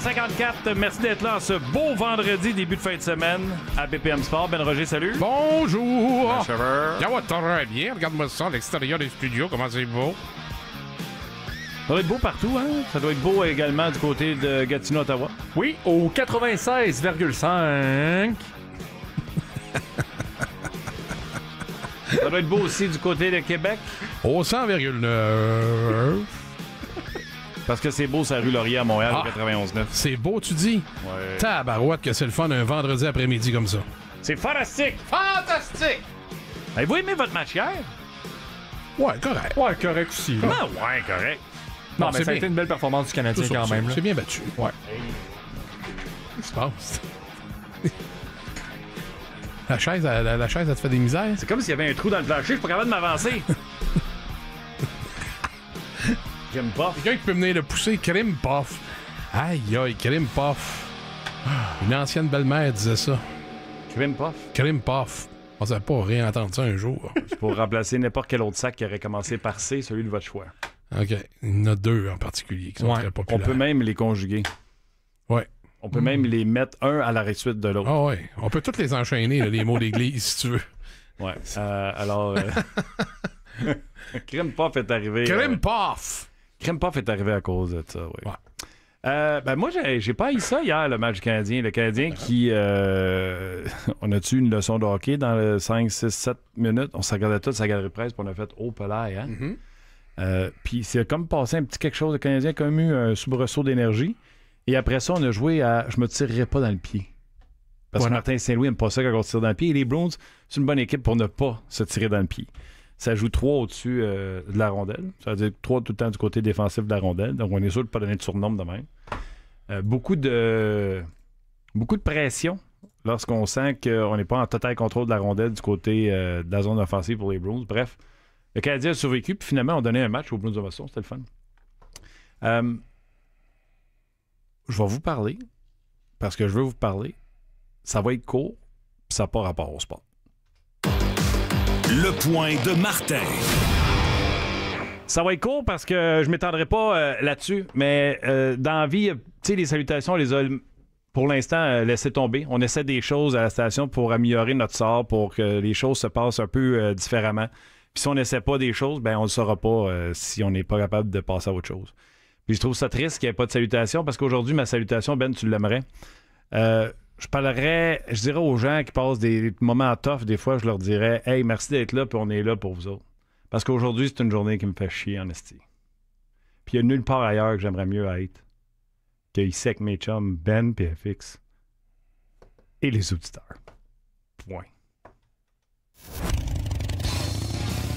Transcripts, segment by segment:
17h54. Merci d'être là ce beau vendredi, début de fin de semaine à BPM Sport. Ben Roger, salut. Bonjour! Cheveur. Ça va? Très bien. Regarde-moi ça, à l'extérieur des studios, comment c'est beau. Ça doit être beau partout, hein? Ça doit être beau également du côté de Gatineau, Ottawa. Oui, au 96,5. Ça doit être beau aussi du côté de Québec. Au 100,9. Parce que c'est beau, ça rue Laurier à Montréal, Ah. au 91.9. C'est beau, tu dis? Ouais. Tabarouette que c'est le fun un vendredi après-midi comme ça. C'est fantastique! Fantastique! Avez-vous aimé votre match hier? Ouais, correct. Ouais, correct aussi. là. Ah ouais, correct. Non, Non, mais c'est ça a bien. été une belle performance du Canadien Tout quand même. C'est bien battu. Ouais. Qu'est-ce qui se passe? la, chaise, la chaise, elle te fait des misères? C'est comme s'il y avait un trou dans le plancher, je suis pas capable de m'avancer. J'aime pas. Quelqu'un qui peut venir le pousser, Krim Puff. Aïe, aïe, Krim Puff. Une ancienne belle-mère disait ça. J'aime pas. Krim Puff. On savait pas réentendre ça un jour. C'est pour remplacer n'importe quel autre sac qui aurait commencé par C, celui de votre choix. OK. Il y en a deux en particulier qui sont Ouais. très On populaires. peut même les conjuguer. Ouais. On peut même les mettre un à la suite de l'autre. Ah ouais. On peut tous les enchaîner, là, les mots d'église, si tu veux. Ouais. Euh, alors, euh... Puff est arrivé. Krim euh, Puff! Crème Puff est arrivé à cause de ça, oui. Ouais. Euh, ben moi, j'ai, j'ai pas eu ça hier, le match Canadien. Le Canadien qui... euh, on a-tu une leçon de hockey dans le 5, 6, 7 minutes? On se regardait tous sa galerie presse, puis on a fait « Oh, pelaille, hein? Mhm. Euh, puis c'est comme passé un petit quelque chose. Le Canadien a quand même eu un soubresaut d'énergie. Et après ça, on a joué à « Je me tirerai pas dans le pied ». Parce Voilà. que Martin Saint-Louis n'aime pas ça quand on se tire dans le pied. Et les Bruins, c'est une bonne équipe pour ne pas se tirer dans le pied. Ça joue trois au-dessus euh, de la rondelle. Ça veut dire trois tout le temps du côté défensif de la rondelle. Donc, on est sûr de ne pas donner de surnombre de même. Euh, beaucoup, de, beaucoup de pression lorsqu'on sent qu'on n'est pas en total contrôle de la rondelle du côté euh, de la zone offensive pour les Bruins. Bref, le Canadien a survécu. Puis finalement, on donnait un match aux Bruins de Boston. C'était le fun. Je vais vous parler parce que je veux vous parler. Ça va être court, puis ça n'a pas rapport au sport. Le point de Martin. Ça va être court parce que je m'étendrai pas euh, là-dessus, mais euh, dans la vie, tu sais, les salutations, on les a pour l'instant euh, laissées tomber. On essaie des choses à la station pour améliorer notre sort, pour que les choses se passent un peu euh, différemment. Puis si on n'essaie pas des choses, ben on ne saura pas si on n'est pas capable de passer à autre chose. Puis je trouve ça triste qu'il n'y ait pas de salutation parce qu'aujourd'hui, ma salutation, Ben, tu l'aimerais. Je parlerais, je dirais aux gens qui passent des moments tough, des fois, je leur dirais Hey, merci d'être là, puis on est là pour vous autres. Parce qu'aujourd'hui, c'est une journée qui me fait chier, en esti. Puis il y a nulle part ailleurs que j'aimerais mieux être que ici avec mes chums Ben et FX et les auditeurs. Point.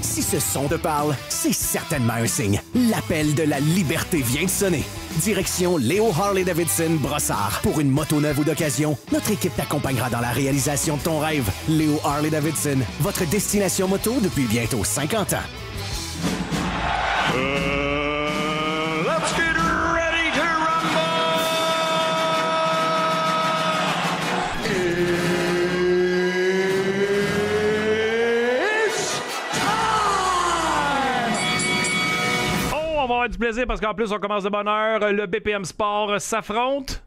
Si ce son te parle, c'est certainement un signe. L'appel de la liberté vient de sonner. Direction Léo Harley-Davidson Brossard. Pour une moto neuve ou d'occasion, notre équipe t'accompagnera dans la réalisation de ton rêve. Léo Harley-Davidson, votre destination moto depuis bientôt 50 ans. let's avoir du plaisir parce qu'en plus, on commence de bonne heure. Le BPM Sport s'affronte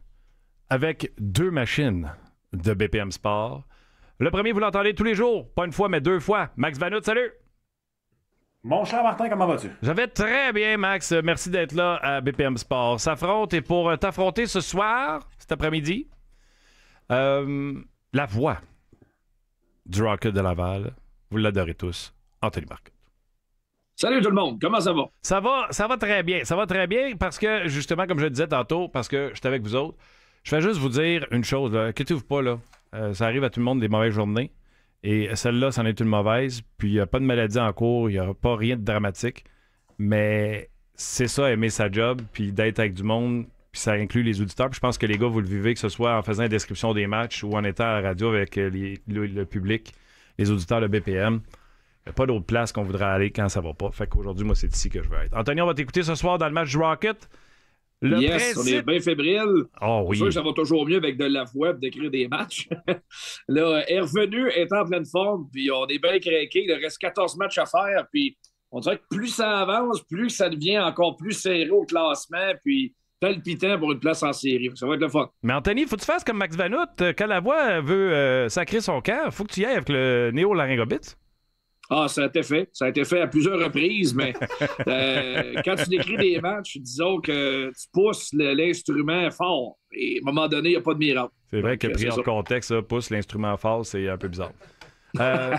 avec deux machines de BPM Sport. Le premier, vous l'entendez tous les jours, pas une fois, mais deux fois. Max Vanout, salut! Mon cher Martin, comment vas-tu? Je vais très bien, Max. Merci d'être là à BPM Sport. S'affronte et pour euh, t'affronter ce soir, cet après-midi, euh, la voix du Rocket de Laval, vous l'adorez tous, Anthony Marcotte. Salut tout le monde, comment ça va? Ça va, ça va très bien. Ça va très bien parce que, justement, comme je le disais tantôt, parce que j'étais avec vous autres, je vais juste vous dire une chose. Inquiétez-vous pas, là. Euh, ça arrive à tout le monde des mauvaises journées. Et celle-là, c'en est une mauvaise. Puis il n'y a pas de maladie en cours, il n'y a pas rien de dramatique. Mais c'est ça, aimer sa job, puis d'être avec du monde, puis ça inclut les auditeurs. Puis je pense que les gars, vous le vivez, que ce soit en faisant une description des matchs ou en étant à la radio avec euh, le, le public, les auditeurs de BPM. Il n'y a pas d'autre place qu'on voudrait aller quand ça va pas. Fait qu'aujourd'hui, moi, c'est ici que je veux être. Anthony, on va t'écouter ce soir dans le match du Rocket. Le yes, on est bien fébrile. Oh oui. sûr que ça va toujours mieux avec de la voix d'écrire des matchs. là, est revenu, est en pleine forme, puis on est bien craqué. Il reste 14 matchs à faire, puis on dirait que plus ça avance, plus ça devient encore plus serré au classement, puis palpitant pour une place en série. Ça va être le fun. Mais Anthony, faut que tu fasses comme Max Vanout. Euh, Quand la voix veut euh, sacrer son camp, faut que tu y ailles avec le néo-laryngobit. Ah, ça a été fait. Ça a été fait à plusieurs reprises, mais euh, quand tu décris des matchs, disons que tu pousses l'instrument fort. Et à un moment donné, il n'y a pas de miracle. C'est vrai Donc, que euh, pris ça. contexte, ça, pousse l'instrument fort, c'est un peu bizarre. Euh,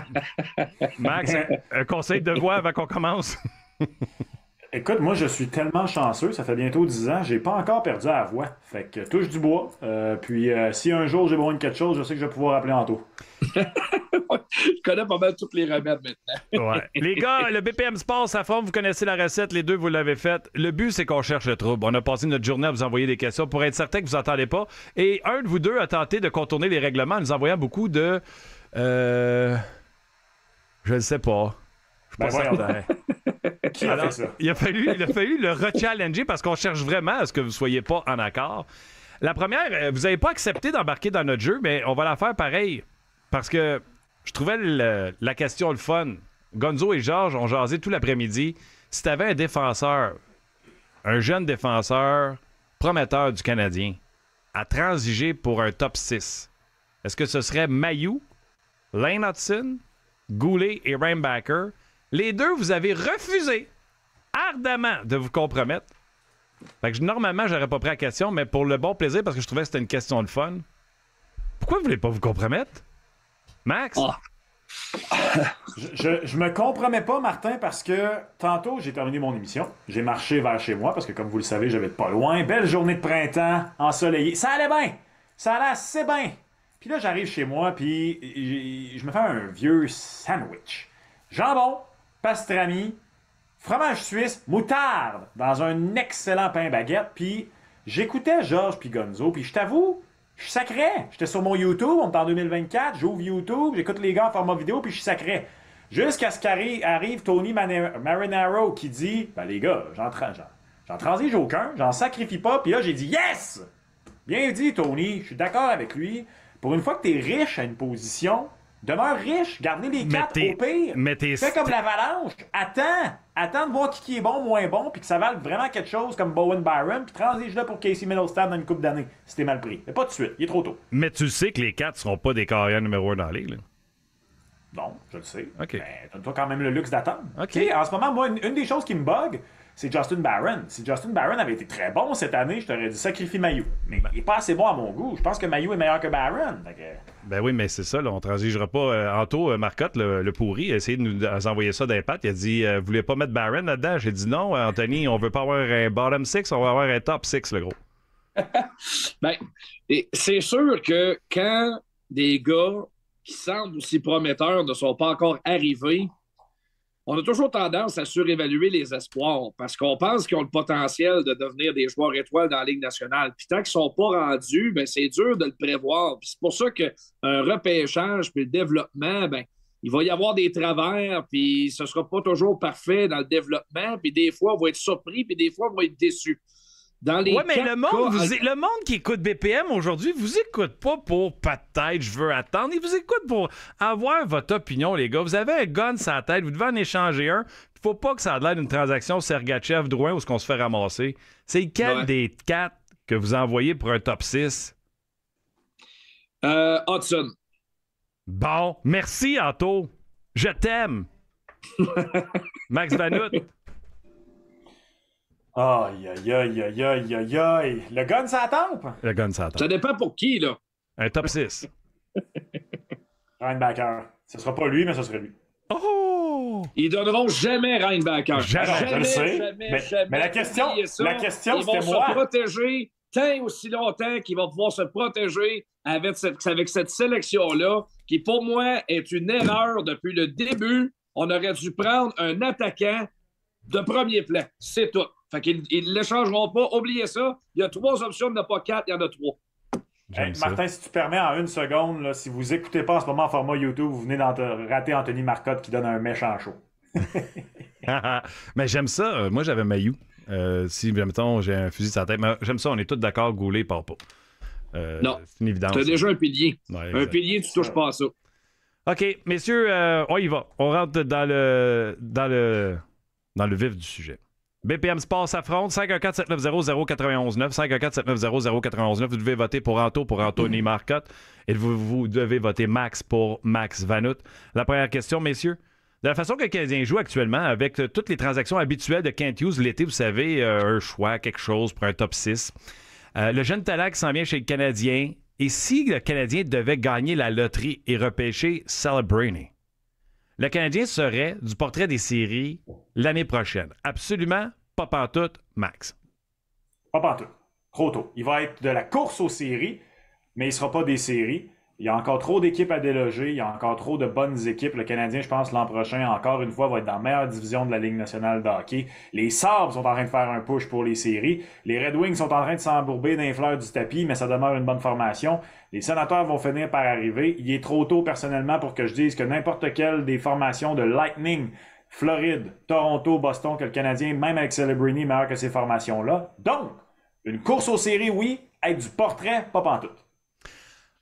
Max, un conseil de voix avant qu'on commence? Écoute, moi, je suis tellement chanceux, ça fait bientôt 10 ans, j'ai pas encore perdu à la voix. Fait que touche du bois. Euh, puis, euh, si un jour j'ai besoin de quelque chose, je sais que je vais pouvoir appeler Anto. Je connais pas mal tous les remèdes maintenant. Ouais. Les gars, le BPM Sport, ça forme, vous connaissez la recette, les deux, vous l'avez faite. Le but, c'est qu'on cherche le trouble. On a passé notre journée à vous envoyer des questions pour être certain que vous n'entendez pas. Et un de vous deux a tenté de contourner les règlements en nous envoyant beaucoup de. Euh, Je ne sais pas. Je suis Ben Alors, il, a fallu, il a fallu le rechallenger parce qu'on cherche vraiment à ce que vous soyez pas en accord. La première, euh, vous n'avez pas accepté d'embarquer dans notre jeu, mais on va la faire pareil. Parce que je trouvais le- la question le fun. Gonzo et Georges ont jasé tout l'après-midi. Si tu avais un défenseur, un jeune défenseur prometteur du Canadien, à transiger pour un top 6, est-ce que ce serait Mayou, Lane Hudson, Goulet et Rainbacker? Les deux, vous avez refusé ardemment de vous compromettre. Fait que je- normalement, j'aurais pas pris la question, mais pour le bon plaisir, parce que je trouvais que c'était une question de fun. Pourquoi vous voulez pas vous compromettre? Max? Ah. Je, je, je me compromets pas, Martin, parce que tantôt, j'ai terminé mon émission. J'ai marché vers chez moi, parce que comme vous le savez, j'avais pas loin. Belle journée de printemps, ensoleillée. Ça allait bien! Ça allait assez bien! Puis là, j'arrive chez moi, puis je me fais un vieux sandwich. Jambon, pastrami, fromage suisse, moutarde, dans un excellent pain baguette. Puis j'écoutais Georges puis Gonzo, puis je t'avoue, je suis sacré. J'étais sur mon YouTube, on est en 2024, j'ouvre YouTube, j'écoute les gars en format vidéo, puis je suis sacré. Jusqu'à ce qu'arrive arrive Tony Marinaro qui dit Ben les gars, j'en tra- j'en- transige aucun, j'en sacrifie pas, puis là j'ai dit Yes! Bien dit, Tony, je suis d'accord avec lui. Pour une fois que t'es riche à une position, demeure riche, gardez les quatre au pire. mais Fais comme l'avalanche. Attends. Attends de voir qui, qui est bon, moins bon, puis que ça vale vraiment quelque chose comme Bowen Byron, puis transige-le pour Casey Middleton dans une coupe d'années, si t'es mal pris. Mais pas tout de suite, il est trop tôt. Mais tu sais que les quatre seront pas des carrières numéro un dans la ligue. là. Non, je le sais. OK. Mais donne-toi quand même le luxe d'attendre. OK. En ce moment, moi, une, une des choses qui me bug, c'est Justin Barron. Si Justin Barron avait été très bon cette année, je t'aurais dit sacrifie Mayu. Mais il est pas assez bon à mon goût. Je pense que Mayu est meilleur que Barron. Que- Ben oui, mais c'est ça, là, on transigera pas. Euh, Anto, euh, Marcotte, le, le pourri, a essayé de nous envoyer ça d'impact. Il a dit euh, Vous voulez pas mettre Barron là-dedans J'ai dit non, Anthony, on veut pas avoir un bottom six, on va avoir un top six, le gros. Ben, et c'est sûr que quand des gars qui semblent aussi prometteurs ne sont pas encore arrivés, on a toujours tendance à surévaluer les espoirs parce qu'on pense qu'ils ont le potentiel de devenir des joueurs étoiles dans la Ligue nationale. Puis tant qu'ils ne sont pas rendus, ben, c'est dur de le prévoir. C'est pour ça qu'un repêchage puis le développement, ben, il va y avoir des travers, puis ce ne sera pas toujours parfait dans le développement. Puis des fois, on va être surpris, puis des fois, on va être déçu. Dans les Ouais, mais le monde, cas, vous é- le monde qui écoute BPM aujourd'hui vous écoute pas pour peut-être je veux attendre. Il vous écoute pour avoir votre opinion, les gars. Vous avez un gun sur la tête, vous devez en échanger un. Il faut pas que ça ait l'air d'une transaction Sergachev-Drouin où ce qu'on se fait ramasser. C'est lequel Ouais. des quatre que vous envoyez pour un top 6? Euh, Hudson. Bon, merci, Anto. Je t'aime. Max Vanout. Aïe, aïe, aïe, aïe, aïe, aïe, aïe. Le gun, ça tempe? Le gun, ça attend. Ça dépend pour qui, là. Un top 6. Reinbacker. Ce sera pas lui, mais ce serait lui. Oh! Ils donneront jamais Reinbacker. Jamais, je le sais. jamais, Mais- jamais. mais la question- ça. la question, Ils vont se moi. protéger tant aussi longtemps qu'ils vont pouvoir se protéger avec cette, avec cette sélection-là, qui pour moi est une erreur depuis le début. On aurait dû prendre un attaquant de premier plan. C'est tout. Fait qu'ils ne l'échangeront pas. Oubliez ça. Il y a trois options, il n'y en a pas quatre, il y en a trois. Hey. Martin, si tu permets en une seconde, là, si vous écoutez pas en ce moment en format YouTube, vous venez d'en rater Anthony Marcotte qui donne un méchant show. mais j'aime ça. Euh, Moi, j'avais Mayou. Euh, si, mettons, j'ai un fusil sur la tête. Mais j'aime ça, on est tous d'accord, Goulet part pas. Euh, Non. C'est une évidence. Tu as déjà un pilier. Ouais, Un pilier, tu touches pas à ça. OK, messieurs, euh, on y va. On rentre dans le, dans le, dans le vif du sujet. BPM Sport s'affronte. 514-790-0919. 514-790-0919. Vous devez voter pour Anto, pour Anthony Marcotte. Et vous, vous devez voter Max pour Max Vanout. La première question, messieurs. De la façon que le Canadien joue actuellement, avec euh, toutes les transactions habituelles de Kent Hughes, l'été, vous savez, euh, un choix, quelque chose pour un top 6. Euh, le jeune qui s'en vient chez le Canadien. Et si le Canadien devait gagner la loterie et repêcher Celebrini, le Canadien serait du portrait des séries l'année prochaine. Absolument pas pantoute, Max. Pas pantoute. Trop tôt. Il va être de la course aux séries, mais il ne sera pas des séries. Il y a encore trop d'équipes à déloger. Il y a encore trop de bonnes équipes. Le Canadien, je pense, l'an prochain, encore une fois, va être dans la meilleure division de la Ligue nationale de hockey. Les Sabres sont en train de faire un push pour les séries. Les Red Wings sont en train de s'embourber dans les fleurs du tapis, mais ça demeure une bonne formation. Les sénateurs vont finir par arriver. Il est trop tôt, personnellement, pour que je dise que n'importe quelle des formations de Lightning, Floride, Toronto, Boston, que le Canadien, même avec Celebrini, meilleur que ces formations-là. Donc, une course aux séries, oui. Être du portrait, pas pantoute.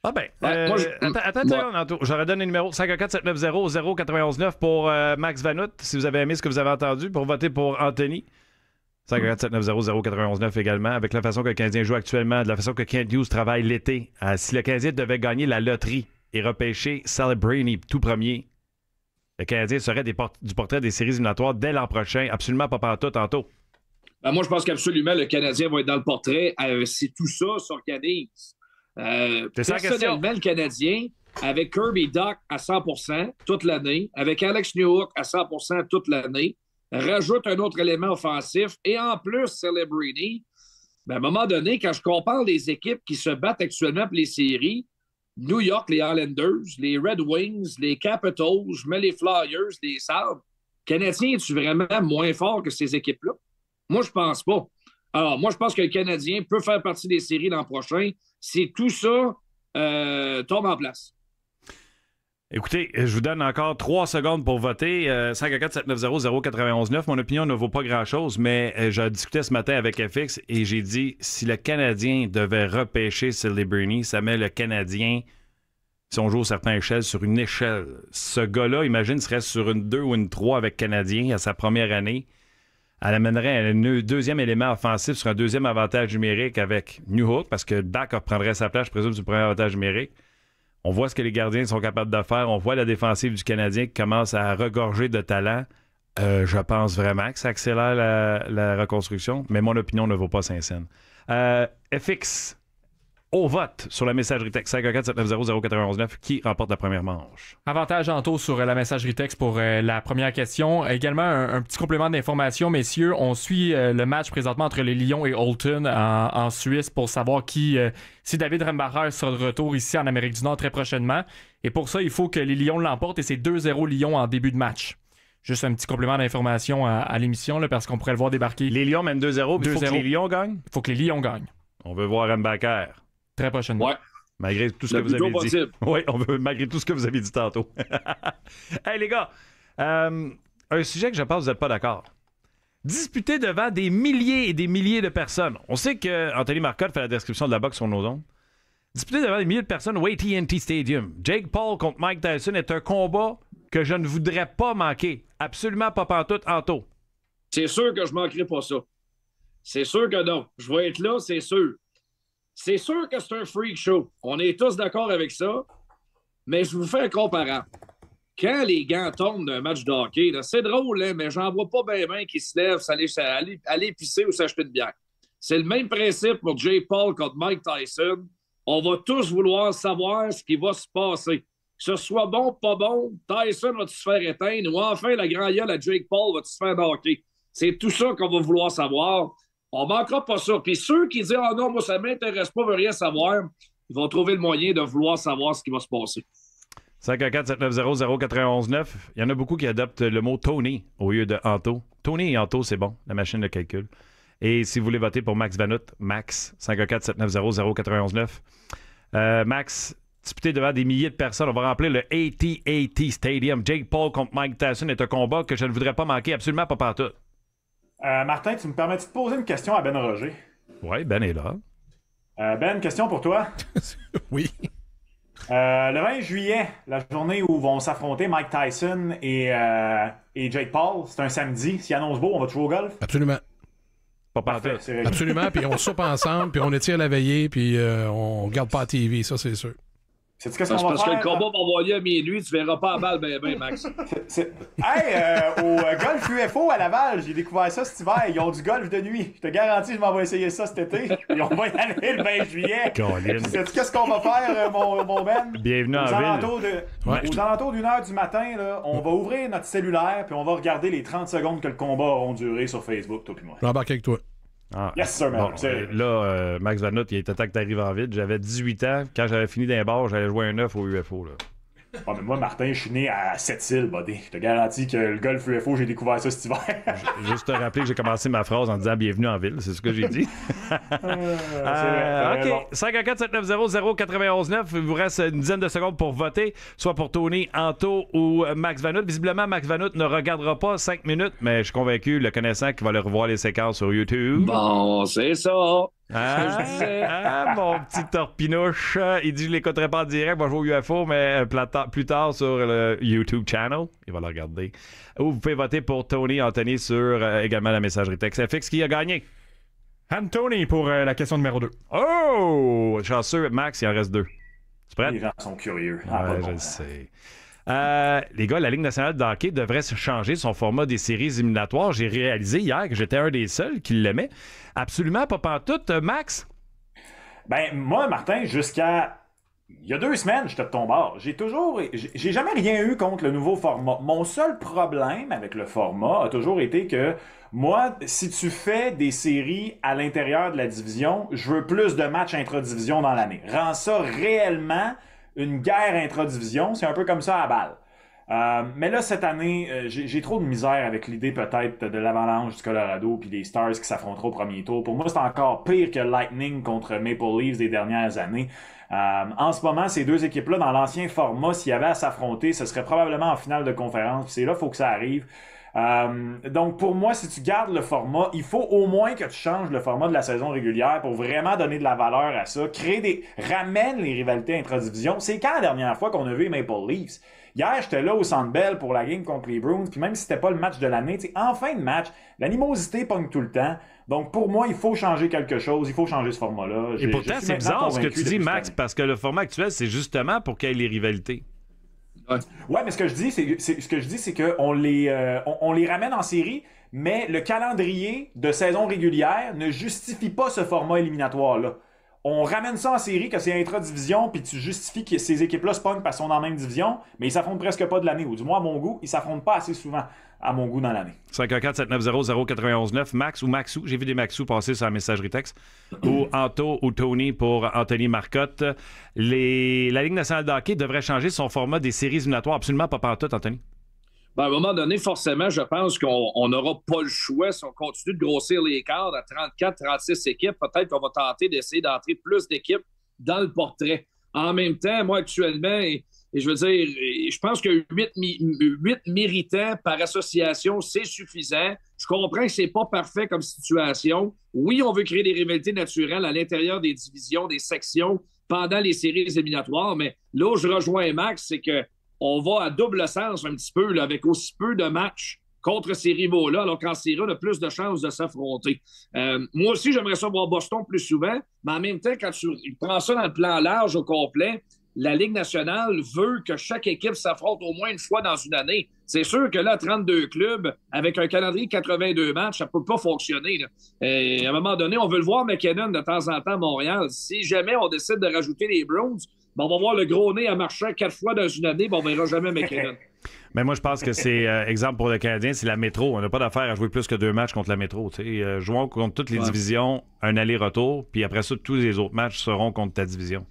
Ah ben, euh, moi, je- attends, attends moi- Anto. J'aurais donné le numéro 514-790-0919 pour euh, Max Vanout, si vous avez aimé ce que vous avez entendu, pour voter pour Anthony. 514-790-0919 également, avec la façon que le Canadien joue actuellement, de la façon que Kent Hughes travaille l'été. Euh, si le Canadien devait gagner la loterie et repêcher Celebrini tout premier, le Canadien serait des port- du portrait des séries éliminatoires dès l'an prochain. Absolument pas pantoute, tantôt. Ben, moi, je pense qu'absolument, le Canadien va être dans le portrait euh, si tout ça s'organise. Euh, personnellement, le Canadien, avec Kirby Doc à 100% toute l'année, avec Alex Newhook à 100% toute l'année, rajoute un autre élément offensif et en plus, Celebrini, ben, à un moment donné, quand je compare les équipes qui se battent actuellement pour les séries, New York, les Islanders, les Red Wings, les Capitals, je mets les Flyers, les Sabres, Canadien, es-tu vraiment moins fort que ces équipes-là? Moi, je pense pas. Alors, moi, je pense que le Canadien peut faire partie des séries l'an prochain si tout ça euh, tombe en place. Écoutez, je vous donne encore trois secondes pour voter. Euh, 514-790-0919. Mon opinion ne vaut pas grand-chose, mais euh, j'ai discuté ce matin avec FX et j'ai dit si le Canadien devait repêcher Silly ça met le Canadien, si on joue au certain échelle, sur une échelle. Ce gars-là, imagine, serait sur une 2 ou une 3 avec Canadien à sa première année. Elle amènerait un deuxième élément offensif sur un deuxième avantage numérique avec New Hook, parce que Dak reprendrait sa place, je présume, le premier avantage numérique. On voit ce que les gardiens sont capables de faire. On voit la défensive du Canadien qui commence à regorger de talent. Euh, je pense vraiment que ça accélère la, reconstruction, mais mon opinion ne vaut pas Saint-Saëns. Euh, FX, au vote sur la messagerie texte 514-790-0919, qui remporte la première manche? Avantage en taux sur euh, la messagerie texte pour euh, la première question. Également, un, un petit complément d'information, messieurs. On suit euh, le match présentement entre les Lions et Holton en, en Suisse pour savoir qui, euh, si David Rembacher sera de retour ici en Amérique du Nord très prochainement. Et pour ça, il faut que les Lions l'emportent et c'est 2-0 Lions en début de match. Juste un petit complément d'information à, à l'émission parce qu'on pourrait le voir débarquer. Les Lions mènent 2-0, puis il faut que 2-0. les Lions gagnent. Il faut que les Lions gagnent On veut voir Mbaker, très prochainement. Ouais. malgré tout ce Le que vous avez dit. Oui, on veut, malgré tout ce que vous avez dit tantôt. hey les gars, euh, un sujet que je pense que vous n'êtes pas d'accord. Disputer devant des milliers et des milliers de personnes. On sait que Anthony Marcotte fait la description de la boxe sur nos ondes. Disputer devant des milliers de personnes au AT&T Stadium. Jake Paul contre Mike Tyson est un combat que je ne voudrais pas manquer. Absolument pas pantoute, Anto. C'est sûr que je manquerai pas ça. C'est sûr que non. Je vais être là, c'est sûr. C'est sûr que c'est un freak show. On est tous d'accord avec ça. Mais je vous fais un comparant. Quand les gants tombent d'un match de hockey, c'est drôle, hein, mais j'en vois pas bien ben qui se lèvent, aller, aller, aller pisser ou s'acheter une bière. C'est le même principe pour Jay Paul contre Mike Tyson. On va tous vouloir savoir ce qui va se passer. Que ce soit bon, pas bon, Tyson va-tu se faire éteindre ou enfin la grand gueule à Jake Paul va-tu se faire knocker? C'est tout ça qu'on va vouloir savoir. On manquera pas ça. Puis ceux qui disent Ah non, moi ça m'intéresse pas, je veux rien savoir, ils vont trouver le moyen de vouloir savoir ce qui va se passer. 514-790-0919. Il y en a beaucoup qui adoptent le mot Tony au lieu de Anto. Tony et Anto, c'est bon, la machine de calcul. Et si vous voulez voter pour Max Vanout, Max, 514-790-0919. Euh, Max, disputé devant des milliers de personnes, on va remplir le AT&T Stadium. Jake Paul contre Mike Tyson est un combat que je ne voudrais pas manquer, absolument pas partout. Euh, Martin, tu me permets de te poser une question à Ben Roger? Oui, Ben est là. Euh, ben, question pour toi. Oui. Euh, le 20 juillet, la journée où vont s'affronter Mike Tyson et, euh, et Jake Paul, c'est un samedi. S'il annonce beau, on va jouer au golf? Absolument. Pas parfait. Absolument. puis on soupe ensemble, puis on étire la veillée, puis euh, on regarde pas la TV, ça, c'est sûr. Sais-tu qu'est-ce Parce, qu'on va parce que faire? le combat va envoyer à minuit, tu verras pas la balle, ben, ben, Max. C'est- Hey, euh, au euh, golf UFO à Laval, j'ai découvert ça cet hiver. Ils ont du golf de nuit. Je te garantis, je m'en vais essayer ça cet été. Et on va y aller le 20 juillet. Sais-tu qu'est-ce qu'on va faire, euh, mon, mon Ben? Bienvenue en aux ville. alentours de, Ouais. aux alentours d'une heure du matin, là, on va ouvrir notre cellulaire puis on va regarder les 30 secondes que le combat auront duré sur Facebook, toi puis moi. J'embarque avec toi. Ah. Yes, sir, man. Bon, euh, là, euh, Max Vanot, il était temps que t'arrives en ville. J'avais 18 ans. Quand j'avais fini d'un bar, j'allais jouer un œuf au UFO. Là. Ah, mais moi, Martin, je suis né à Sept-Îles, buddy. Je te garantis que le golf UFO, j'ai découvert ça cet hiver. Juste te rappeler que j'ai commencé ma phrase en disant bienvenue en ville. C'est ce que j'ai dit. Euh, C'est vrai, OK. 514-790-0919. Il vous reste une dizaine de secondes pour voter, soit pour Tony, Anto ou Max Vanout. Visiblement, Max Vanout ne regardera pas 5 minutes, mais je suis convaincu, le connaissant, qu'il va aller revoir les séquences sur YouTube. Bon, c'est ça. Ah, je disais. ah, mon petit torpinouche. Il dit je l'écouterai pas en direct, va jouer au UFO, mais euh, plus tard sur le YouTube channel. Il va le regarder. Ou vous pouvez voter pour Tony Anthony sur euh, également la messagerie texte FX qui a gagné. Anthony pour euh, la question numéro 2. Oh! Chanceux, Max, il en reste deux. Tu prêt? Les gens sont curieux. Ah, Ouais, je le sais. Euh, les gars, la Ligue nationale de hockey devrait changer son format des séries éliminatoires. J'ai réalisé hier que j'étais un des seuls qui l'aimait. Absolument pas pantoute, euh, Max? Ben, moi, Martin, jusqu'à. Il y a deux semaines, j'étais de ton bord. J'ai toujours. J'ai jamais rien eu contre le nouveau format. Mon seul problème avec le format a toujours été que moi, si tu fais des séries à l'intérieur de la division, je veux plus de matchs intra-division dans l'année. Rends ça réellement une guerre intra-division. C'est un peu comme ça à balle. Euh, mais là, cette année, euh, j'ai trop de misère avec l'idée peut-être de l'avalanche du Colorado puis des Stars qui s'affronteront au premier tour. Pour moi, c'est encore pire que Lightning contre Maple Leafs des dernières années. Euh, en ce moment, ces deux équipes-là, dans l'ancien format, s'il y avait à s'affronter, ce serait probablement en finale de conférence. C'est là, faut que ça arrive. Euh, donc pour moi, si tu gardes le format, il faut au moins que tu changes le format de la saison régulière pour vraiment donner de la valeur à ça, créer des, ramène les rivalités intra-division. C'est quand la dernière fois qu'on a vu Maple Leafs? Hier, j'étais là au Centre Bell pour la game contre les Bruins, puis même si c'était pas le match de l'année, en fin de match, l'animosité pogne tout le temps. Donc pour moi, il faut changer quelque chose, il faut changer ce format-là. Et pourtant, c'est bizarre ce que tu dis, Max, parce que le format actuel, c'est justement pour qu'il y ait les rivalités. Ouais, mais ce que je dis, c'est c'est- ce que qu'on euh, on, on les ramène en série, mais le calendrier de saison régulière ne justifie pas ce format éliminatoire-là. On ramène ça en série, que c'est intra-division, puis tu justifies que ces équipes-là se pognent parce sont dans la même division, mais ils s'affrontent presque pas de l'année, ou du moins à mon goût, ils s'affrontent pas assez souvent à mon goût dans l'année. 514-790-0919, Max ou Maxou. J'ai vu des Maxou passer sur la messagerie texte. ou Anto ou Tony pour Anthony Marcotte. Les... La Ligue nationale de hockey devrait changer son format des séries éliminatoires. Absolument pas pantoute, Anthony. Ben, à un moment donné, forcément, je pense qu'on on n'aura pas le choix si on continue de grossir les cadres à 34, 36 équipes. Peut-être qu'on va tenter d'essayer d'entrer plus d'équipes dans le portrait. En même temps, moi, actuellement, et, je veux dire, je pense que 8, méritants par association, c'est suffisant. Je comprends que c'est pas parfait comme situation. Oui, on veut créer des rivalités naturelles à l'intérieur des divisions, des sections pendant les séries éliminatoires, mais là où je rejoins Max, c'est que on va à double sens un petit peu, avec aussi peu de matchs contre ces rivaux-là, alors qu'en série, on a plus de chances de s'affronter. Euh, moi aussi, j'aimerais ça voir Boston plus souvent, mais en même temps, quand tu prends ça dans le plan large au complet, la Ligue nationale veut que chaque équipe s'affronte au moins une fois dans une année. C'est sûr que là, 32 clubs, avec un calendrier de 82 matchs, ça peut pas fonctionner. Et à un moment donné, on veut le voir McKinnon de temps en temps à Montréal. Si jamais on décide de rajouter les Browns, ben, on va voir le gros nez à marcher quatre fois dans une année, ben, on verra jamais McKinnon. Mais moi, je pense que c'est, euh, exemple pour le Canadien, c'est la métro. On n'a pas d'affaire à jouer plus que deux matchs contre la métro. Euh, jouons contre toutes les Ouais. divisions, un aller-retour, puis après ça, tous les autres matchs seront contre ta division.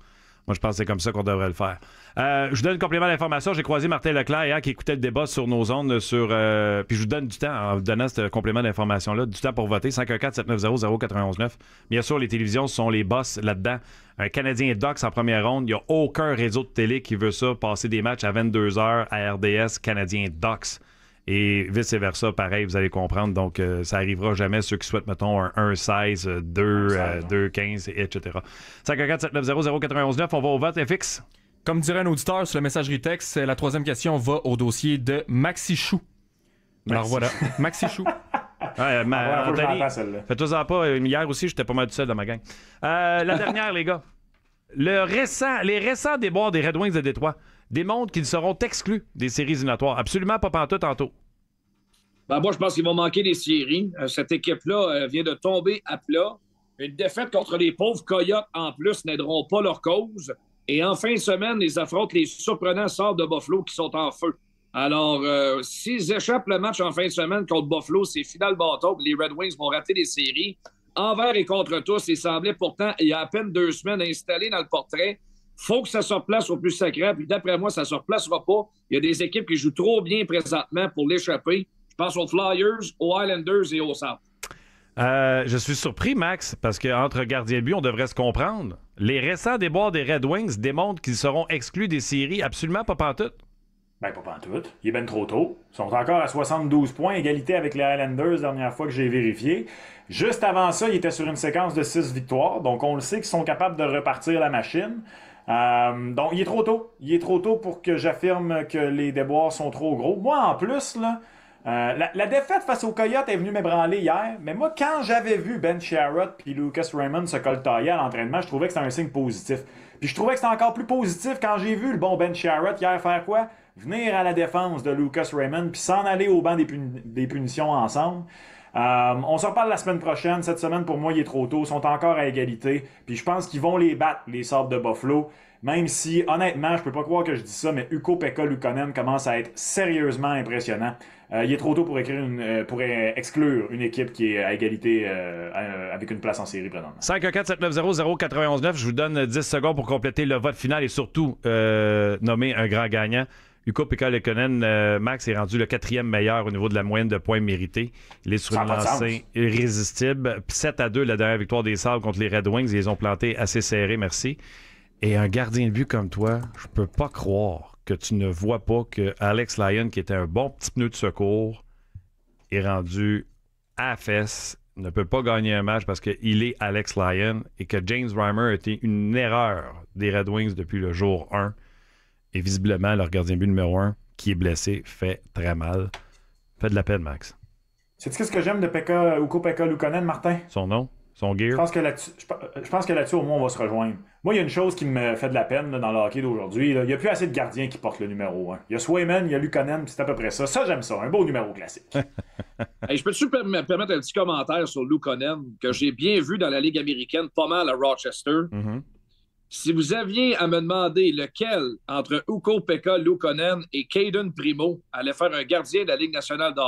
Moi, je pense que c'est comme ça qu'on devrait le faire. Euh, je vous donne un complément d'information. J'ai croisé Martin Leclerc qui écoutait le débat sur nos ondes. Sur, euh, puis je vous donne du temps en vous donnant ce complément d'information-là, du temps pour voter. 514-790-0919. Bien sûr, les télévisions sont les boss là-dedans. Un Canadien Docs en première ronde. Il n'y a aucun réseau de télé qui veut ça, passer des matchs à 22h à RDS Canadien Docs. Et vice-versa, pareil, vous allez comprendre. Donc, euh, ça arrivera jamais ceux qui souhaitent, mettons, un 1-16, euh, 2, euh, 2-15, etc. 514-790-0919, on va au vote FX. Comme dirait un auditeur sur la messagerie texte, la troisième question va au dossier de Maxi Chou. Alors voilà, Maxi Chou. Ouais, ma- celle-là. fais-toi en pas. euh, Hier aussi, j'étais pas mal tout seul dans ma gang. Euh, la dernière, les gars. Le récent, les récents déboires des Red Wings de Détroit démontrent qu'ils seront exclus des séries éliminatoires. Absolument pas pantoute tantôt. Ben, moi, je pense qu'ils vont manquer des séries. Euh, cette équipe-là euh, vient de tomber à plat. Une défaite contre les pauvres Coyotes, en plus, n'aideront pas leur cause. Et en fin de semaine, ils affrontent les surprenants sorts de Buffalo qui sont en feu. Alors, euh, s'ils échappent le match en fin de semaine contre Buffalo, c'est final bâton. Les Red Wings vont rater des séries. Envers et contre tous, il semblait pourtant, il y a à peine deux semaines, installé dans le portrait. Faut que ça se replace au plus sacré. Puis d'après moi, ça ne se replacera pas. Il y a des équipes qui jouent trop bien présentement pour l'échapper. Je pense aux Flyers, aux Islanders et aux South. Euh, je suis surpris, Max, parce qu'entre gardiens de but, on devrait se comprendre. Les récents déboires des Red Wings démontrent qu'ils seront exclus des séries absolument pas pantoute. Ben, pas pantoute. Il est ben trop tôt. Ils sont encore à 72 points, égalité avec les Highlanders, dernière fois que j'ai vérifié. Juste avant ça, ils étaient sur une séquence de 6 victoires, donc on le sait qu'ils sont capables de repartir la machine. Euh, donc, il est trop tôt. Il est trop tôt pour que j'affirme que les déboires sont trop gros. Moi, en plus, euh, la, défaite face aux Coyotes est venue m'ébranler hier, mais moi, quand j'avais vu Ben Sherrod puis Lucas Raymond se coltailler à l'entraînement, je trouvais que c'était un signe positif. Puis je trouvais que c'était encore plus positif quand j'ai vu le bon Ben Sherrod hier faire quoi? Venir à la défense de Lucas Raymond puis s'en aller au banc des punitions ensemble. Euh, on se reparle la semaine prochaine. Cette semaine, pour moi, il est trop tôt. Ils sont encore à égalité. Puis je pense qu'ils vont les battre, les sortes de Buffalo. Même si, honnêtement, je peux pas croire que je dis ça, mais Uko Pekka Lukonen commence à être sérieusement impressionnant. Euh, il est trop tôt pour, écrire euh, pour exclure une équipe qui est à égalité avec une place en série présentement. 514-790-0919, je vous donne 10 secondes pour compléter le vote final et surtout nommer un grand gagnant. Uko Pekka Lekonen, euh, Max est rendu le quatrième meilleur au niveau de la moyenne de points mérités. Il est sur Ça une lancée irrésistible. Puis 7 à 2, la dernière victoire des Sabres contre les Red Wings. Ils les ont plantés assez serrés, merci. Et un gardien de but comme toi, je peux pas croire que tu ne vois pas que Alex Lyon, qui était un bon petit pneu de secours, est rendu à la fesse, ne peut pas gagner un match parce qu'il est Alex Lyon et que James Reimer a été une erreur des Red Wings depuis le jour 1. Et visiblement, leur gardien de but numéro 1, qui est blessé, fait très mal. Fait de la peine, Max. C'est-tu ce que j'aime de Pekka, Uko Pekka Lukonen, Martin? Son nom, son Je gear. pense que là-dessus, je pe- je pense que là-dessus, au moins, on va se rejoindre. Moi, il y a une chose qui me fait de la peine là, dans le hockey d'aujourd'hui. Il n'y a plus assez de gardiens qui portent le numéro 1. Il y a Swayman, il y a Lukonen, puis c'est à peu près ça. Ça, j'aime ça. Un beau numéro classique. Hey, je peux-tu me permettre un petit commentaire sur Lukonen que j'ai bien vu dans la Ligue américaine pas mal à Rochester? Mhm. Si vous aviez à me demander lequel entre Uko Pekka Lukonen et Caden Primo allait faire un gardien de la Ligue nationale de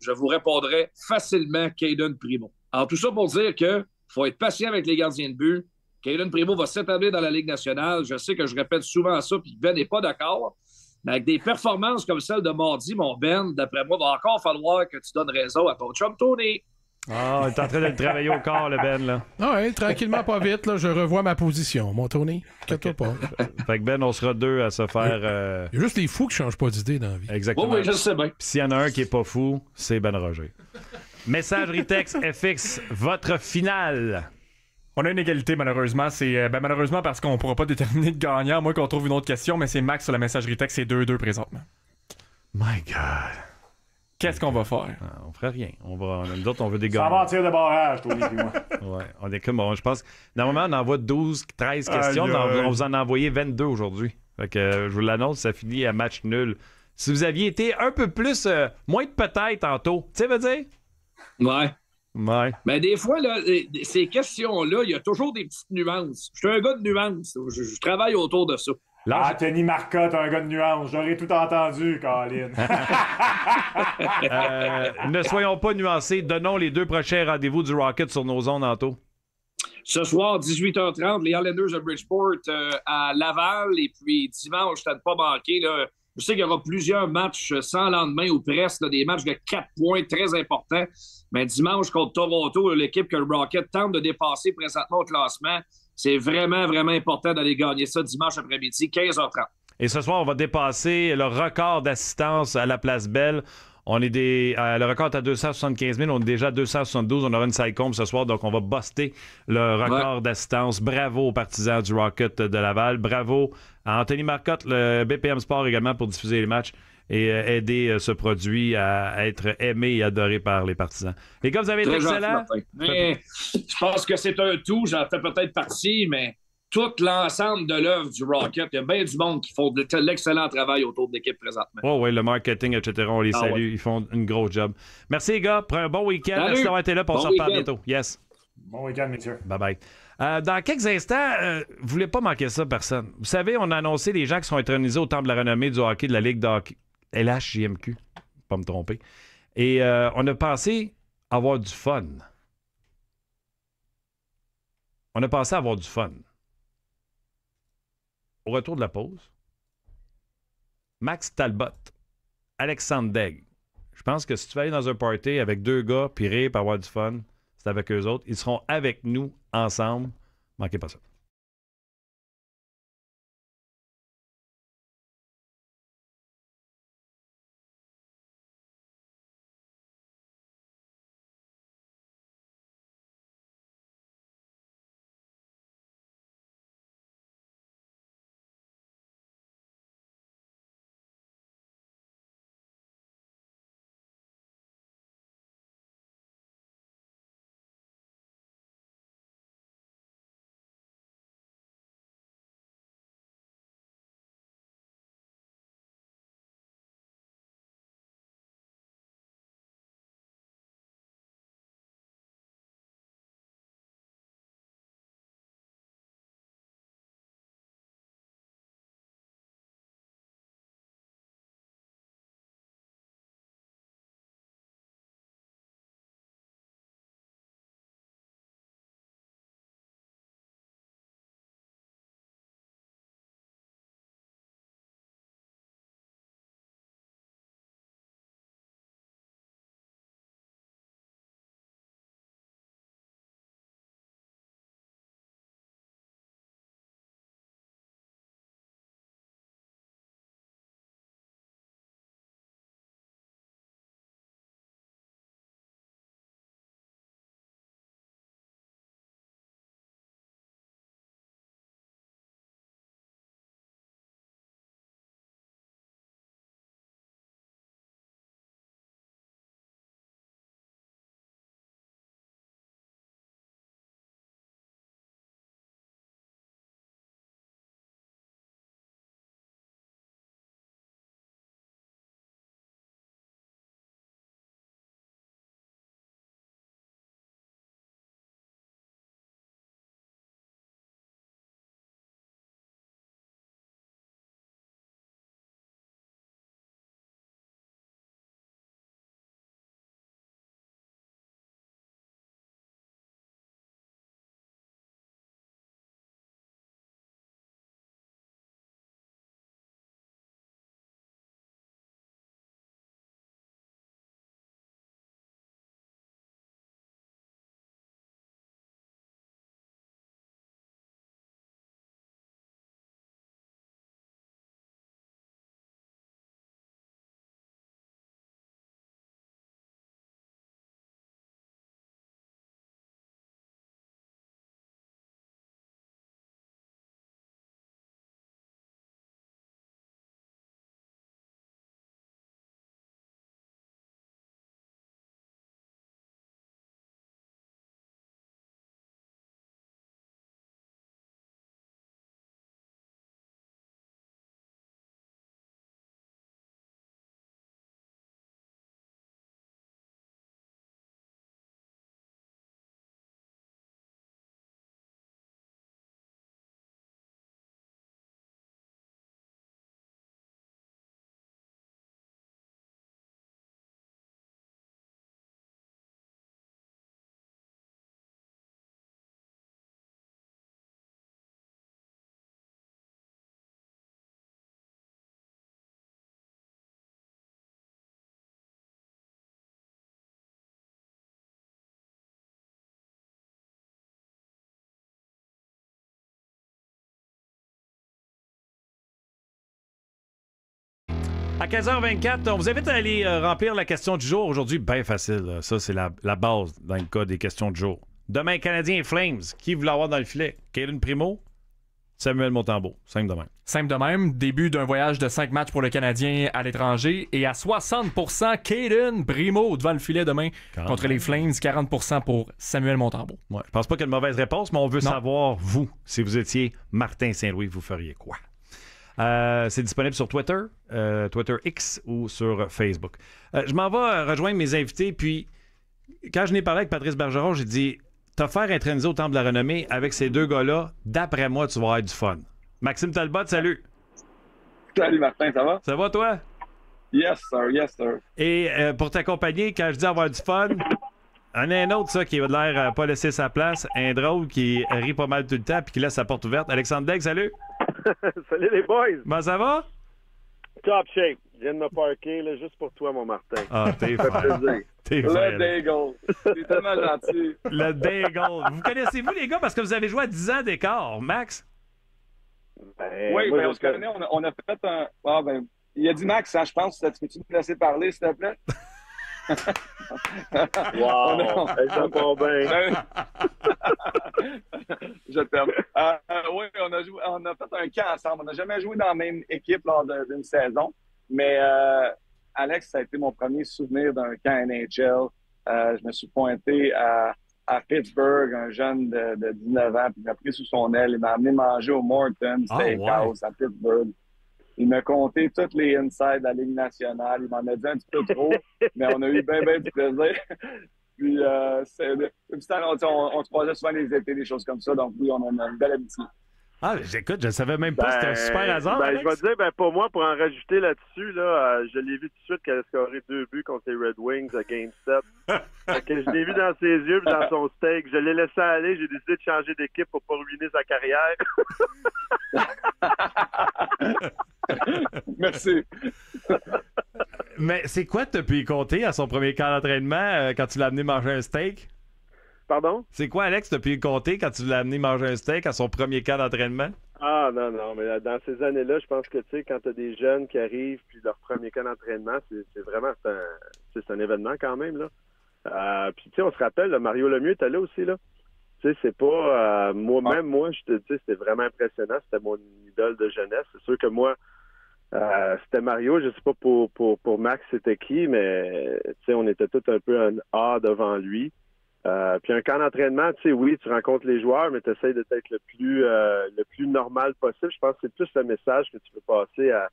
je vous répondrais facilement Caden Primo. Alors tout ça pour dire que faut être patient avec les gardiens de but. Caden Primo va s'établir dans la Ligue nationale. Je sais que je répète souvent ça, puis Ben n'est pas d'accord. Mais avec des performances comme celle de mardi, mon Ben, d'après moi, va encore falloir que tu donnes raison à ton chum Tony. Ah, t'es en train de le travailler au corps, le Ben, là. Ah ouais, tranquillement, pas vite, là, je revois ma position, mon Tony. Inquiète-toi pas. Fait que Ben, on sera deux à se faire. euh, Il y a juste les fous qui changent pas d'idée dans la vie. Oui, exactement. oui, je sais bien. Puis s'il y en a un qui est pas fou, c'est Ben Roger. Messagerie texte FX, votre finale. On a une égalité malheureusement. C'est euh, ben, malheureusement parce qu'on pourra pas déterminer de gagnant, à moins qu'on trouve une autre question, mais c'est Max sur la messagerie texte, c'est 2-2 présentement. My God. Qu'est-ce qu'on va faire? Ah, On ferait rien. On va, nous autres, on veut des Ça va en tir de barrage, Tony puis moi. Ouais, on est comme, on- je pense, normalement, on envoie 12, 13 questions. On, vous en a envoyé 22 aujourd'hui. Fait que, euh, je vous l'annonce, ça finit à match nul. Si vous aviez été un peu plus, euh, moins de peut-être tantôt, tu sais, veut dire? Ouais. Ouais. Mais des fois, là, les- ces questions-là, il y a toujours des petites nuances. Je suis un gars de nuances. Je, je travaille autour de ça. Là, Ah, Tony Marcotte, un gars de nuance. J'aurais tout entendu, Colin. euh, ne soyons pas nuancés. Donnons les deux prochains rendez-vous du Rocket sur nos ondes, Anto. Ce soir, 18h30, les Islanders de Bridgeport euh, à Laval. Et puis dimanche, ça ne pas manquer. Là, je sais qu'il y aura plusieurs matchs sans lendemain ou presque, là, des matchs de 4 points très importants. Mais dimanche contre Toronto, l'équipe que le Rocket tente de dépasser présentement au classement, c'est vraiment, vraiment important d'aller gagner ça dimanche après-midi, 15h30. Et ce soir, on va dépasser le record d'assistance à la Place Belle. On est des. euh, le record est à 275 000. On est déjà à 272. On aura une side ce soir, donc on va buster le record d'assistance. Bravo aux partisans du Rocket de Laval. Bravo à Anthony Marcotte, le BPM Sport également pour diffuser les matchs et euh, aider euh, ce produit à être aimé et adoré par les partisans. Les gars, vous avez été excellents. Je pense que c'est un tout. J'en fais peut-être partie, mais tout l'ensemble de l'œuvre du Rocket, il y a bien du monde qui font de l'excellent travail autour de l'équipe présentement. Oh oui, le marketing, etc. On les Ah salue. ouais. Ils font une grosse job. Merci les gars. Prenez un bon week-end. Salut. Merci d'avoir été là. Puis on Bon se reparle bientôt. Yes. Bon week-end, messieurs. Bye bye. Euh, dans quelques instants, euh, vous voulez pas manquer ça, personne. Vous savez, on a annoncé les gens qui sont intronisés au Temple de la renommée du hockey de la Ligue de hockey. LHJMQ, pas me tromper. Et euh, on a pensé avoir du fun. On a pensé avoir du fun. Au retour de la pause, Max Talbot, Alexandre Degg. Je pense que si tu vas aller dans un party avec deux gars, puis rire, puis avoir du fun, c'est avec eux autres. Ils seront avec nous ensemble. Manquez pas ça. À 15h24, on vous invite à aller euh, remplir la question du jour. Aujourd'hui, bien facile. Ça, c'est la, la base dans le cas des questions du jour. Demain, Canadien et Flames. Qui voulait avoir dans le filet? Kaden Primo? Samuel Montembeau. Simple de même. Simple de même, début d'un voyage de 5 matchs pour le Canadien à l'étranger et à 60%, Caden Brimo devant le filet demain Quand contre même. les Flames, 40% pour Samuel Montembeau. Ouais. Je pense pas qu'il y ait de mauvaise réponse, mais on veut Non. savoir, vous, si vous étiez Martin Saint-Louis, vous feriez quoi? Euh, c'est disponible sur Twitter, euh, Twitter X ou sur Facebook. Euh, je m'en vais rejoindre mes invités, puis quand je n'ai parlé avec Patrice Bergeron, j'ai dit T'as faire introniser au Temple de la Renommée avec ces deux gars-là, d'après moi, tu vas avoir du fun. Maxime Talbot, salut. Salut Martin, ça va? Ça va, toi? Yes, sir, yes, sir. Et euh, pour t'accompagner, quand je dis avoir du fun, on a un autre, ça, qui a l'air pas laisser sa place. Un drôle qui rit pas mal tout le temps puis qui laisse sa porte ouverte. Alexandre Degg, salut. Salut les boys! Ben, ça va? Top shape! Je viens de me parker là, juste pour toi, mon Martin. Ah, t'es Ça fait fin. plaisir. T'es Le. Daigle. C'est tellement gentil. Le Daigle. Vous connaissez-vous, les gars, parce que vous avez joué à 10 ans d'écart, Max? Ben, oui, moi, ben, on se connaît. On a, on a fait un. Ah, ben, il a dit Max, hein, je pense. Tu peux-tu me laisser parler, s'il te plaît? Wow! Ça part bien. je t'aime. Euh, euh, oui, on a, joué, on a fait un camp ensemble. On n'a jamais joué dans la même équipe lors de- d'une saison. Mais euh, Alex, ça a été mon premier souvenir d'un camp NHL. Euh, je me suis pointé à, à Pittsburgh, un jeune de, de 19 ans, puis il m'a pris sous son aile. Il m'a amené manger au Morton Ah, Steakhouse à Pittsburgh. Il m'a compté toutes les insides de la Ligue nationale. Il m'en a dit un petit peu trop, mais on a eu bien, bien du plaisir. Puis, euh, on, on, on se croisait souvent les étés, des choses comme ça. Donc, oui, on a une belle amitié. Ah, j'écoute, je savais même pas. C'était un super hasard. Ben, Alex. je vais te dire, ben, pour moi, pour en rajouter là-dessus, là, euh, je l'ai vu tout de suite qu'elle a scoré deux buts contre les Red Wings à Game 7. Fait que je l'ai vu dans ses yeux puis dans son steak. Je l'ai laissé aller. J'ai décidé de changer d'équipe pour pas ruiner sa carrière. Merci. Mais c'est quoi que t'as pu y compter à son premier camp d'entraînement euh, quand tu l'as amené manger un steak? Pardon? C'est quoi, Alex, y compter quand tu l'as amené manger un steak à son premier camp d'entraînement? Ah non, non, mais euh, dans ces années-là, je pense que tu sais, quand tu as des jeunes qui arrivent puis leur premier camp d'entraînement, c'est vraiment un, c'est un événement quand même. là. Euh, puis tu sais, on se rappelle, là, Mario Lemieux était là aussi, là. Tu sais, c'est pas euh, moi même moi, je te dis, c'était vraiment impressionnant. C'était mon idole de jeunesse. C'est sûr que moi, euh, c'était Mario. Je sais pas pour, pour, pour Max c'était qui, mais on était tous un peu un A devant lui. Euh, puis un camp d'entraînement, tu sais, oui, tu rencontres les joueurs, mais tu essaies d'être le plus euh, le plus normal possible. Je pense que c'est plus le message que tu peux passer à,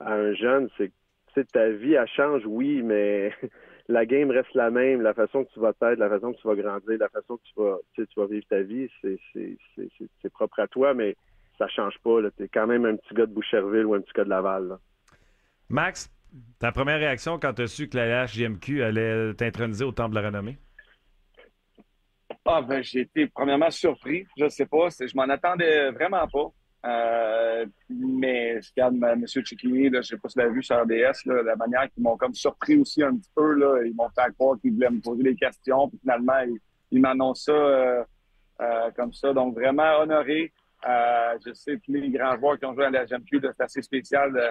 un jeune. C'est que ta vie, elle change, oui, mais la game reste la même. La façon que tu vas être, la façon que tu vas grandir, la façon que tu vas, tu vas vivre ta vie, c'est propre à toi, mais ça change pas. Tu es quand même un petit gars de Boucherville ou un petit gars de Laval. là. Max, ta première réaction quand tu as su que la HJMQ allait t'introniser au Temple de la Renommée? Ah, ben, j'ai été premièrement surpris. Je sais pas. Je m'en attendais vraiment pas. Euh, mais je regarde ma- M. Chiquini, je sais pas si vous l'avez vu sur RDS, là, la manière qu'ils m'ont comme surpris aussi un petit peu. Là, ils m'ont fait croire qu'ils voulaient me poser des questions. Puis finalement, ils, ils m'annoncent ça euh, euh, comme ça. Donc, vraiment honoré. Je sais que les grands joueurs qui ont joué à la GMQ, c'est assez spécial de,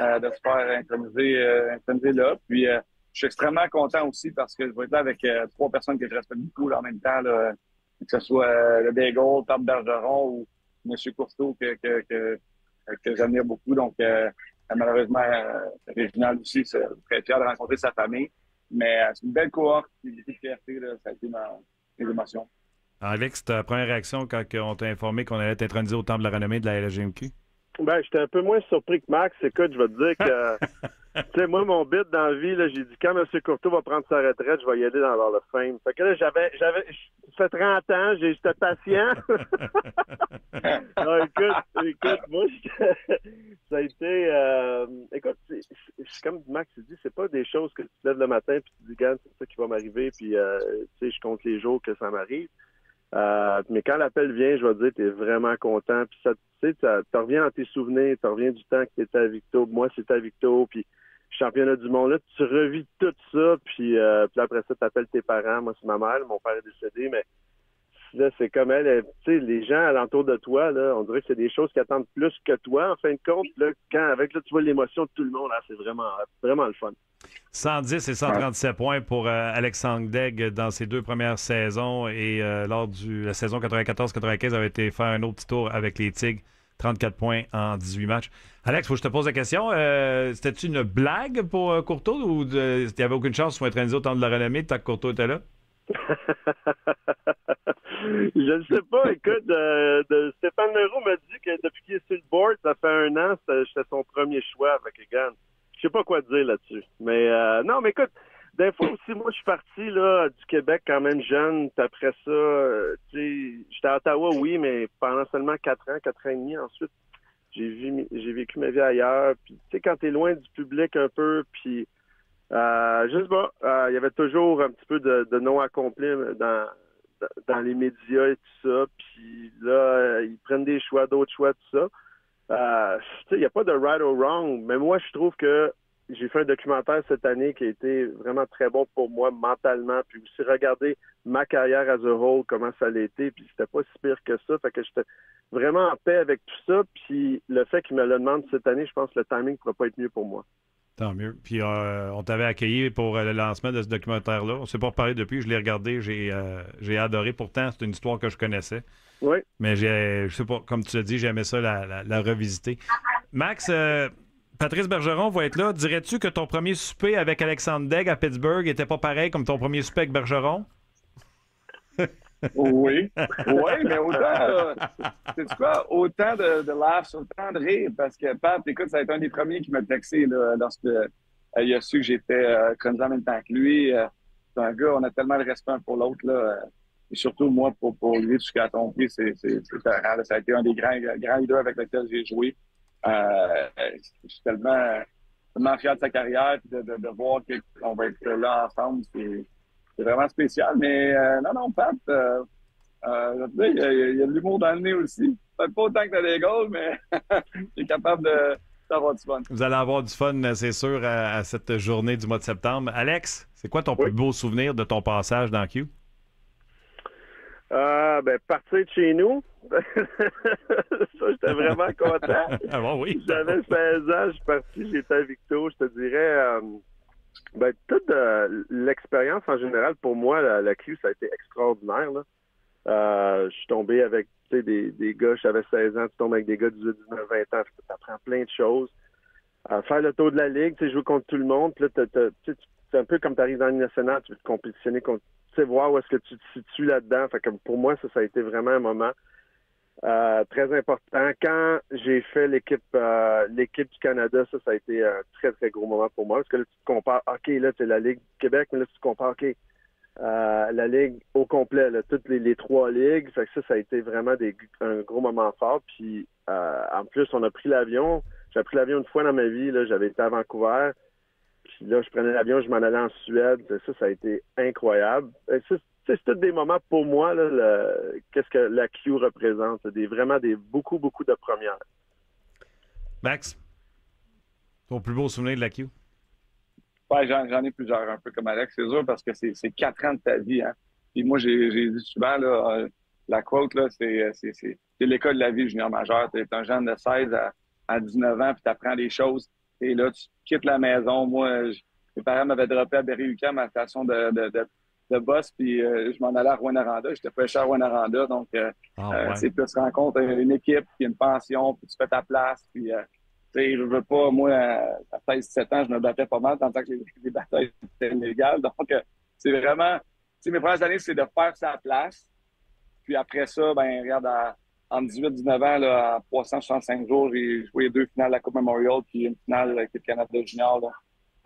euh, de se faire introniser, euh, introniser là. Puis, euh, je suis extrêmement content aussi parce que je vais être là avec euh, trois personnes que je respecte beaucoup là, en même temps, là, que ce soit euh, le Bagel, Tom Bergeron ou M. Courteau que, que, que, que j'admire beaucoup. Donc, malheureusement, Réginald aussi, c'est très fier de rencontrer sa famille. Mais c'est une belle cohorte, une fierté, ça a été ma, mes émotions. Alex, ta première réaction quand on t'a informé qu'on allait t'introniser au Temple de la Renommée de la LGMQ? Ben, j'étais un peu moins surpris que Max. Écoute, je vais te dire que, tu sais, moi, mon bit dans la vie, là, j'ai dit, quand M. Courteau va prendre sa retraite, je vais y aller dans of Fame. Fait que là, j'avais, j'avais, ça fait 30 ans, j'étais patient. Non, écoute, écoute, moi, ça a été, euh, écoute, c'est, comme Max dit, c'est pas des choses que tu te lèves le matin puis tu dis, Gars, c'est ça qui va m'arriver, puis, euh, tu sais, je compte les jours que ça m'arrive. Euh, mais quand l'appel vient, je vais te dire, tu es vraiment content. Puis ça, tu sais, tu reviens dans tes souvenirs, tu reviens du temps que tu étais à Victo. Moi, c'était à Victo, puis championnat du monde. Là, tu revis tout ça, puis, euh, puis après ça, tu appelles tes parents. Moi, c'est ma mère, mon père est décédé, mais là, c'est comme elle, elle- tu sais, les gens alentour de toi, là, on dirait que c'est des choses qui attendent plus que toi, en fin de compte. Là, quand avec là, tu vois l'émotion de tout le monde, là, c'est vraiment, vraiment le fun. 110 et 137 points pour euh, Alexandre Degg dans ses deux premières saisons et euh, lors de la saison 94-95 avait été faire un autre petit tour avec les Tigres. 34 points en 18 matchs. Alex, faut que je te pose la question. Euh, C'était-tu une blague pour euh, Courtois ou il n'y avait aucune chance intronisé au temps de la renommée tant que Courtois était là? Je ne sais pas. Écoute, de- Stéphane Leroux m'a dit que depuis qu'il est sur le board, ça fait un an, c'était son premier choix avec Egan. Je sais pas quoi dire là-dessus. Mais euh, non, mais écoute, des fois aussi, moi, je suis parti là, du Québec quand même jeune. Puis après ça, euh, tu sais, j'étais à Ottawa, oui, mais pendant seulement quatre ans, quatre ans et demi ensuite. J'ai vu, j'ai vécu ma vie ailleurs. Puis, tu sais, quand t'es loin du public un peu, puis euh, sais pas, euh, il y avait toujours un petit peu de, de non accompli dans, les médias et tout ça. Puis là, ils prennent des choix, d'autres choix, tout ça. Euh, il n'y a pas de right or wrong, mais moi, je trouve que j'ai fait un documentaire cette année qui a été vraiment très bon pour moi mentalement, puis aussi regarder ma carrière as a whole, comment ça a été, puis c'était pas si pire que ça. Fait que j'étais vraiment en paix avec tout ça, puis le fait qu'il me le demande cette année, je pense que le timing ne pourrait pas être mieux pour moi. Tant mieux. Puis euh, on t'avait accueilli pour euh, le lancement de ce documentaire-là. On ne s'est pas reparlé depuis. Je l'ai regardé. J'ai euh, j'ai adoré. Pourtant, c'est une histoire que je connaissais. Oui. Mais j'ai, je sais pas, comme tu l'as dit, j'aimais ça la, la- la revisiter. Max, Patrice Bergeron va être là. Dirais-tu que ton premier souper avec Alexandre Degg à Pittsburgh était pas pareil comme ton premier souper avec Bergeron? Oui. Oui, mais autant, quoi, autant de, de laughs, autant de rire, parce que Pat, écoute, ça a été un des premiers qui m'a texté là, lorsque euh, a su que j'étais euh, chronisé en même temps que lui. Euh, c'est un gars, on a tellement de respect pour l'autre, là. euh, et surtout, moi, pour, lui, tout ce qu'il a accompli, c'est. Ça a été un des grands, grands leaders avec lesquels j'ai joué. Je suis tellement, fier de sa carrière, de, de, de voir qu'on va être là ensemble. C'est vraiment spécial. Mais euh, non, non, Pat, euh, euh, il y a, il y a de l'humour dans le nez aussi. Peut-être pas autant que t'as des goals, mais il est capable de- d'avoir du fun. Vous allez avoir du fun, c'est sûr, à, à cette journée du mois de septembre. Alex, c'est quoi ton plus beau souvenir de ton passage dans Q? Euh, ben, partir de chez nous. ça, j'étais vraiment content. Ah bon, oui. J'avais 16 ans, je suis parti, j'étais à Victo. Je te dirais, euh, ben, toute euh, l'expérience en général, pour moi, la, la Q, ça a été extraordinaire. Euh, je suis tombé avec des, des gars, j'avais 16 ans, tu tombes avec des gars de 18, 19, 20 ans, tu apprends plein de choses. Euh, faire le tour de la ligue, tu jouer contre tout le monde, là, c'est un peu comme tu arrives dans Ligue nationale, tu veux te compétitionner tu sais, voir où est-ce que tu te situes là-dedans. Fait que pour moi, ça, ça a été vraiment un moment euh, très important. Quand j'ai fait l'équipe euh, l'équipe du Canada, ça, ça a été un très, très gros moment pour moi. Parce que là, tu te compares, OK, là, c'est la Ligue du Québec, mais là, tu te compares, OK, euh, la Ligue au complet, toutes les, trois ligues. Fait que ça, ça a été vraiment un gros moment fort. Puis, en plus, on a pris l'avion. J'ai pris l'avion une fois dans ma vie. Là, j'avais été à Vancouver. Puis là, je prenais l'avion, je m'en allais en Suède. Ça, ça a été incroyable. C'est tous des moments pour moi, là, le- qu'est-ce que la Q représente. Des, vraiment des beaucoup, beaucoup de premières. Max, ton plus beau souvenir de la Q? Ouais, j'en, j'en ai plusieurs, un peu comme Alex, c'est sûr, parce que c'est, c'est quatre ans de ta vie. Hein. Puis moi, j'ai, j'ai dit souvent, là, euh, la quote, là, c'est, c'est, c'est, c'est l'école de la vie junior majeur. Tu es un jeune de 16 à, à 19 ans, puis tu apprends des choses. Et là, tu quittes la maison. Moi, je- mes parents m'avaient droppé à Berry-UQAM à la station de, de, de, de boss, puis euh, je m'en allais à Rouen-Aranda. J'étais pêcheur à Rouen-Aranda, donc euh, Ah, euh, ouais. c'est plus tu rencontres une équipe, puis une pension, puis tu fais ta place, puis tu sais, je veux pas, moi, à 16-17 ans, je me battais pas mal, tant que les, les batailles étaient illégales. Donc, c'est vraiment, tu sais, mes premières années, c'est de faire sa place. Puis après ça, ben, regarde, à, en 18-19 ans, là, à 365 jours, j'ai joué deux finales de la Coupe Memorial, puis une finale de l'équipe Canada Junior. là.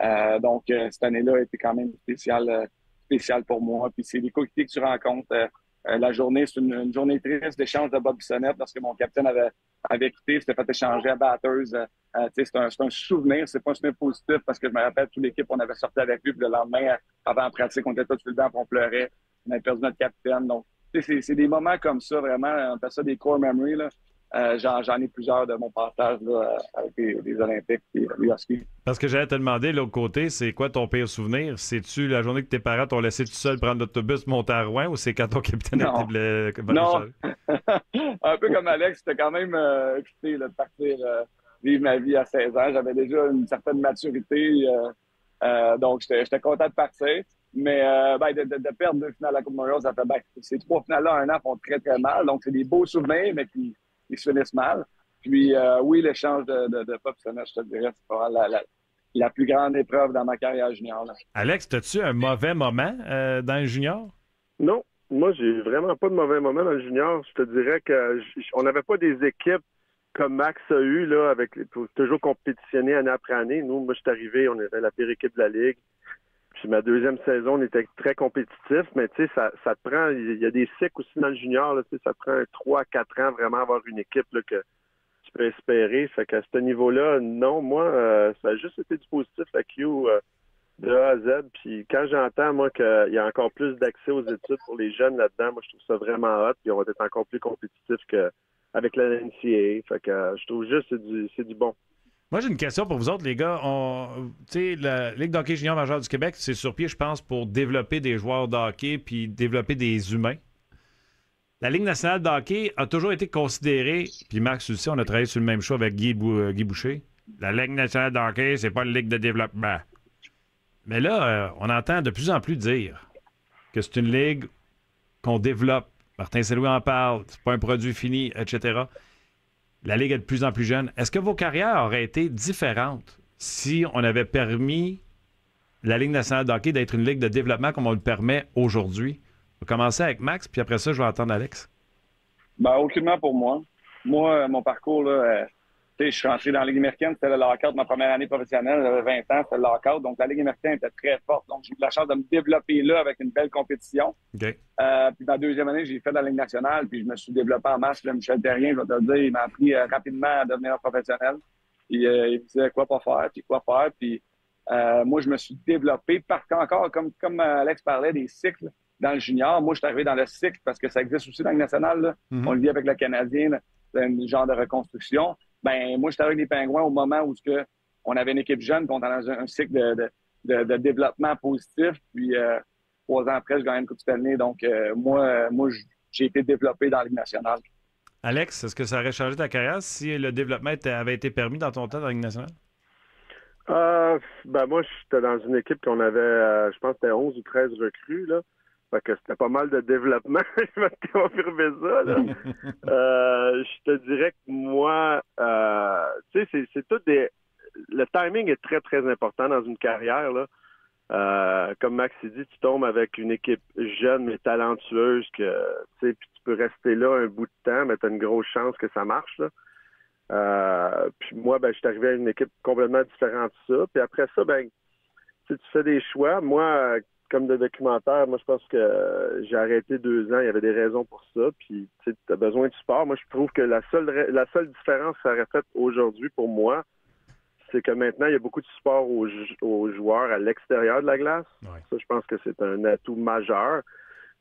Euh, donc, euh, cette année-là a été quand même spéciale, spéciale pour moi. Puis c'est des coéquipiers que tu rencontres. euh, euh, la journée, c'est une, journée triste d'échange de Bob Bissonnette parce que mon capitaine avait, avait quitté, s'était fait échanger à batteuse. Euh, c'est un, un souvenir, c'est pas un souvenir positif parce que je me rappelle toute l'équipe, on avait sorti avec lui, puis le lendemain, avant la pratique, on était tous sur le banc, on pleurait. On avait perdu notre capitaine. Donc, c'est des moments comme ça, vraiment, on appelle ça des core memories. Là. Euh, j'en, ai plusieurs de mon partage là, avec les, les Olympiques et les Huskies. Parce que j'allais te demander, l'autre côté, c'est quoi ton pire souvenir? C'est-tu la journée que tes parents t'ont laissé tout seul prendre l'autobus, monter à Rouen, ou c'est quand ton capitaine Non. a été blessé? Non. un peu comme Alex, j'étais quand même euh, excité là, de partir euh, vivre ma vie à 16 ans. J'avais déjà une certaine maturité, euh, euh, donc j'étais content de partir. Mais euh, ben, de, de- de perdre deux finales à la Coupe Memorial, ça fait ben, ces trois finales-là en un an font très très mal. Donc c'est des beaux souvenirs, mais qui, qui se finissent mal. Puis euh, oui, l'échange de, de, de professionnels, je te dirais, c'est pas la, la, la plus grande épreuve dans ma carrière junior. là. Alex, as-tu un mauvais moment euh, dans le junior? Non, moi, j'ai vraiment pas de mauvais moment dans le junior. Je te dirais que on n'avait pas des équipes comme Max a eu, là, avec les- toujours compétitionner année après année. Nous, moi, je suis arrivé, on était la pire équipe de la Ligue. Puis ma deuxième saison, on était très compétitif, mais tu sais, ça, te prend, il y a des cycles aussi dans le junior, là, ça te prend 3-4 ans vraiment avoir une équipe que tu peux espérer. Fait qu'à ce niveau-là, non, moi, euh, ça a juste été du positif à Q. euh, de A à Z. Puis quand j'entends, moi, qu'il y a encore plus d'accès aux études pour les jeunes là-dedans, moi, je trouve ça vraiment hot. Puis on va être encore plus compétitif qu'avec la NCAA. Fait que euh, je trouve juste que c'est du, c'est du bon. Moi, j'ai une question pour vous autres, les gars. On, tu sais, la Ligue d'hockey junior majeure du Québec, c'est sur pied, je pense, pour développer des joueurs de hockey puis développer des humains. La Ligue nationale de hockey a toujours été considérée, puis Max aussi, on a travaillé sur le même show avec Guy, euh, Boucher. La Ligue nationale de hockey, c'est pas une ligue de développement. Mais là, euh, on entend de plus en plus dire que c'est une ligue qu'on développe. Martin Saint-Louis en parle, c'est pas un produit fini, etc. La ligue est de plus en plus jeune. Est-ce que vos carrières auraient été différentes si on avait permis la Ligue nationale de d'être une ligue de développement comme on le permet aujourd'hui? On va commencer avec Max, puis après ça, je vais entendre Alex. Ben, aucunement pour moi. Moi, euh, mon parcours, là, euh, je suis rentré dans la Ligue américaine, c'était le lockout, ma première année professionnelle, j'avais 20 ans, c'était le lockout, donc la Ligue américaine était très forte. Donc, j'ai eu la chance de me développer là avec une belle compétition. Euh, puis, ma deuxième année, j'ai fait la Ligue nationale, puis je me suis développé en masse. Là, Michel Terrien, je vais te le dire, il m'a appris euh, rapidement à devenir un professionnel. Puis, euh, il me disait quoi pas faire, puis quoi faire. Puis, moi, je me suis développé parce qu'encore, comme, comme Alex parlait des cycles dans le junior, moi, je suis arrivé dans le cycle parce que ça existe aussi dans le national. là. Mhm. On le vit avec le Canadien, c'est un genre de reconstruction. Ben, moi, j'étais avec les Pingouins au moment où que on avait une équipe jeune, puis on était dans un, un cycle de, de, de- de développement positif. Puis, euh, trois ans après, je gagne une Coupe Stanley. Donc, euh, moi, moi j'ai été développé dans la Ligue nationale. Alex, est-ce que ça aurait changé ta carrière si le développement était- avait été permis dans ton temps dans la Ligue nationale? Euh, ben moi, j'étais dans une équipe qu'on avait, euh, je pense que c'était 11 ou 13 recrues, là. Fait que c'était pas mal de développement. Je vais te confirmer ça, là. Euh, je te dirais que moi, euh, tu sais, c'est, c'est tout des... Le timing est très, très important dans une carrière, là. Euh, comme Max a dit, tu tombes avec une équipe jeune mais talentueuse que, tu sais, puis tu peux rester là un bout de temps, mais tu as une grosse chance que ça marche, là. Euh, puis moi, ben, je suis arrivé à une équipe complètement différente de ça. Puis après ça, ben, tu fais des choix. Moi, comme de documentaire, moi, je pense que euh, j'ai arrêté deux ans. Il y avait des raisons pour ça. Puis, tu as besoin de support. Moi, je trouve que la seule, la seule différence que ça aurait fait aujourd'hui pour moi, c'est que maintenant, il y a beaucoup de support aux, jou- aux joueurs à l'extérieur de la glace. Ouais. Ça, je pense que c'est un atout majeur.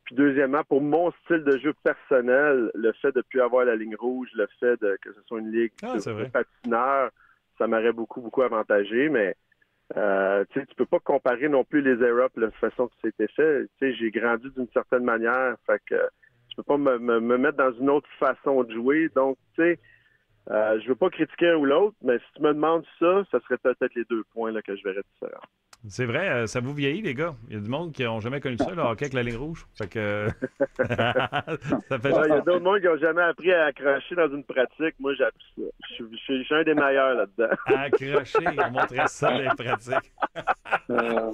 Puis deuxièmement, pour mon style de jeu personnel, le fait de ne plus avoir la ligne rouge, le fait de, que ce soit une ligue Ah, de, c'est vrai. de patineurs, ça m'aurait beaucoup, beaucoup avantagé, mais euh, tu peux pas comparer non plus les Europe la façon que c'était fait. Tu sais, j'ai grandi d'une certaine manière, fait que tu peux pas me, me- me mettre dans une autre façon de jouer. Donc, tu sais, euh, je veux pas critiquer un ou l'autre, mais si tu me demandes ça, ça serait peut-être les deux points là, que je verrais différents. C'est vrai, euh, ça vous vieillit, les gars. Il y a du monde qui n'ont jamais connu ça, le hockey avec la ligne rouge. Fait que. ça fait Ouais, Il y a d'autres monde qui n'ont jamais appris à accrocher dans une pratique. Moi, j'ai ça. Je suis- je suis un des meilleurs là-dedans. accrocher, on montrait ça dans les pratiques. Euh,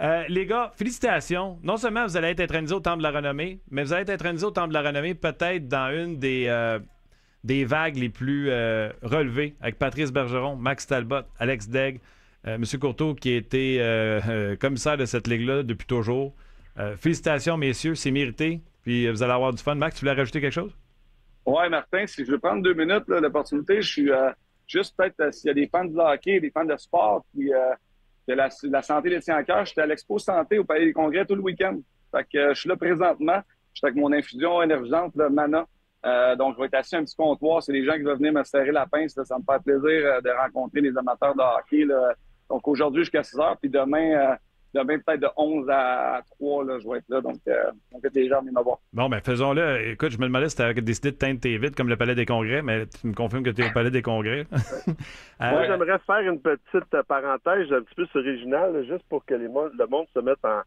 Euh, les gars, félicitations. Non seulement vous allez être intronisés au Temple de la Renommée, mais vous allez être intronisés au Temple de la Renommée peut-être dans une des, euh, des vagues les plus euh, relevées avec Patrice Bergeron, Max Talbot, Alex Degg, euh, M. Courteau qui a été euh, euh, commissaire de cette ligue-là depuis toujours. Euh, félicitations, messieurs, c'est mérité. Puis euh, vous allez avoir du fun. Max, tu voulais rajouter quelque chose? Ouais, Martin, si je veux prendre deux minutes, l'opportunité, je suis euh, juste peut-être euh, s'il y a des fans de hockey, des fans de sport, puis euh, de la, santé des tiens à cœur, j'étais à l'Expo Santé au Palais des Congrès tout le week-end. Fait que euh, je suis là présentement. Je suis avec mon infusion énergisante, là, Mana. Euh, donc, je vais être assis à un petit comptoir. C'est des gens qui vont venir me serrer la pince. Ça me fait plaisir euh, de rencontrer les amateurs de hockey. Donc, aujourd'hui jusqu'à 6 heures. Puis demain, euh, demain peut-être de 11 à 3, là, je vais être là. Donc, euh, on fait les gens venir me voir. Bon, ben faisons-le. Écoute, je me demandais si tu avais décidé de teindre tes vides comme le Palais des Congrès, mais tu me confirmes que tu es au Palais des Congrès. Euh, Moi, j'aimerais faire une petite euh, parenthèse un petit peu sur Réginal, juste pour que les le monde se mette en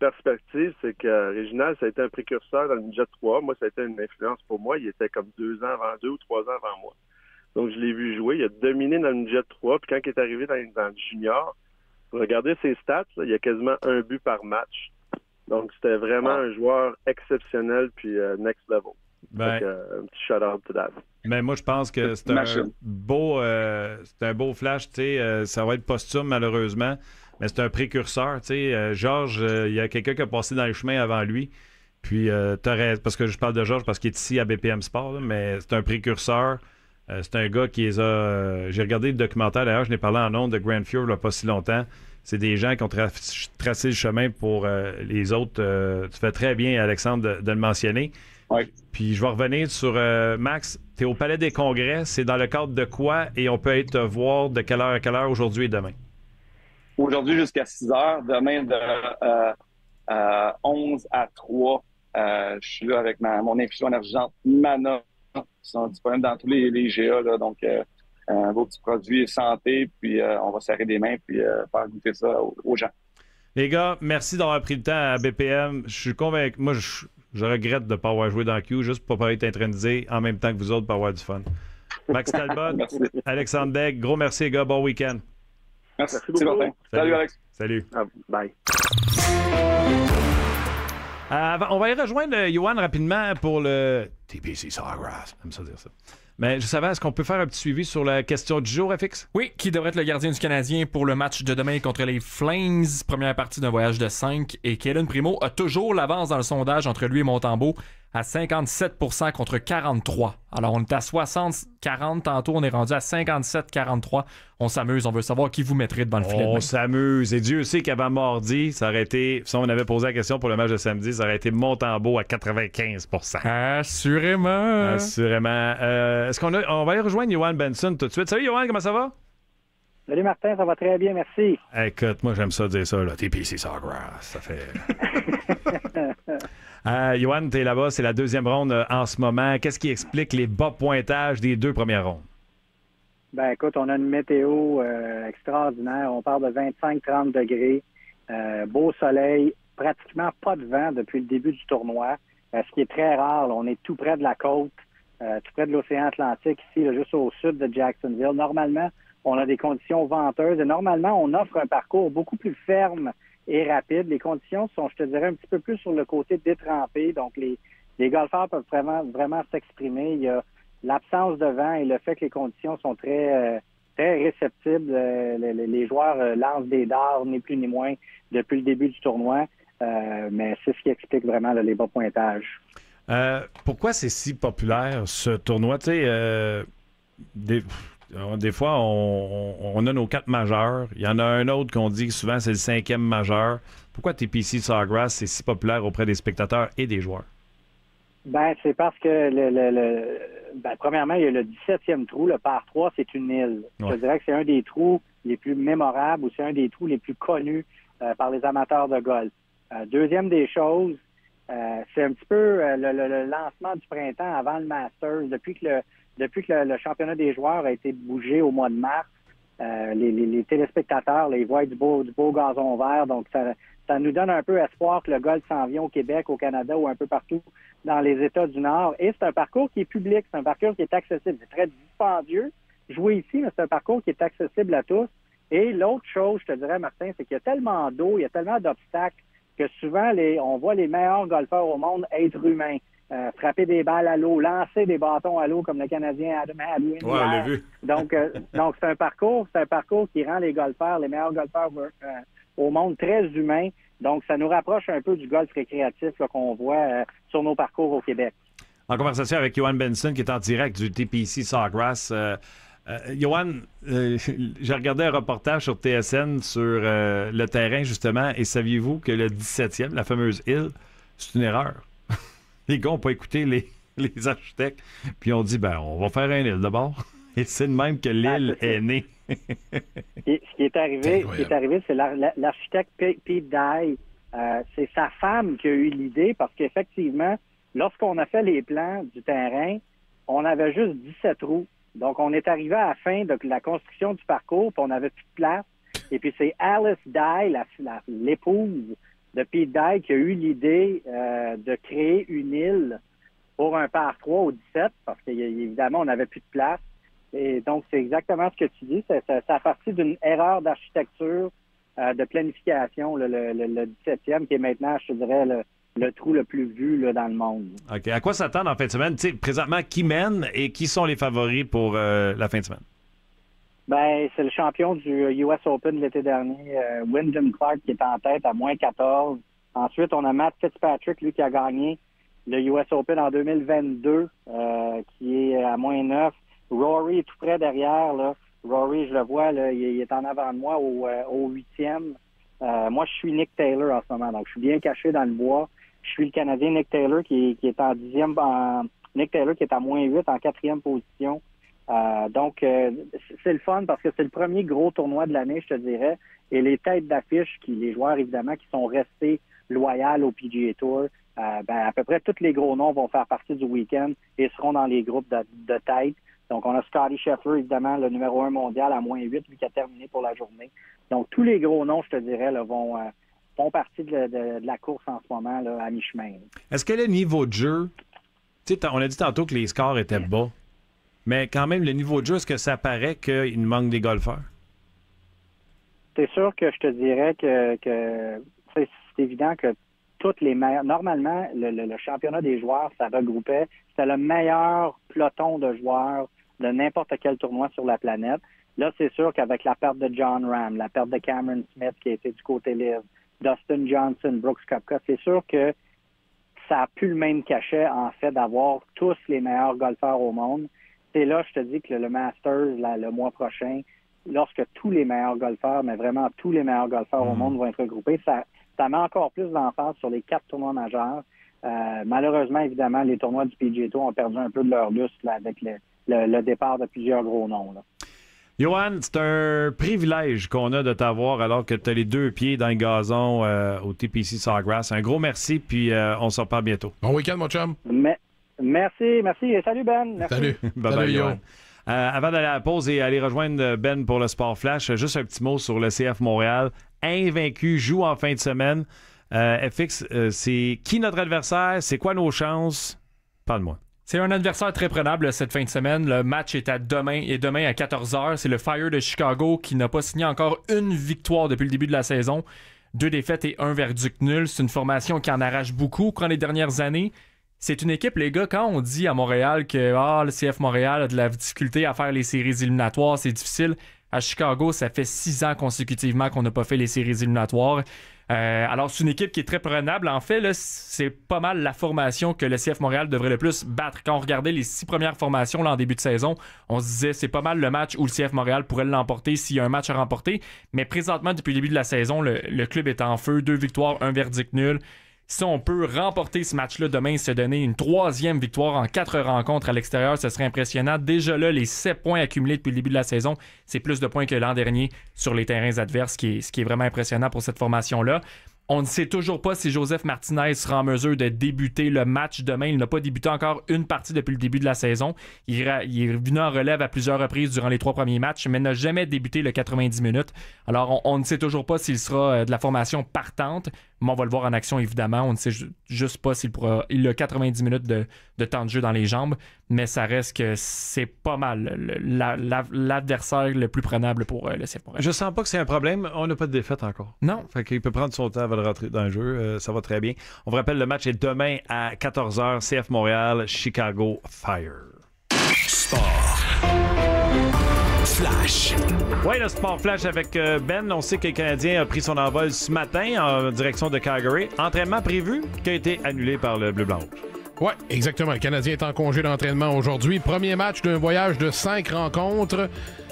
perspective. C'est que euh, Réginal, ça a été un précurseur dans le Ninja 3. Moi, ça a été une influence pour moi. Il était comme deux ans avant, deux ou trois ans avant moi. Donc, je l'ai vu jouer. Il a dominé dans le Ninja 3. Puis quand il est arrivé dans, dans le junior, regardez ses stats, là, il y a quasiment un but par match. Donc, c'était vraiment un joueur exceptionnel puis euh, next level. Ben- que, euh, un petit shout-out to that. Mais moi, je pense que c'est un beau, euh, c'est un beau flash. Tu sais, euh, ça va être posthume malheureusement, mais c'est un précurseur. Tu sais, Euh, Georges, euh, il y a quelqu'un qui a passé dans les chemins avant lui. Puis, euh, parce que je parle de Georges parce qu'il est ici à BPM Sport, là, mais c'est un précurseur. Euh, c'est un gars qui les a. euh, J'ai regardé le documentaire d'ailleurs, je n'ai parlé en nom de Grand Fury il n'y a pas si longtemps. C'est des gens qui ont tra- tracé le chemin pour euh, les autres. Euh, tu fais très bien, Alexandre, de, de le mentionner. Puis je vais revenir sur Max. Tu es au Palais des Congrès. C'est dans le cadre de quoi et on peut aller te voir de quelle heure à quelle heure aujourd'hui et demain? Aujourd'hui jusqu'à 6 heures. Demain de euh, euh, 11 à 3. Euh, je suis là avec ma, mon infusion énergisante Mana. Ils sont disponibles dans tous les, les GA. Là, donc, euh, un beau petit produit santé. Puis, euh, on va serrer des mains puis euh, faire goûter ça aux, aux gens. Les gars, merci d'avoir pris le temps à BPM. Je suis convaincu. Moi, je, je regrette de ne pas avoir joué dans Q juste pour pas être intronisé en même temps que vous autres pour avoir du fun. Max Talbot, Merci. Alexandre Beck, gros merci, les gars. Bon week-end. Merci, beaucoup. Martin. Salut, Alex. Salut. Ah, bye. Euh, on va y rejoindre euh, Johan rapidement pour le TPC Sawgrass. J'aime. Mais je savais, est-ce qu'on peut faire un petit suivi sur la question du jour, FX? Oui, qui devrait être le gardien du Canadien pour le match de demain contre les Flames, première partie d'un voyage de 5. Et Kellen Primo a toujours l'avance dans le sondage entre lui et Montembeau à 57% contre 43. Alors on est à 60-40 tantôt, on est rendu à 57-43. On s'amuse, on veut savoir qui vous mettrez devant le filet. On s'amuse. Et Dieu sait qu'avant mardi, ça aurait été, si on avait posé la question pour le match de samedi, ça aurait été Montembeau à 95 Assurément. Assurément. Euh, est-ce qu'on a, on va aller rejoindre Johan Benson tout de suite. Salut Johan, comment ça va? Salut Martin, ça va très bien, merci. Écoute, moi j'aime ça dire ça, là. TPC Sawgrass, ça fait. Euh, Johan, t'es là-bas, c'est la deuxième ronde euh, en ce moment. Qu'est-ce qui explique les bas pointages des deux premières rondes? Ben écoute, on a une météo euh, extraordinaire. On part de 25-30 degrés, euh, beau soleil, pratiquement pas de vent depuis le début du tournoi, ce qui est très rare. On est tout près de la côte, tout près de l'océan Atlantique, ici, juste au sud de Jacksonville. Normalement, on a des conditions venteuses et normalement, on offre un parcours beaucoup plus ferme et rapide. Les conditions sont, je te dirais, un petit peu plus sur le côté détrempé. Donc, les, les golfeurs peuvent vraiment, vraiment s'exprimer. Il y a l'absence de vent et le fait que les conditions sont très, euh, très réceptibles. Euh, les, joueurs euh, lancent des dards, ni plus ni moins, depuis le début du tournoi. Mais c'est ce qui explique vraiment les bas pointages. Pourquoi c'est si populaire ce tournoi? Tu sais, des, des fois, on, a nos quatre majeurs. Il y en a un autre qu'on dit souvent c'est le cinquième majeur. Pourquoi TPC Sawgrass c'est si populaire auprès des spectateurs et des joueurs? Ben, c'est parce que le, le, le- ben, premièrement, il y a le 17e trou, le par 3, c'est une île. Je Ouais. dirais que c'est un des trous les plus mémorables ou c'est un des trous les plus connus euh, par les amateurs de golf. Euh, deuxième des choses, euh, c'est un petit peu euh, le, le- le lancement du printemps avant le Masters. Depuis que le depuis que le, championnat des joueurs a été bougé au mois de mars, euh, les, les- les téléspectateurs, voient du beau, du beau gazon vert. Donc, ça, ça nous donne un peu espoir que le golf s'en vient au Québec, au Canada ou un peu partout dans les États du Nord. Et c'est un parcours qui est public, c'est un parcours qui est accessible. C'est très dispendieux jouer ici, mais c'est un parcours qui est accessible à tous. Et l'autre chose, je te dirais, Martin, c'est qu'il y a tellement d'eau, il y a tellement d'obstacles que souvent, les, on voit les meilleurs golfeurs au monde être humains. Euh, frapper des balles à l'eau, lancer des bâtons à l'eau comme le Canadien Adam Hadwin. Ouais, on l'a vu. Donc, euh, donc c'est un parcours, c'est un parcours qui rend les golfeurs, les meilleurs golfeurs euh, au monde très humains. Donc, ça nous rapproche un peu du golf récréatif qu'on voit sur nos parcours au Québec. En conversation avec Johan Benson, qui est en direct du TPC Sawgrass. Johan, j'ai regardé un reportage sur TSN sur le terrain, justement, et saviez-vous que le 17e, la fameuse île, c'est une erreur? Les gars n'ont pas écouté les, les architectes. Puis on dit, ben, on va faire un île d'abord. Et c'est de même que l'île est née. Et ce qui est arrivé, ce qui est arrivé, c'est la- la- l'architecte P- Pete Dye. Euh, c'est sa femme qui a eu l'idée parce qu'effectivement, lorsqu'on a fait les plans du terrain, on avait juste 17 trous. Donc, on est arrivé à la fin de la construction du parcours, puis on n'avait plus de place. Et puis, c'est Alice Dye, la- la- l'épouse de Pete Dye, qui a eu l'idée euh, de créer une île pour un par 3 au 17, parce qu'évidemment, on n'avait plus de place. Et donc, c'est exactement ce que tu dis. Ça, ça, ça a parti d'une erreur d'architecture, euh, de planification, le, le, le- le 17e, qui est maintenant, je te dirais, le, trou le plus vu dans le monde. OK. À quoi s'attendre en fin de semaine? Tu sais, présentement, qui mène et qui sont les favoris pour euh, la fin de semaine? Ben, c'est le champion du US Open de l'été dernier, euh, Wyndham Clark, qui est en tête à moins 14. Ensuite, on a Matt Fitzpatrick, lui, qui a gagné le US Open en 2022, euh, qui est à moins 9. Rory est tout près derrière, là. Rory, je le vois, là, il, est en avant de moi au, euh, au huitième. Euh, moi, je suis Nick Taylor en ce moment, donc je suis bien caché dans le bois. Je suis le Canadien Nick Taylor qui, qui est en dixième, en, Nick Taylor qui est à moins 8 en quatrième position. Euh, donc, euh, c'est le fun parce que c'est le premier gros tournoi de l'année, je te dirais. Et les têtes d'affiche, qui, les joueurs évidemment, qui sont restés loyaux au PGA Tour, euh, ben, à peu près tous les gros noms vont faire partie du week-end et seront dans les groupes de, tête. Donc, on a Scotty Scheffler, évidemment, le numéro un mondial à moins 8, lui qui a terminé pour la journée. Donc, tous les gros noms, je te dirais, là, vont, euh, font partie de, la- course en ce moment là, à mi-chemin. Est-ce que le niveau de jeu, on a dit tantôt que les scores étaient bas, mais quand même, le niveau de jeu, est-ce que ça paraît qu'il nous manque des golfeurs? c'est sûr que je te dirais que, c'est évident que toutes les meilleures. Normalement, le, championnat des joueurs, ça regroupait, c'était le meilleur peloton de joueurs de n'importe quel tournoi sur la planète. Là, c'est sûr qu'avec la perte de John Ram, la perte de Cameron Smith qui a été du côté live, Dustin Johnson, Brooks Koepka, c'est sûr que ça a plus le même cachet, en fait, d'avoir tous les meilleurs golfeurs au monde. C'est là, je te dis que le, le Masters, là, le mois prochain, lorsque tous les meilleurs golfeurs, mais vraiment tous les meilleurs golfeurs au monde vont être regroupés, ça, ça met encore plus d'emphase sur les quatre tournois majeurs. Euh, malheureusement, évidemment, les tournois du PGA Tour ont perdu un peu de leur lustre là, avec le, le- le départ de plusieurs gros noms. là. Johan, c'est un privilège qu'on a de t'avoir alors que tu as les deux pieds dans le gazon euh, au TPC Sawgrass. Un gros merci, puis euh, on se reparle bientôt. Bon week-end, mon chum. Mais, merci, merci. Et salut Ben. Merci. Bye Salut, bye, Yo. Johan. Euh, avant d'aller à la pause et aller rejoindre Ben pour le Sport Flash, juste un petit mot sur le CF Montréal. Invaincu, joue en fin de semaine. Euh, FX, euh, c'est qui notre adversaire? C'est quoi nos chances? Parle-moi. C'est un adversaire très prenable cette fin de semaine. Le match est à demain et demain à 14h. C'est le Fire de Chicago qui n'a pas signé encore une victoire depuis le début de la saison. Deux défaites et un verdict nul. C'est une formation qui en arrache beaucoup au cours des dernières années. C'est une équipe, les gars, quand on dit à Montréal que ah, le CF Montréal a de la difficulté à faire les séries éliminatoires, c'est difficile. À Chicago, ça fait six ans consécutivement qu'on n'a pas fait les séries éliminatoires. Euh, alors, c'est une équipe qui est très prenable. En fait, c'est pas mal la formation que le CF Montréal devrait le plus battre. Quand on regardait les six premières formations en début de saison, on se disait c'est pas mal le match où le CF Montréal pourrait l'emporter s'il y a un match à remporter. Mais présentement, depuis le début de la saison, le club est en feu. Deux victoires, un verdict nul. Si on peut remporter ce match-là demain et se donner une troisième victoire en quatre rencontres à l'extérieur, ce serait impressionnant. Déjà là, les sept points accumulés depuis le début de la saison, c'est plus de points que l'an dernier sur les terrains adverses, ce qui est, vraiment impressionnant pour cette formation-là. On ne sait toujours pas si Joseph Martinez sera en mesure de débuter le match demain. Il n'a pas débuté encore une partie depuis le début de la saison. Il, est venu en relève à plusieurs reprises durant les trois premiers matchs, mais n'a jamais débuté le 90 minutes. Alors, on, on ne sait toujours pas s'il sera euh, de la formation partante, mais on va le voir en action, évidemment. On ne sait ju- juste pas s'il pourra. Il a 90 minutes de, de temps de jeu dans les jambes, mais ça reste que c'est pas mal le- la- la- l'adversaire le plus prenable pour euh, le CF Montréal. Je sens pas que c'est un problème. On n'a pas de défaite encore. Non. Fait qu'il peut prendre son temps avant de rentrer dans le jeu. Euh, ça va très bien. On vous rappelle, le match est demain à 14h. CF Montréal, Chicago Fire. Sport. Flash. Oui, le Sport Flash avec euh, Ben. On sait que le Canadien a pris son envol ce matin en direction de Calgary. Entraînement prévu qui a été annulé par le Bleu-Blanc. Ouais, exactement. Le Canadien est en congé d'entraînement aujourd'hui. Premier match d'un voyage de cinq rencontres.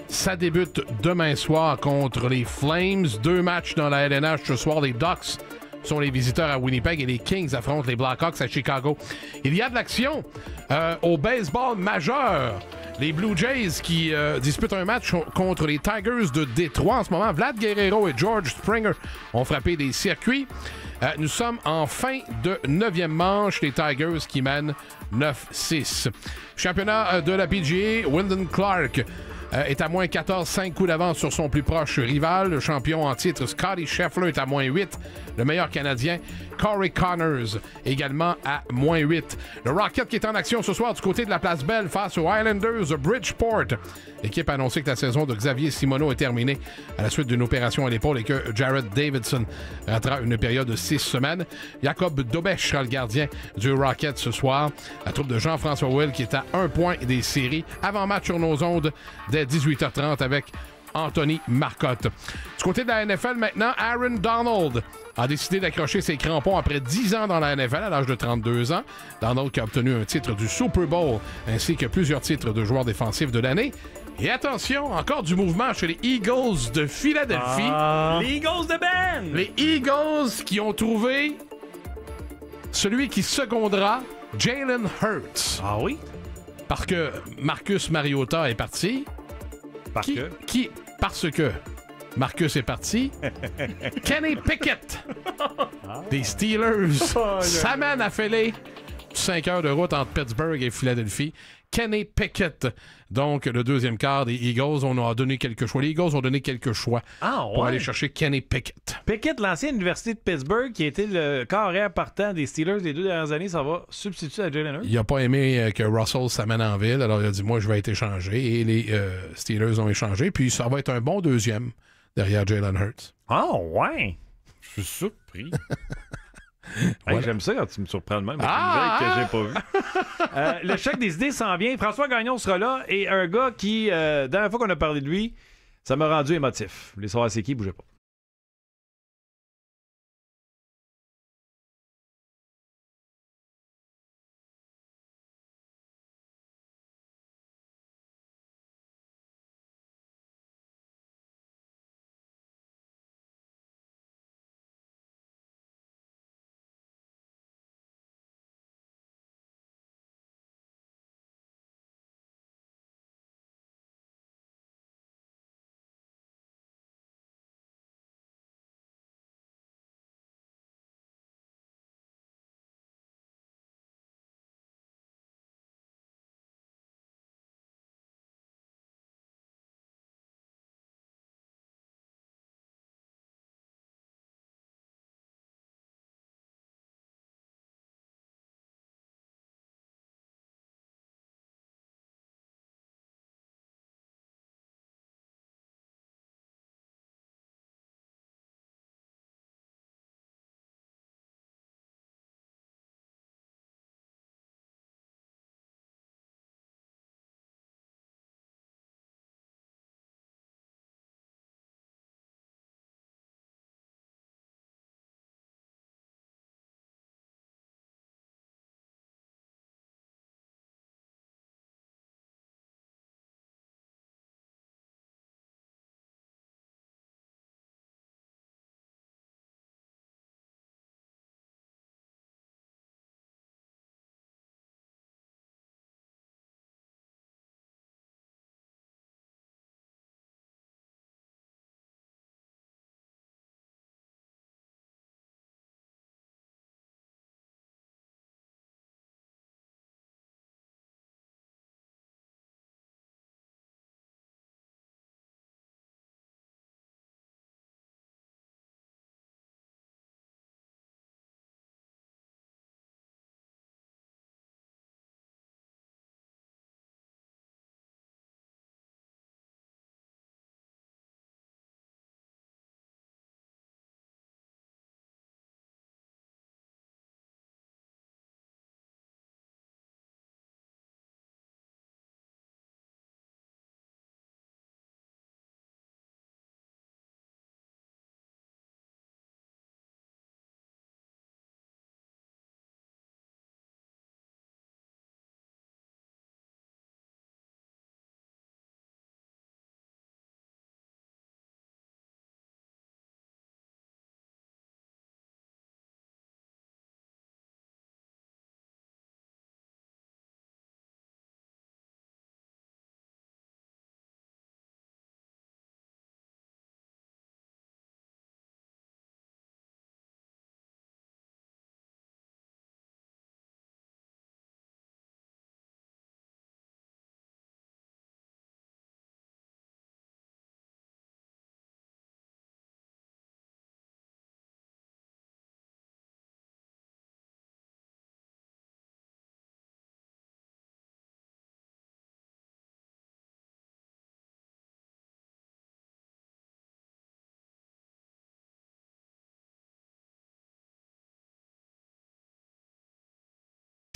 Ça débute demain soir contre les Flames. Deux matchs dans la LNH ce soir. Les Ducks sont les visiteurs à Winnipeg et les Kings affrontent les Blackhawks à Chicago. Il y a de l'action euh, au baseball majeur. Les Blue Jays qui euh, disputent un match contre les Tigers de Détroit en ce moment. Vlad Guerrero et George Springer ont frappé des circuits. Euh, nous sommes en fin de neuvième manche. Les Tigers qui mènent 9-6. Championnat de la PGA, Wyndon Clark euh, est à moins 14, 5 coups d'avance sur son plus proche rival. Le champion en titre, Scotty Scheffler, est à moins 8. Le meilleur Canadien, Corey Connors, également à moins 8. Le Rocket qui est en action ce soir du côté de la place Belle face aux Islanders de Bridgeport. L'équipe a annoncé que la saison de Xavier Simoneau est terminée à la suite d'une opération à l'épaule et que Jared Davidson ratera une période de six semaines. Jacob Dobesch sera le gardien du Rocket ce soir. La troupe de Jean-François Will qui est à un point des séries. Avant match sur nos ondes 18h30 avec Anthony Marcotte. Du côté de la NFL maintenant, Aaron Donald a décidé d'accrocher ses crampons après 10 ans dans la NFL à l'âge de 32 ans. Donald qui a obtenu un titre du Super Bowl ainsi que plusieurs titres de joueur défensif de l'année. Et attention, encore du mouvement chez les Eagles de Philadelphie. Ah. Les Eagles de Ben! Les Eagles qui ont trouvé celui qui secondera Jalen Hurts. Ah oui? Parce que Marcus Mariota est parti. Parce Qui, que. qui- parce que Marcus est parti. Kenny Pickett des Steelers s'amène à Philly. 5 heures de route entre Pittsburgh et Philadelphie. Kenny Pickett, donc le deuxième quart des Eagles, on a donné quelques choix. Les Eagles ont donné quelques choix Ah pour aller chercher Kenny Pickett. Pickett, l'ancienne université de Pittsburgh, qui a été le carrière partant des Steelers les deux dernières années, ça va substituer à Jalen Hurts. Il n'a pas aimé euh, que Russell s'amène en ville, alors il a dit Moi, je vais être échangé. Et les euh, Steelers ont échangé, puis ça va être un bon deuxième derrière Jalen Hurts. Ah ouais? Je suis surpris. Hey, Voilà. J'aime ça quand tu me surprends de même Ah! que j'ai pas vue. Euh, le chèque des idées s'en vient. François Gagnon sera là et un gars qui, euh, la dernière fois qu'on a parlé de lui, ça m'a rendu émotif. Les soirs c'est qui, bougez pas.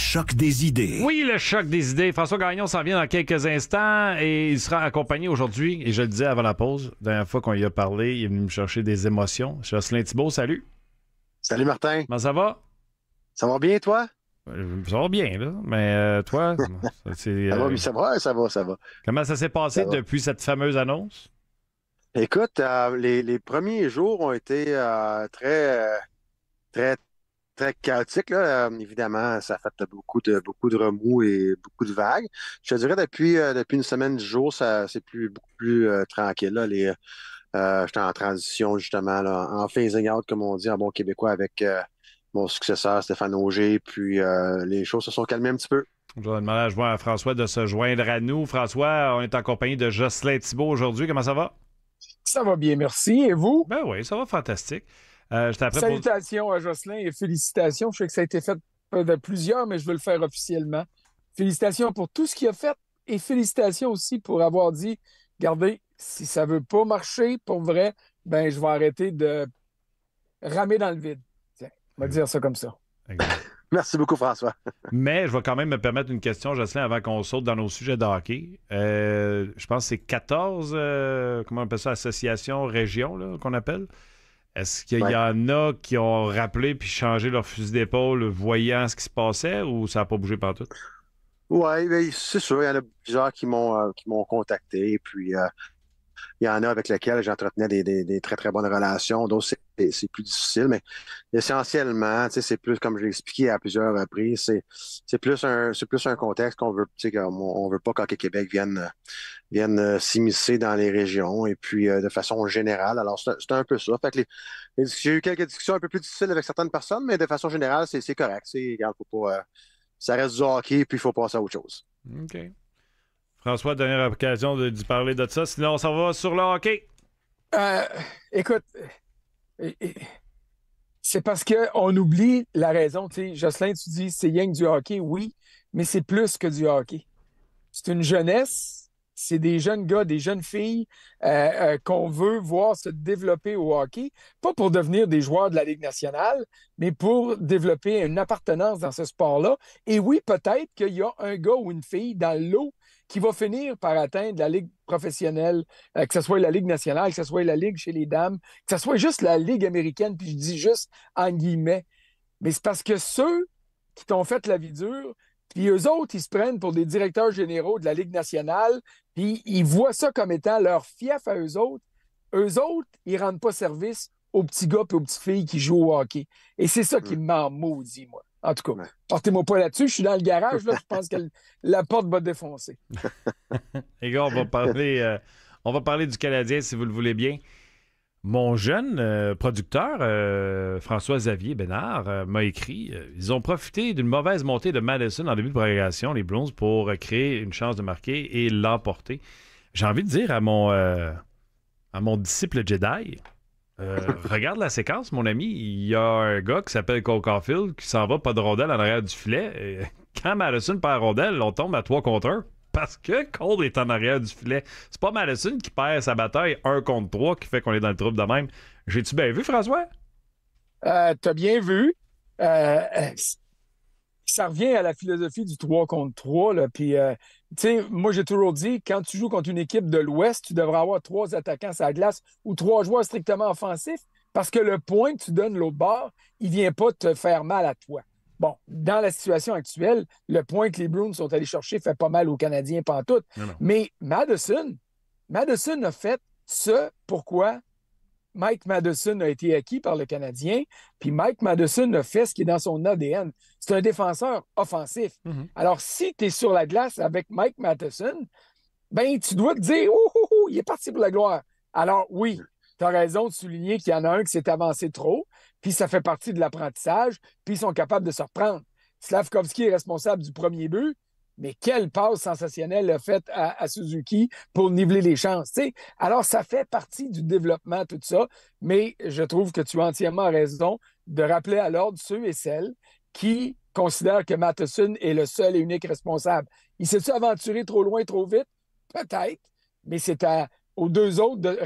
Choc des idées. Oui, le choc des idées. François Gagnon s'en vient dans quelques instants et il sera accompagné aujourd'hui, et je le disais avant la pause, la dernière fois qu'on y a parlé, il est venu me chercher des émotions. Jocelyn Thibault, salut. Salut Martin. Comment ça va? Ça va bien, toi? Euh, Ça va bien, là. Mais euh, toi, c'est, Ça va, euh, mais ça va, ça va, ça va. comment ça s'est passé Ça va. depuis cette fameuse annonce? Écoute, euh, les, les premiers jours ont été euh, très, très, très chaotiques. Là. Euh, évidemment, ça a fait beaucoup de, beaucoup de remous et beaucoup de vagues. Je te dirais, depuis, euh, depuis une semaine, dix jours, ça, c'est plus, beaucoup plus euh, tranquille. Là. Les, euh, j'étais en transition, justement, là, en phasing out, comme on dit en bon québécois, avec euh, mon successeur Stéphane Auger. Puis euh, les choses se sont calmées un petit peu. Je vais demander à, joindre à François de se joindre à nous. François, on est en compagnie de Jocelyn Thibault aujourd'hui. Comment ça va? Ça va bien, merci. Et vous? Ben oui, ça va fantastique. Euh, pour- Salutations à Jocelyn et félicitations. Je sais que ça a été fait de plusieurs, mais je veux le faire officiellement. Félicitations pour tout ce qu'il a fait et félicitations aussi pour avoir dit regardez, si ça veut pas marcher pour vrai, ben je vais arrêter de ramer dans le vide. Tiens, on va dire ça comme ça. Merci beaucoup, François. Mais je vais quand même me permettre une question, Jocelyn, avant qu'on saute dans nos sujets de hockey. Euh, je pense que c'est 14, euh, comment on appelle ça, associations, régions, là, qu'on appelle? Est-ce qu'il Ouais. y en a qui ont rappelé puis changé leur fusil d'épaule voyant ce qui se passait ou ça n'a pas bougé partout? Oui, c'est sûr, il y en a plusieurs qui m'ont euh, qui m'ont contacté. Et puis, euh, il y en a avec lesquels j'entretenais des, très, très bonnes relations. D'autres, c'est plus difficile, mais essentiellement, c'est plus, comme je l'ai expliqué à plusieurs reprises, c'est plus un c'est plus un contexte qu'on veut, sais, qu'on on veut pas qu'Hockey Québec vienne, euh, s'immiscer dans les régions et puis euh, de façon générale. Alors, c'est un peu ça. Fait que j'ai eu quelques discussions un peu plus difficiles avec certaines personnes, mais de façon générale, c'est correct. Regarde, faut pas, euh, ça reste du hockey, puis il faut passer à autre chose. OK. François, dernière occasion de, d'y parler de ça. Sinon, on s'en va sur le hockey. Euh, écoute, euh, euh, c'est parce qu'on oublie la raison. Tu sais, Jocelyn, tu dis c'est rien que du hockey, oui, mais c'est plus que du hockey. C'est une jeunesse, c'est des jeunes gars, des jeunes filles qu'on veut voir se développer au hockey, pas pour devenir des joueurs de la Ligue nationale, mais pour développer une appartenance dans ce sport-là. Et oui, peut-être qu'il y a un gars ou une fille dans l'eau qui va finir par atteindre la Ligue professionnelle, euh, que ce soit la Ligue nationale, que ce soit la Ligue chez les dames, que ce soit juste la Ligue américaine, puis je dis juste en guillemets. Mais c'est parce que ceux qui t'ont fait la vie dure, puis eux autres, ils se prennent pour des directeurs généraux de la Ligue nationale, puis ils voient ça comme étant leur fief à eux autres. Eux autres, ils rendent pas service aux petits gars et aux petites filles qui jouent au hockey. Et c'est ça qui m'en maudit, moi. En tout cas, portez-moi pas là-dessus. Je suis dans le garage, là. Je pense que la porte va défoncer. Les gars, on va parler, euh, on va parler du Canadien si vous le voulez bien. Mon jeune euh, producteur, euh, François-Xavier Bénard, euh, m'a écrit euh, ils ont profité d'une mauvaise montée de Madison en début de progression, les Blues, pour euh, créer une chance de marquer et l'emporter. J'ai envie de dire à mon, euh, à mon disciple Jedi euh, regarde la séquence, mon ami. Il y a un gars qui s'appelle Cole Caulfield qui s'en va pas de rondelle en arrière du filet. Et quand Madison perd rondelle, on tombe à 3 contre 1 parce que Cole est en arrière du filet. C'est pas Madison qui perd sa bataille 1 contre 3 qui fait qu'on est dans le trouble de même. J'ai-tu bien vu, François? Euh, T'as bien vu. Euh, euh, ça revient à la philosophie du 3 contre 3. Là. Puis, euh, sais, moi, j'ai toujours dit, quand tu joues contre une équipe de l'Ouest, tu devrais avoir trois attaquants sur la glace ou trois joueurs strictement offensifs parce que le point que tu donnes l'autre bord, il vient pas te faire mal à toi. Bon, dans la situation actuelle, le point que les Bruins sont allés chercher fait pas mal aux Canadiens pantoute. Non. Mais Madison, Madison a fait ce pourquoi Mike Madison a été acquis par le Canadien, puis Mike Madison a fait ce qui est dans son ADN. C'est un défenseur offensif. Alors, si tu es sur la glace avec Mike Madison, ben, tu dois te dire, oh, oh, oh, il est parti pour la gloire. Alors, oui, tu as raison de souligner qu'il y en a un qui s'est avancé trop, puis ça fait partie de l'apprentissage, puis ils sont capables de se reprendre. Slavkovski est responsable du premier but, mais quelle passe sensationnelle a faite à, Suzuki pour niveler les chances. Alors, ça fait partie du développement, tout ça, mais je trouve que tu as entièrement raison de rappeler à l'ordre ceux et celles qui considèrent que Matheson est le seul et unique responsable. Il s'est-tu aventuré trop loin, trop vite? Peut-être, mais c'est aux deux autres de,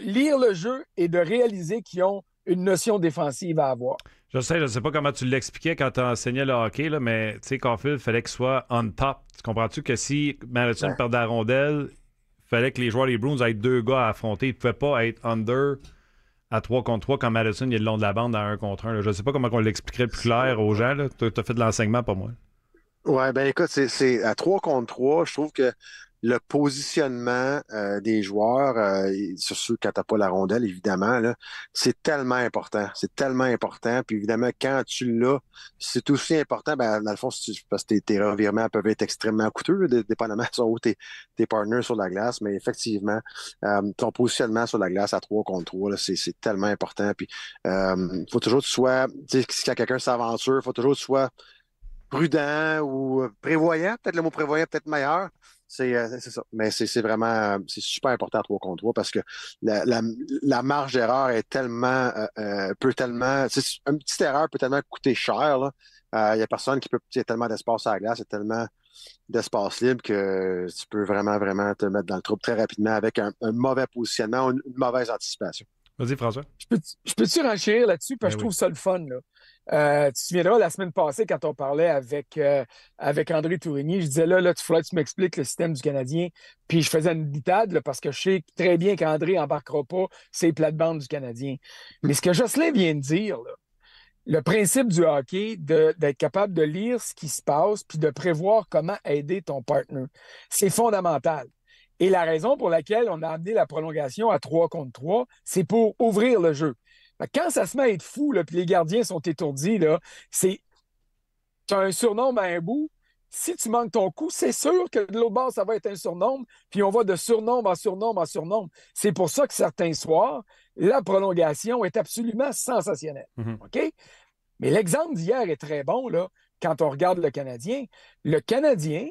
lire le jeu et de réaliser qu'ils ont une notion défensive à avoir. Je sais, je sais pas comment tu l'expliquais quand tu enseignais le hockey, là, mais tu sais, Caulfield, il fallait qu'il soit on top. Tu comprends-tu que si Madison Ouais. perdait la rondelle, il fallait que les joueurs des Bruins aient deux gars à affronter. Ils ne pouvaient pas être under à 3 contre 3 quand Madison il est le long de la bande à 1 contre 1. Je ne sais pas comment on l'expliquerait plus clair aux gens. Tu as fait de l'enseignement, pas moi. Ouais, ben écoute, c'est à 3 contre 3, je trouve que le positionnement euh, des joueurs, euh, surtout quand t'as pas la rondelle, évidemment, c'est tellement important. C'est tellement important. Puis évidemment, quand tu l'as, c'est aussi important, ben, dans le fond, parce que tes, revirements peuvent être extrêmement coûteux, dé- dépendamment de où tes, tes partners sur la glace, mais effectivement, euh, ton positionnement sur la glace à 3 contre 3, là, c'est, tellement important. Puis euh, faut toujours que tu sois, tu sais, si quelqu'un s'aventure, faut toujours que tu sois prudent ou prévoyant, peut-être le mot prévoyant peut-être meilleur. C'est euh, c'est ça. Mais c'est vraiment euh, c'est super important à 3 contre 3 parce que la, la, la marge d'erreur est tellement euh, peut tellement une petite erreur peut tellement coûter cher. là. Euh, Il y a personne qui peut il y a tellement d'espace à la glace, il y a tellement d'espace libre que tu peux vraiment, vraiment te mettre dans le trouble très rapidement avec un, un mauvais positionnement, une, une mauvaise anticipation. Vas-y, François. Je peux, je peux-tu renchérir là-dessus? Parce que Ben je trouve ça le fun. Là. Euh, tu te souviendras, la semaine passée, quand on parlait avec, euh, avec André Tourigny, je disais là, là, tu faudrait que tu m'expliques le système du Canadien. Puis je faisais une boutade là, parce que je sais très bien qu'André embarquera pas ces plates-bandes du Canadien. Mais ce que Jocelyn vient de dire, là, le principe du hockey, d'être capable de lire ce qui se passe puis de prévoir comment aider ton partner, c'est fondamental. Et la raison pour laquelle on a amené la prolongation à 3 contre 3, c'est pour ouvrir le jeu. Quand ça se met à être fou, là, puis les gardiens sont étourdis, là, c'est. Tu as un surnombre à un bout. Si tu manques ton coup, c'est sûr que de l'autre bord, ça va être un surnombre, puis on va de surnombre en surnombre en surnombre. C'est pour ça que certains soirs, la prolongation est absolument sensationnelle. Mhm. OK? Mais l'exemple d'hier est très bon, là, quand on regarde le Canadien. Le Canadien,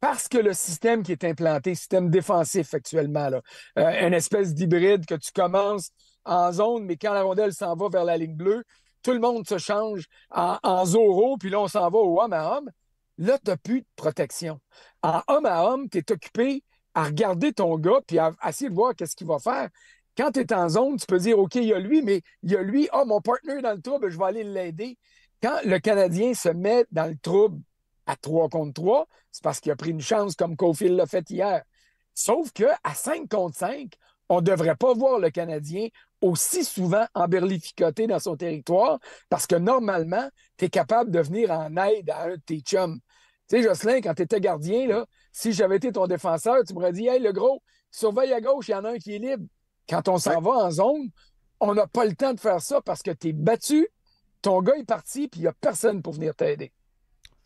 parce que le système qui est implanté, système défensif actuellement, là, euh, une espèce d'hybride que tu commences en zone, mais quand la rondelle s'en va vers la ligne bleue, tout le monde se change en, Zorro, puis là, on s'en va au homme à homme. Là, tu n'as plus de protection. En homme à homme, tu es occupé à regarder ton gars, puis à, à essayer de voir qu'est-ce qu'il va faire. Quand tu es en zone, tu peux dire, OK, il y a lui, mais il y a lui, ah, mon partner est dans le trouble, je vais aller l'aider. Quand le Canadien se met dans le trouble à 3 contre 3, c'est parce qu'il a pris une chance comme Cofield l'a fait hier. Sauf qu'à 5 contre 5, on ne devrait pas voir le Canadien aussi souvent emberlificoté dans son territoire parce que normalement, tu es capable de venir en aide à un de tes chums. Tu sais, Jocelyn, quand tu étais gardien, là, si j'avais été ton défenseur, tu m'aurais dit Hey, le gros, surveille à gauche, il y en a un qui est libre. Quand on s'en va en zone, on n'a pas le temps de faire ça parce que tu es battu, ton gars est parti, puis il n'y a personne pour venir t'aider.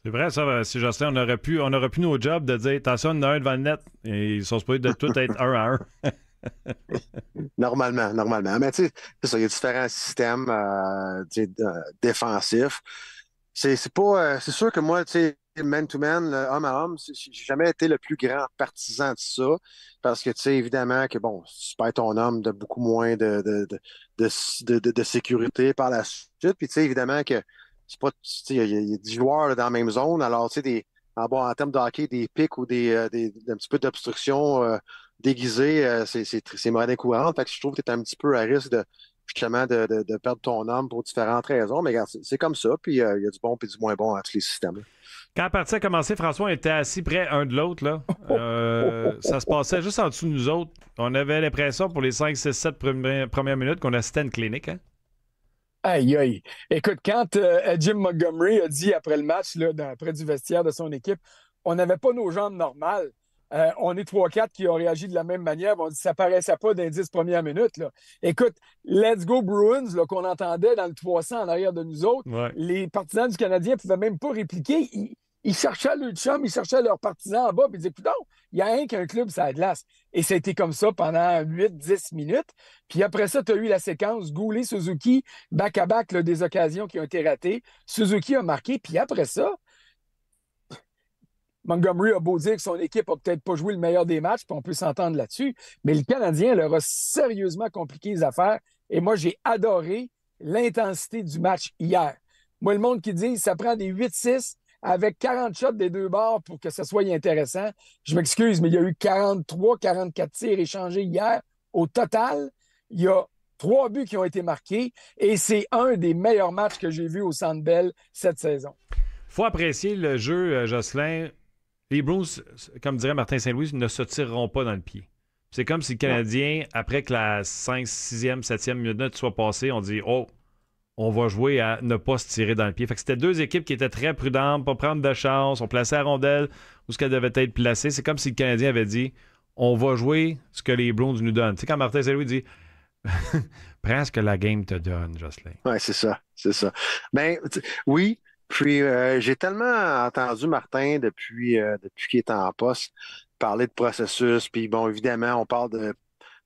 C'est vrai, ça, si Jocelyn, on aurait pu, on aurait pu nos jobs de dire il y en a un devant le net. Et ils sont supposés de tout être un à un. Normalement, normalement. Mais tu sais, il y a différents systèmes euh, défensifs. Euh, c'est sûr que moi, tu sais, man-to-man, homme à homme, j'ai jamais été le plus grand partisan de ça. Parce que tu sais, évidemment, que bon, tu perds ton homme de beaucoup moins de, de, de, de, sécurité par la suite. Puis tu sais, évidemment que c'est pas. Il y, a- il y a des joueurs là, dans la même zone. Alors, tu sais. En, bon, en termes de hockey, des pics ou des, euh, des, un petit peu d'obstruction déguisée, euh, c'est monnaie courante. Fait que je trouve que tu es un petit peu à risque de justement de, de, de perdre ton homme pour différentes raisons. Mais regarde, c'est comme ça. Puis euh, il y a du bon et du moins bon à tous les systèmes. Quand la partie a commencé, François, on était assis près un de l'autre. là. Euh, ça se passait juste en dessous de nous autres. On avait l'impression pour les 5, 6, 7 premières, premières minutes qu'on assistait à une clinique. Hein? Aïe, aïe. Écoute, quand euh, Jim Montgomery a dit après le match, là, dans- près du vestiaire de son équipe, on n'avait pas nos jambes normales. Euh, on est 3-4 qui ont réagi de la même manière. On dit ça paraissait pas dans les 10 premières minutes. Là. Écoute, Let's Go Bruins, qu'on entendait dans le 300 en arrière de nous autres, Ouais. les partisans du Canadien ne pouvaient même pas répliquer. Ils, ils cherchaient leur chum, ils cherchaient leurs partisans en bas, puis ils disaient Écoute, il y a un qu'un club, ça glace. Et ça a été comme ça pendant 8-10 minutes. Puis après ça, tu as eu la séquence Goulet, Suzuki, back-à-back des occasions qui ont été ratées. Suzuki a marqué, puis après ça, Montgomery a beau dire que son équipe a peut-être pas joué le meilleur des matchs, puis on peut s'entendre là-dessus, mais le Canadien leur a sérieusement compliqué les affaires. Et moi, j'ai adoré l'intensité du match hier. Moi, le monde qui dit ça prend des 8-6 avec 40 shots des deux bords pour que ça soit intéressant. Je m'excuse, mais il y a eu 43, 44 tirs échangés hier. Au total, il y a Trois buts qui ont été marqués et c'est un des meilleurs matchs que j'ai vus au Centre cette saison. faut apprécier le jeu, euh, Jocelyn. Les Bruins, comme dirait Martin Saint-Louis, ne se tireront pas dans le pied. C'est comme si le Canadien, après que la 5, 6e, 7e minute soit passée, on dit Oh, on va jouer à ne pas se tirer dans le pied. Fait que c'était deux équipes qui étaient très prudentes, pas prendre de chance, on plaçait la rondelle où ce qu'elle devait être placée. C'est comme si le Canadien avait dit On va jouer ce que les Bruins nous donnent. Tu sais, quand Martin Saint-Louis dit Presque la game te donne, Jocelyn. Oui, c'est ça, c'est ça. Ben, tu- oui, puis euh, j'ai tellement entendu Martin depuis, euh, depuis qu'il est en poste parler de processus, puis bon, évidemment, on parle de,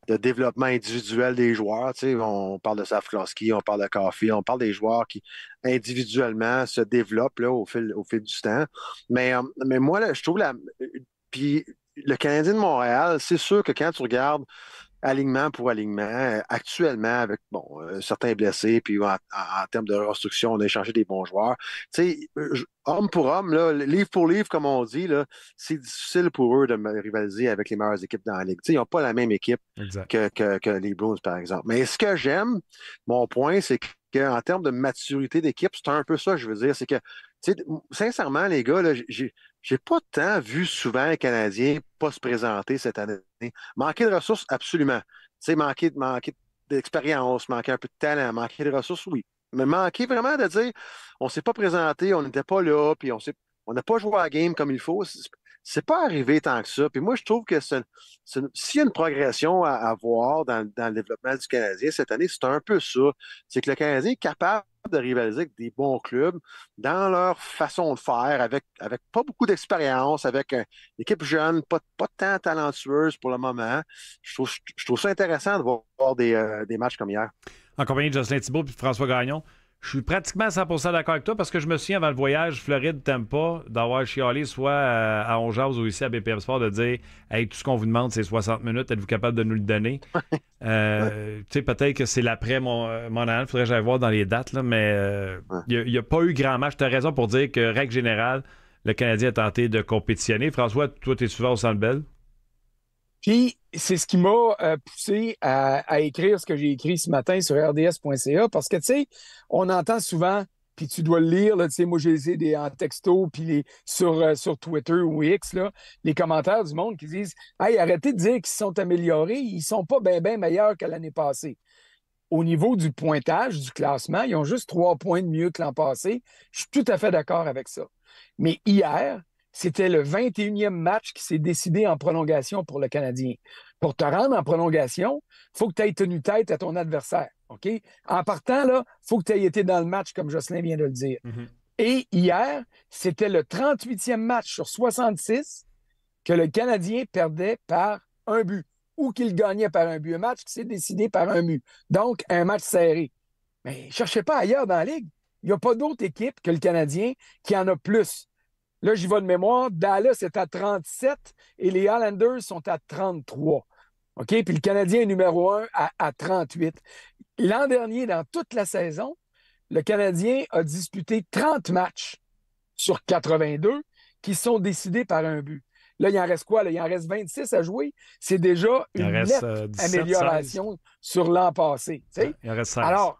de développement individuel des joueurs, tu sais, on parle de Saflowski, on parle de Coffee, on parle des joueurs qui individuellement se développent là, au fil, au fil du temps. Mais, euh, mais moi, là, je trouve la. Puis le Canadien de Montréal, c'est sûr que quand tu regardes alignement pour alignement, euh, actuellement, avec bon, euh, certains blessés, puis en, en- en termes de reconstruction, on a échangé des bons joueurs. Tu sais, euh, homme pour homme, là, livre pour livre, comme on dit, là, c'est difficile pour eux de rivaliser avec les meilleures équipes dans la ligue. Tu sais, ils n'ont pas la même équipe que, que- que les Blues, par exemple. Mais ce que j'aime, mon point, c'est qu'en termes de maturité d'équipe, c'est un peu ça je veux dire. C'est que, sincèrement, les gars, j'ai pas tant vu souvent les Canadiens pas se présenter cette année. Manquer de ressources, absolument. Manquer, manquer d'expérience, manquer un peu de talent, manquer de ressources, oui. Mais manquer vraiment de dire, on s'est pas présenté, on n'était pas là, puis on n'a pas joué à la game comme il faut. C'est- pas arrivé tant que ça. Puis moi, je trouve que s'il y a une progression à, à voir dans, dans le développement du Canadien cette année, c'est un peu ça. C'est que le Canadien est capable de rivaliser avec des bons clubs dans leur façon de faire, avec, avec pas beaucoup d'expérience, avec euh, une équipe jeune, pas, pas tant talentueuse pour le moment. Je trouve, je trouve ça intéressant de voir, des, euh, des matchs comme hier. en compagnie de Jocelyn Thibault et François Gagnon. Je suis pratiquement à 100% d'accord avec toi parce que je me souviens avant le voyage Floride-Tampa d'avoir chialé soit à, à Onjaz ou ici à BPM Sport de dire Hey, tout ce qu'on vous demande, c'est 60 minutes, êtes-vous capable de nous le donner? Euh, Tu sais, peut-être que c'est l'après mon, euh, Montréal, il faudrait que j'aille voir dans les dates, là, mais euh, il n'y a, pas eu grand match. Tu as raison pour dire que, règle générale, le Canadien a tenté de compétitionner. François, toi, tu es souvent au Centre Bell. Puis c'est ce qui m'a euh, poussé à, écrire ce que j'ai écrit ce matin sur rds.ca parce que, tu sais, on entend souvent, puis tu dois le lire, tu sais, moi j'ai les des, en texto, puis sur, euh, sur Twitter ou X, là, les commentaires du monde qui disent Hey, arrêtez de dire qu'ils sont améliorés, ils sont pas bien, bien meilleurs que l'année passée. Au niveau du pointage, du classement, ils ont juste trois points de mieux que l'an passé. Je suis tout à fait d'accord avec ça. Mais hier, c'était le 21e match qui s'est décidé en prolongation pour le Canadien. Pour te rendre en prolongation, il faut que tu aies tenu tête à ton adversaire. OK? En partant, là, il faut que tu aies été dans le match, comme Jocelyn vient de le dire. Et hier, c'était le 38e match sur 66 que le Canadien perdait par un but ou qu'il gagnait par un but. Un match qui s'est décidé par un but. Donc, un match serré. Mais ne cherchez pas ailleurs dans la Ligue. Il n'y a pas d'autre équipe que le Canadien qui en a plus. Là, j'y vais de mémoire. Dallas est à 37 et les Highlanders sont à 33. OK? Puis le Canadien est numéro 1 à, à 38. L'an dernier, dans toute la saison, le Canadien a disputé 30 matchs sur 82 qui sont décidés par un but. Là, il en reste quoi? Là? Il en reste 26 à jouer. C'est déjà une nette euh, 17, amélioration sur l'an passé. tu sais? Il en reste 16. Alors,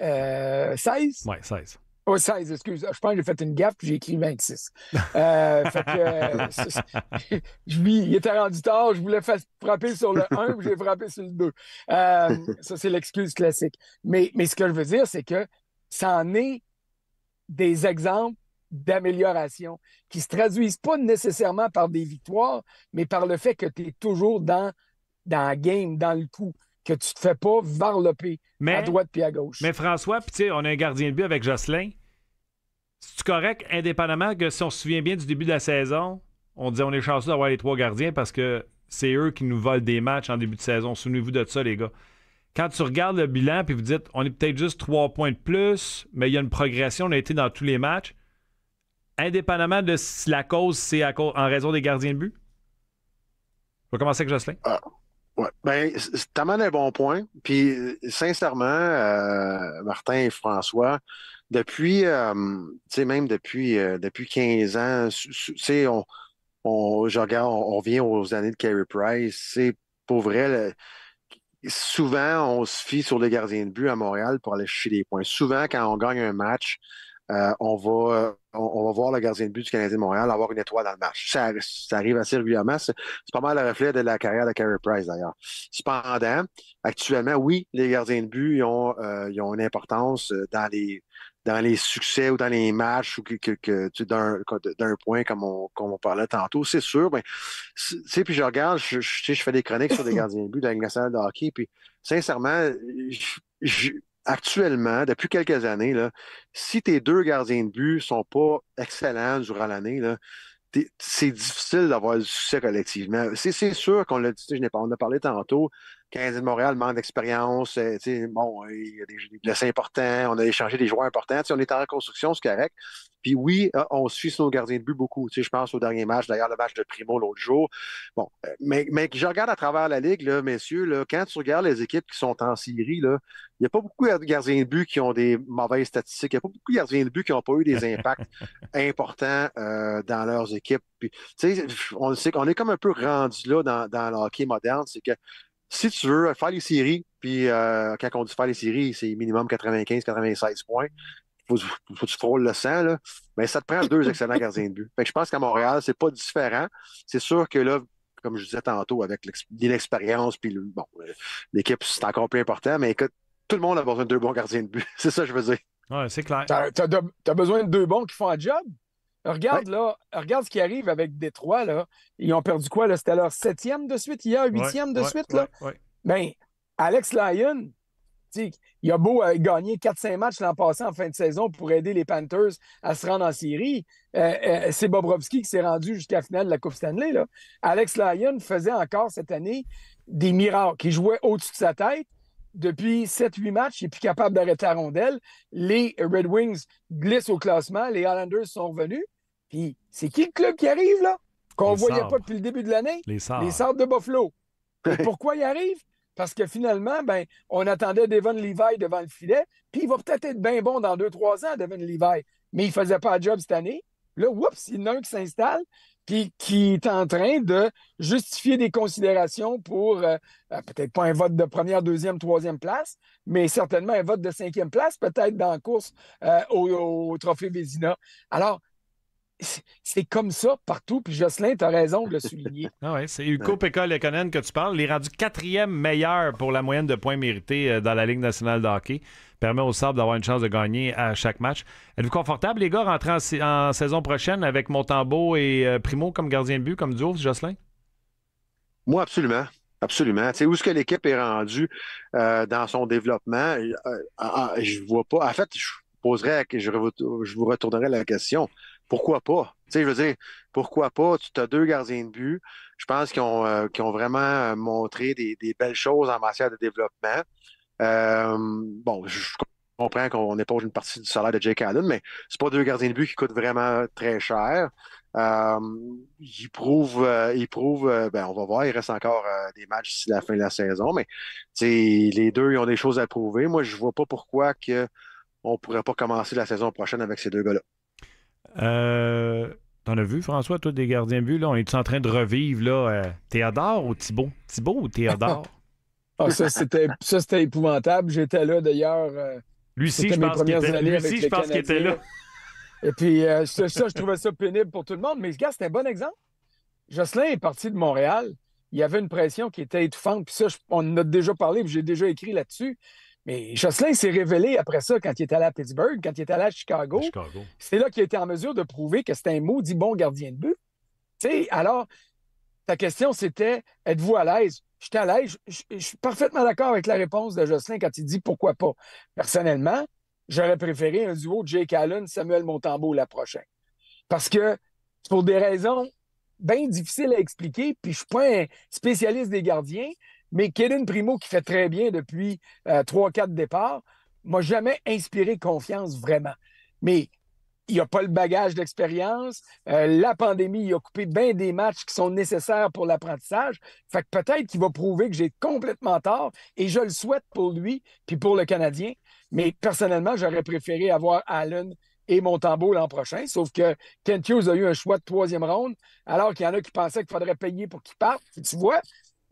euh, 16? Oui, 16. Oh, 16, excuse. Je pense que j'ai fait une gaffe puis j'ai écrit 26. Euh, fait que, euh, je- il était rendu tard, je voulais faire frapper sur le 1 puis j'ai frappé sur le 2. Euh, ça, c'est l'excuse classique. Mais, mais ce que je veux dire, c'est que ça en est des exemples d'amélioration qui se traduisent pas nécessairement par des victoires, mais par le fait que tu es toujours dans, dans la game, dans le coup, que tu te fais pas varloper Mais- à droite puis à gauche. Mais François, puis tu sais, on a un gardien de but avec Jocelyn. C'est correct, indépendamment que si on se souvient bien du début de la saison, on disait on est chanceux d'avoir les trois gardiens parce que c'est eux qui nous volent des matchs en début de saison. Souvenez-vous de ça, les gars. Quand tu regardes le bilan puis vous dites on est peut-être juste trois points de plus, mais il y a une progression, on a été dans tous les matchs. Indépendamment de si la cause c'est à cause- en raison des gardiens de but? Je vais commencer avec Jocelyn. Ouais. Ben, c'est un bon point. Puis, euh, sincèrement, euh, Martin et François, depuis, euh, tu sais, même depuis, euh, depuis 15 ans, tu sais, on, on, on, revient aux années de Carey Price. C'est pour vrai, souvent, on se fie sur les gardiens de but à Montréal pour aller chercher des points. Souvent, quand on gagne un match, euh, on, va, euh, on, on va voir le gardien de but du Canadien de Montréal avoir une étoile dans le match. Ça, ça arrive assez régulièrement. C'est pas mal le reflet de la carrière de Carey Price, d'ailleurs. Cependant, actuellement, oui, les gardiens de but ils ont, euh, ils ont une importance euh, dans les, dans les succès ou dans les matchs ou que, que, que d'un d'un point comme on, comme on parlait tantôt, c'est sûr. Ben, tu sais, puis je regarde, je, je, je fais des chroniques sur des gardiens de but de la Ligue nationale de hockey, puis sincèrement, je- je- actuellement, depuis quelques années, là, si tes deux gardiens de but sont pas excellents durant l'année, c'est difficile d'avoir du succès collectivement. C'est sûr qu'on l'a dit, je n'ai pas, on en a parlé tantôt, Canadien de Montréal manque d'expérience, euh, bon, il y a des, des blessés importants, on a échangé des joueurs importants, on est en reconstruction, c'est correct. Puis oui, euh, on suit nos gardiens de but beaucoup. Je pense au dernier match, d'ailleurs, le match de Primo l'autre jour. Bon, euh, mais, mais je regarde à travers la Ligue, là, messieurs, là, quand tu regardes les équipes qui sont en série, là, il n'y a pas beaucoup de gardiens de but qui ont des mauvaises statistiques. Il n'y a pas beaucoup de gardiens de but qui n'ont pas eu des impacts importants euh, dans leurs équipes. Puis, on, qu'on est comme un peu rendu là dans, dans le hockey moderne. C'est que si tu veux faire les séries, puis euh, quand on dit faire les séries, c'est minimum 95-96 points. Faut, faut que tu frôles le sang, là. Mais ça te prend deux excellents gardiens de but. Fait que je pense qu'à Montréal, c'est pas différent. C'est sûr que là, comme je disais tantôt, avec l'inexpérience, puis le- bon, euh, l'équipe, c'est encore plus important, mais écoute, tout le monde a besoin de deux bons gardiens de but. C'est ça que je veux dire. Ouais, c'est clair. T'as, t'as besoin de deux bons qui font un job? Regarde, là, regarde ce qui arrive avec Détroit, là. Ils ont perdu quoi, là? C'était leur septième de suite? Hier, huitième de Ouais, suite, là? Ben, Alex Lyon, il a beau euh, gagner 4-5 matchs l'an passé en fin de saison pour aider les Panthers à se rendre en série. euh, euh, c'est Bobrovski qui s'est rendu jusqu'à la finale de la Coupe Stanley. Là. Alex Lyon faisait encore cette année des miracles. Il jouait au-dessus de sa tête. Depuis 7-8 matchs, il n'est plus capable d'arrêter la rondelle. Les Red Wings glissent au classement. Les Islanders sont revenus. Puis, c'est qui le club qui arrive, là? Qu'on ne voyait Sabres. pas depuis le début de l'année? Les Sabres. Les Sabres de Buffalo. Et pourquoi il arrive? Parce que finalement, ben, on attendait Devon Levi devant le filet, puis il va peut-être être bien bon dans 2-3 ans, Devon Levi. Mais il ne faisait pas le job cette année. Là, oups, il y en a un qui s'installe, qui est en train de justifier des considérations pour euh, euh, peut-être pas un vote de première, deuxième, troisième place, mais certainement un vote de cinquième place, peut-être dans la course euh, au, au trophée Vézina. Alors, c'est- comme ça partout, puis Jocelyn, tu as raison de le souligner. Ah ouais, c'est Hugo Pekka Lekonen que tu parles. Il est rendu quatrième meilleur pour la moyenne de points mérités euh, dans la Ligue nationale de hockey. Permet aux Sabres d'avoir une chance de gagner à chaque match. Êtes-vous confortable, les gars, rentrer en, sa- en saison prochaine avec Montembeau et euh, Primo comme gardien de but, comme duo, Jocelyn? Moi, absolument. Absolument. Tu sais, où est-ce que l'équipe est rendue euh, dans son développement? Euh, euh, je vois pas. En fait, je poserais, je, je vous retournerai la question. Pourquoi pas? Tu sais, je veux dire, pourquoi pas? Tu as deux gardiens de but. Je pense qu'ils ont, euh, ont vraiment euh, montré des, des belles choses en matière de développement. Euh, bon, je comprends qu'on pas une partie du salaire de Jake Allen, mais c'est pas deux gardiens de but qui coûtent vraiment très cher. Euh, il prouve, euh, euh, ben, on va voir, il reste encore euh, des matchs d'ici la fin de la saison, mais les deux, ils ont des choses à prouver. Moi, je vois pas pourquoi que on pourrait pas commencer la saison prochaine avec ces deux gars-là. Euh, T'en as vu, François, toi, des gardiens de but? Là, on est en train de revivre là, euh, Théodore ou Thibault? Thibault ou Théodore? Ah, ça, c'était, ça, c'était épouvantable. J'étais là, d'ailleurs. euh, c'était je pense qu'il était, je pense qu'il était là. Et puis, euh, ça, je trouvais ça pénible pour tout le monde. Mais, gars, c'était un bon exemple. Jocelyn est parti de Montréal. Il y avait une pression qui était étouffante. Puis ça, je- on en a déjà parlé, puis j'ai déjà écrit là-dessus. Mais Jocelyn s'est révélé après ça quand il est allé à Pittsburgh, quand il est allé à Chicago. Chicago. C'est là qu'il a été en mesure de prouver que c'était un maudit bon gardien de but. Alors, ta question, c'était êtes-vous à l'aise? J'étais à l'aise. Je, je- je suis parfaitement d'accord avec la réponse de Jocelyn quand il dit pourquoi pas. Personnellement, j'aurais préféré un duo Jake Allen, Samuel Montembeau la prochaine. Parce que c'est pour des raisons bien difficiles à expliquer, puis je suis pas un spécialiste des gardiens, mais Kaden Primo, qui fait très bien depuis euh, 3-4 départs, m'a jamais inspiré confiance vraiment. Mais il n'a pas le bagage d'expérience. Euh, la pandémie, il a coupé bien des matchs qui sont nécessaires pour l'apprentissage. Fait que peut-être qu'il va prouver que j'ai complètement tort et je le souhaite pour lui puis pour le Canadien. Mais personnellement, j'aurais préféré avoir Allen et Montembeau l'an prochain. Sauf que Kent Hughes a eu un choix de troisième ronde, alors qu'il y en a qui pensaient qu'il faudrait payer pour qu'il parte. Tu vois,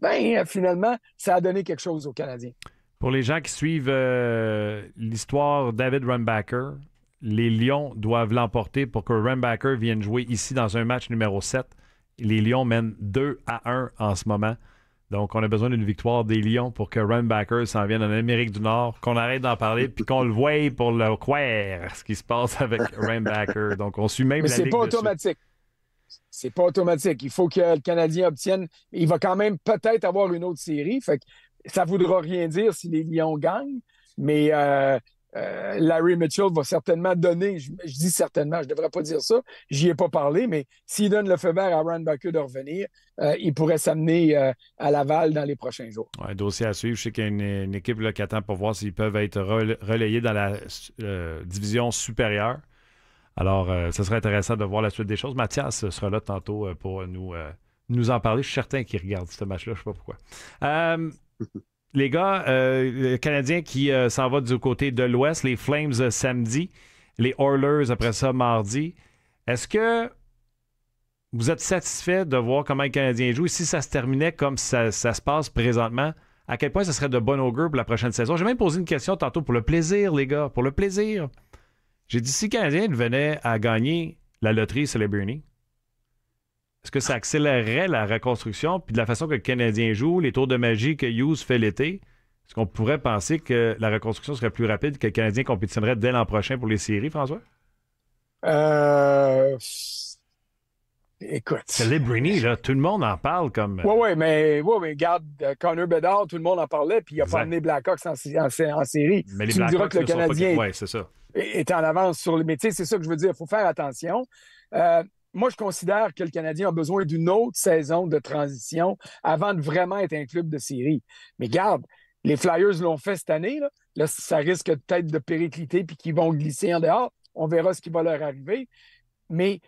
ben finalement, ça a donné quelque chose aux Canadiens. Pour les gens qui suivent euh, l'histoire David Runbacker, les Lions doivent l'emporter pour que Runbacker vienne jouer ici dans un match numéro 7. Les Lions mènent 2 à 1 en ce moment. Donc, on a besoin d'une victoire des Lions pour que Runbacker s'en vienne en Amérique du Nord, qu'on arrête d'en parler, puis qu'on le voie pour le croire, ce qui se passe avec Runbacker. Donc, on suit même Mais la c'est pas dessus. C'est pas automatique. Il faut que le Canadien obtienne. Il va quand même peut-être avoir une autre série. Fait que ça ne voudra rien dire si les Lions gagnent. Mais euh, euh, Larry Mitchell va certainement donner. Je, dis certainement, je ne devrais pas dire ça. J'y ai pas parlé, mais s'il donne le feu vert à Ryan Baker de revenir, euh, il pourrait s'amener à Laval dans les prochains jours. Ouais, dossier à suivre. Je sais qu'il y a une, équipe là, qui attend pour voir s'ils peuvent être rel- relayés dans la division supérieure. Alors, euh, ce serait intéressant de voir la suite des choses. Mathias sera là tantôt euh, pour nous, euh, nous en parler. Je suis certain qu'il regarde ce match-là. Je ne sais pas pourquoi. Les gars, le Canadien qui s'en va du côté de l'Ouest, les Flames samedi, les Oilers après ça mardi. Est-ce que vous êtes satisfait de voir comment les Canadiens jouent? Et si ça se terminait comme ça, ça se passe présentement, à quel point ça serait de bon augure pour la prochaine saison? J'ai même posé une question tantôt pour le plaisir, les gars, pour le plaisir. J'ai dit si le Canadien venait à gagner la loterie Celebrity, est-ce que ça accélérerait la reconstruction? Puis de la façon que le Canadien joue, les tours de magie que Hughes fait l'été, est-ce qu'on pourrait penser que la reconstruction serait plus rapide que le Canadien compétitionnerait dès l'an prochain pour les séries, François? Euh, Écoute. Celebrity, là, tout le monde en parle comme. Oui, oui, mais, ouais, mais regarde, euh, Connor Bedard, tout le monde en parlait, puis il n'a pas amené Blackhawks en, en, sé- en série. Mais les tu me diras Blackhawks que le pas- Canadien Ouais, c'est ça. est est en avance sur le. Mais tu sais, c'est ça que je veux dire. Il faut faire attention. Euh, moi, je considère que le Canadien a besoin d'une autre saison de transition avant de vraiment être un club de série. Mais garde, les Flyers l'ont fait cette année. Là, Là, ça risque peut-être de péricliter puis qu'ils vont glisser en dehors. On verra ce qui va leur arriver. Mais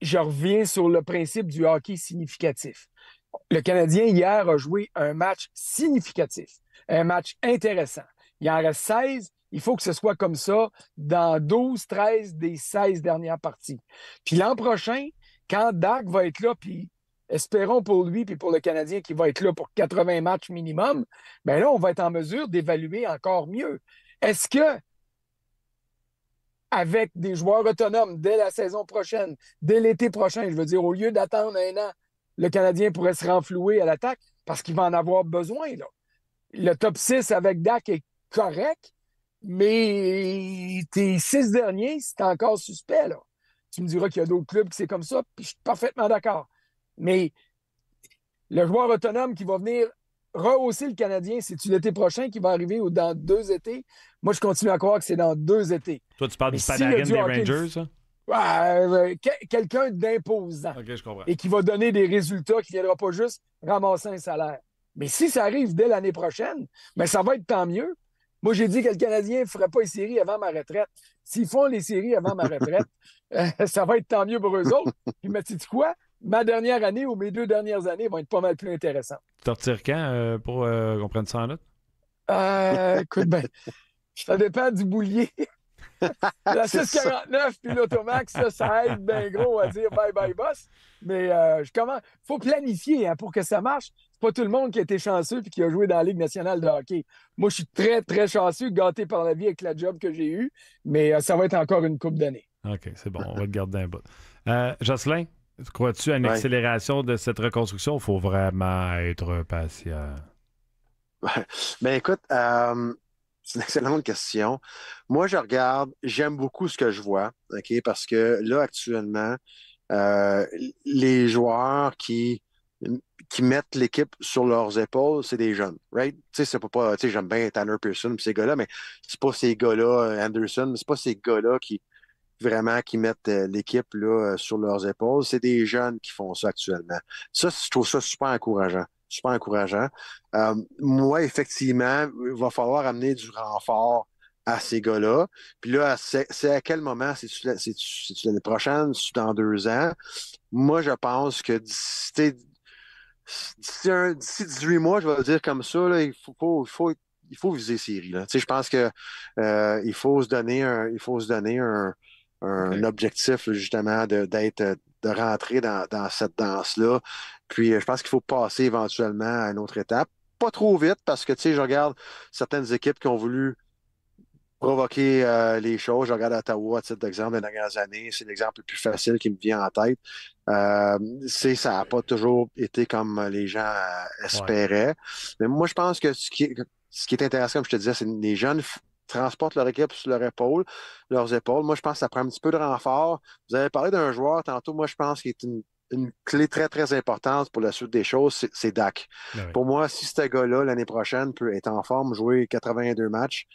je reviens sur le principe du hockey significatif. Le Canadien, hier, a joué un match significatif, un match intéressant. Il en reste 16. Il faut que ce soit comme ça dans 12, 13 des 16 dernières parties. Puis l'an prochain, quand Dak va être là, puis espérons pour lui puis pour le Canadien qu'il va être là pour 80 matchs minimum, bien là, on va être en mesure d'évaluer encore mieux. Est-ce que avec des joueurs autonomes dès la saison prochaine, dès l'été prochain, je veux dire, au lieu d'attendre un an, le Canadien pourrait se renflouer à l'attaque parce qu'il va en avoir besoin. Là. Le top 6 avec Dak est correct, mais tes six derniers, c'est encore suspect. Là. Tu me diras qu'il y a d'autres clubs qui c'est comme ça, puis je suis parfaitement d'accord. Mais le joueur autonome qui va venir rehausser le Canadien, c'est-tu l'été prochain qui va arriver ou dans deux étés? Moi, je continue à croire que c'est dans deux étés. Toi, tu parles Mais du Panarin du des Rangers, ça? Que- quelqu'un d'imposant Ok, je comprends. et qui va donner des résultats qui ne viendra pas juste ramasser un salaire. Mais si ça arrive dès l'année prochaine, ben ça va être tant mieux. Moi, j'ai dit que le Canadien ne ferait pas les séries avant ma retraite. S'ils font les séries avant ma retraite, euh, ça va être tant mieux pour eux autres. Puis, mais tu quoi? Ma dernière année ou mes deux dernières années vont être pas mal plus intéressantes. Tu retires quand euh, pour euh, qu'on prenne ça en note? Euh, écoute, ben, ça dépend du boulier. La 649 puis l'Automax, ça, ça aide bien gros à dire bye bye boss. Mais euh, je commence. faut planifier hein, pour que ça marche. C'est pas tout le monde qui a été chanceux puis qui a joué dans la Ligue nationale de hockey. Moi, je suis très, très chanceux, gâté par la vie avec la job que j'ai eue, mais ça va être encore une coupe d'années. OK, c'est bon, on va le garder un bout. Jocelyn, crois-tu à une Ouais. accélération de cette reconstruction? Il faut vraiment être patient? Ben écoute, euh, c'est une excellente question. Moi, je regarde, j'aime beaucoup ce que je vois, OK? Parce que là, actuellement, euh, les joueurs qui, qui mettent l'équipe sur leurs épaules, c'est des jeunes, right? Tu sais, c'est pas, pas, tu sais, j'aime bien Tanner Pearson et ces gars-là, mais c'est pas ces gars-là, euh, Anderson, c'est pas ces gars-là qui vraiment qui mettent euh, l'équipe là, euh, sur leurs épaules. C'est des jeunes qui font ça actuellement. Ça, je trouve ça super encourageant. Super encourageant. Euh, moi, effectivement, il va falloir amener du renfort à ces gars-là. Puis là, c'est c'est à quel moment? C'est-tu la- c'est-tu- c'est-tu l'année prochaine? C'est-tu dans deux ans? Moi, je pense que d'ici tu sais, d'ici un- d'ici 18 mois, je vais le dire comme ça, là, il faut, faut- il faut, viser série. Là. Tu sais, je pense que euh, il faut se donner il faut se donner un, un objectif justement de, d'être de rentrer dans, dans cette danse-là. Puis euh, je pense qu'il faut passer éventuellement à une autre étape. Pas trop vite parce que, tu sais, je regarde certaines équipes qui ont voulu provoquer euh, les choses. Je regarde Ottawa à titre d'exemple des dernières années. C'est l'exemple le plus facile qui me vient en tête. Euh, c'est, ça n'a pas toujours été comme les gens euh, espéraient. Mais moi, je pense que ce qui est, ce qui est intéressant, comme je te disais, c'est les jeunes transportent leur équipe sur leur épaule, leurs épaules. Moi, je pense que ça prend un petit peu de renfort. Vous avez parlé d'un joueur tantôt, moi, je pense qu'il est une, une clé très, très importante pour la suite des choses, c'est, Dak. Ben oui. Pour moi, si ce gars-là, l'année prochaine, peut être en forme, jouer 82 matchs,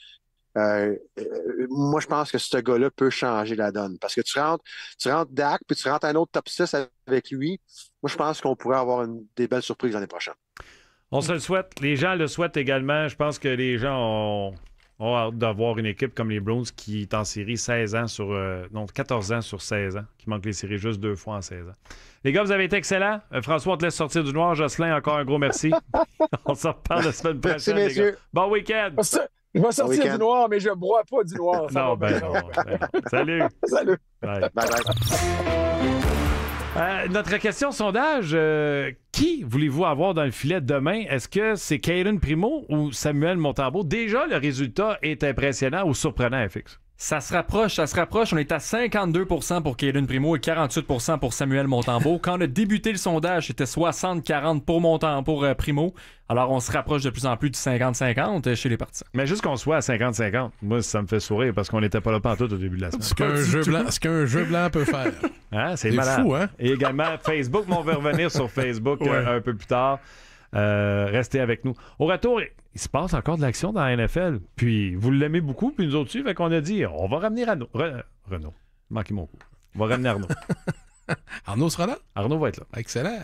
euh, euh, moi, je pense que ce gars-là peut changer la donne. Parce que tu rentres, tu rentres Dak, puis tu rentres un autre top 6 avec lui. Moi, je pense qu'on pourrait avoir une- des belles surprises l'année prochaine. On se le souhaite. Les gens le souhaitent également. Je pense que les gens ont, ont hâte d'avoir une équipe comme les Bruins qui est en série 16 ans sur. euh, non, 14 ans sur 16 ans, qui manque les séries juste deux fois en 16 ans. Les gars, vous avez été excellents. Euh, François, on te laisse sortir du noir. Jocelyn, encore un gros merci. on se reparle la semaine prochaine. Merci, les messieurs. gars. Bon week-end. Je vais sortir du noir, mais je bois pas du noir. Non, ben non, ben non. Salut. Salut. Bye. Bye bye. Euh, notre question sondage, euh, qui voulez-vous avoir dans le filet demain? Est-ce que c'est Caden Primo ou Samuel Montambeau? Déjà, le résultat est impressionnant ou surprenant, FX. Ça se rapproche, ça se rapproche. On est à 52% pour Caden Primo et 48% pour Samuel Montembeau. Quand on a débuté le sondage, c'était 60-40 pour Montembeau, pour euh, Primo. Alors on se rapproche de plus en plus du 50-50 chez les partisans. Mais juste qu'on soit à 50-50, moi, ça me fait sourire parce qu'on n'était pas là pantoute au début de la semaine. Ce qu'un jeu, blanc, ce qu'un jeu blanc peut faire. Hein, c'est malade. fou, hein? Et également Facebook, mais on va revenir sur Facebook euh, un, peu plus tard. Euh, restez avec nous. Au retour, il se passe encore de l'action dans la NFL. Puis vous l'aimez beaucoup, puis nous autres aussi, fait qu'on a dit on va ramener Renaud. Re- Renaud. Manquez mon coup. On va ramener Arnaud. Arnaud sera là? Arnaud va être là. Excellent.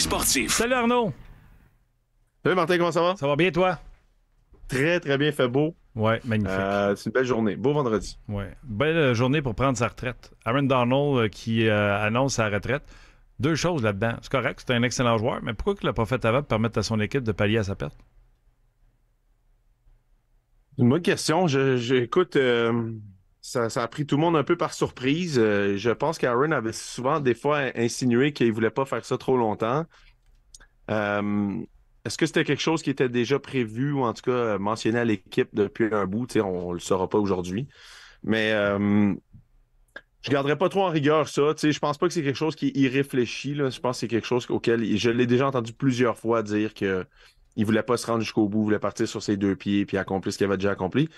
Sportif. Salut Arnaud. Salut Martin, comment ça va? Ça va bien toi? Très, très bien, fait beau. Ouais, magnifique. Euh, c'est une belle journée. Beau vendredi. Ouais. Belle journée pour prendre sa retraite. Aaron Donald euh, qui euh, annonce sa retraite. Deux choses là-dedans. C'est correct, c'est un excellent joueur, mais pourquoi il l'a pas fait avant pour permettre à son équipe de pallier à sa perte? Une bonne question. Je, je- écoute, euh, ça, a pris tout le monde un peu par surprise. Euh, je pense qu'Aaron avait souvent, des fois, insinué qu'il voulait pas faire ça trop longtemps. Euh, Est-ce que c'était quelque chose qui était déjà prévu ou en tout cas euh, mentionné à l'équipe depuis un bout? On, ne le saura pas aujourd'hui. Mais je garderai pas trop en rigueur ça. Je pense pas que c'est quelque chose qui est irréfléchi. Je pense que c'est quelque chose auquel je l'ai déjà entendu plusieurs fois dire que il voulait pas se rendre jusqu'au bout, il voulait partir sur ses deux pieds puis accomplir ce qu'il avait déjà accompli.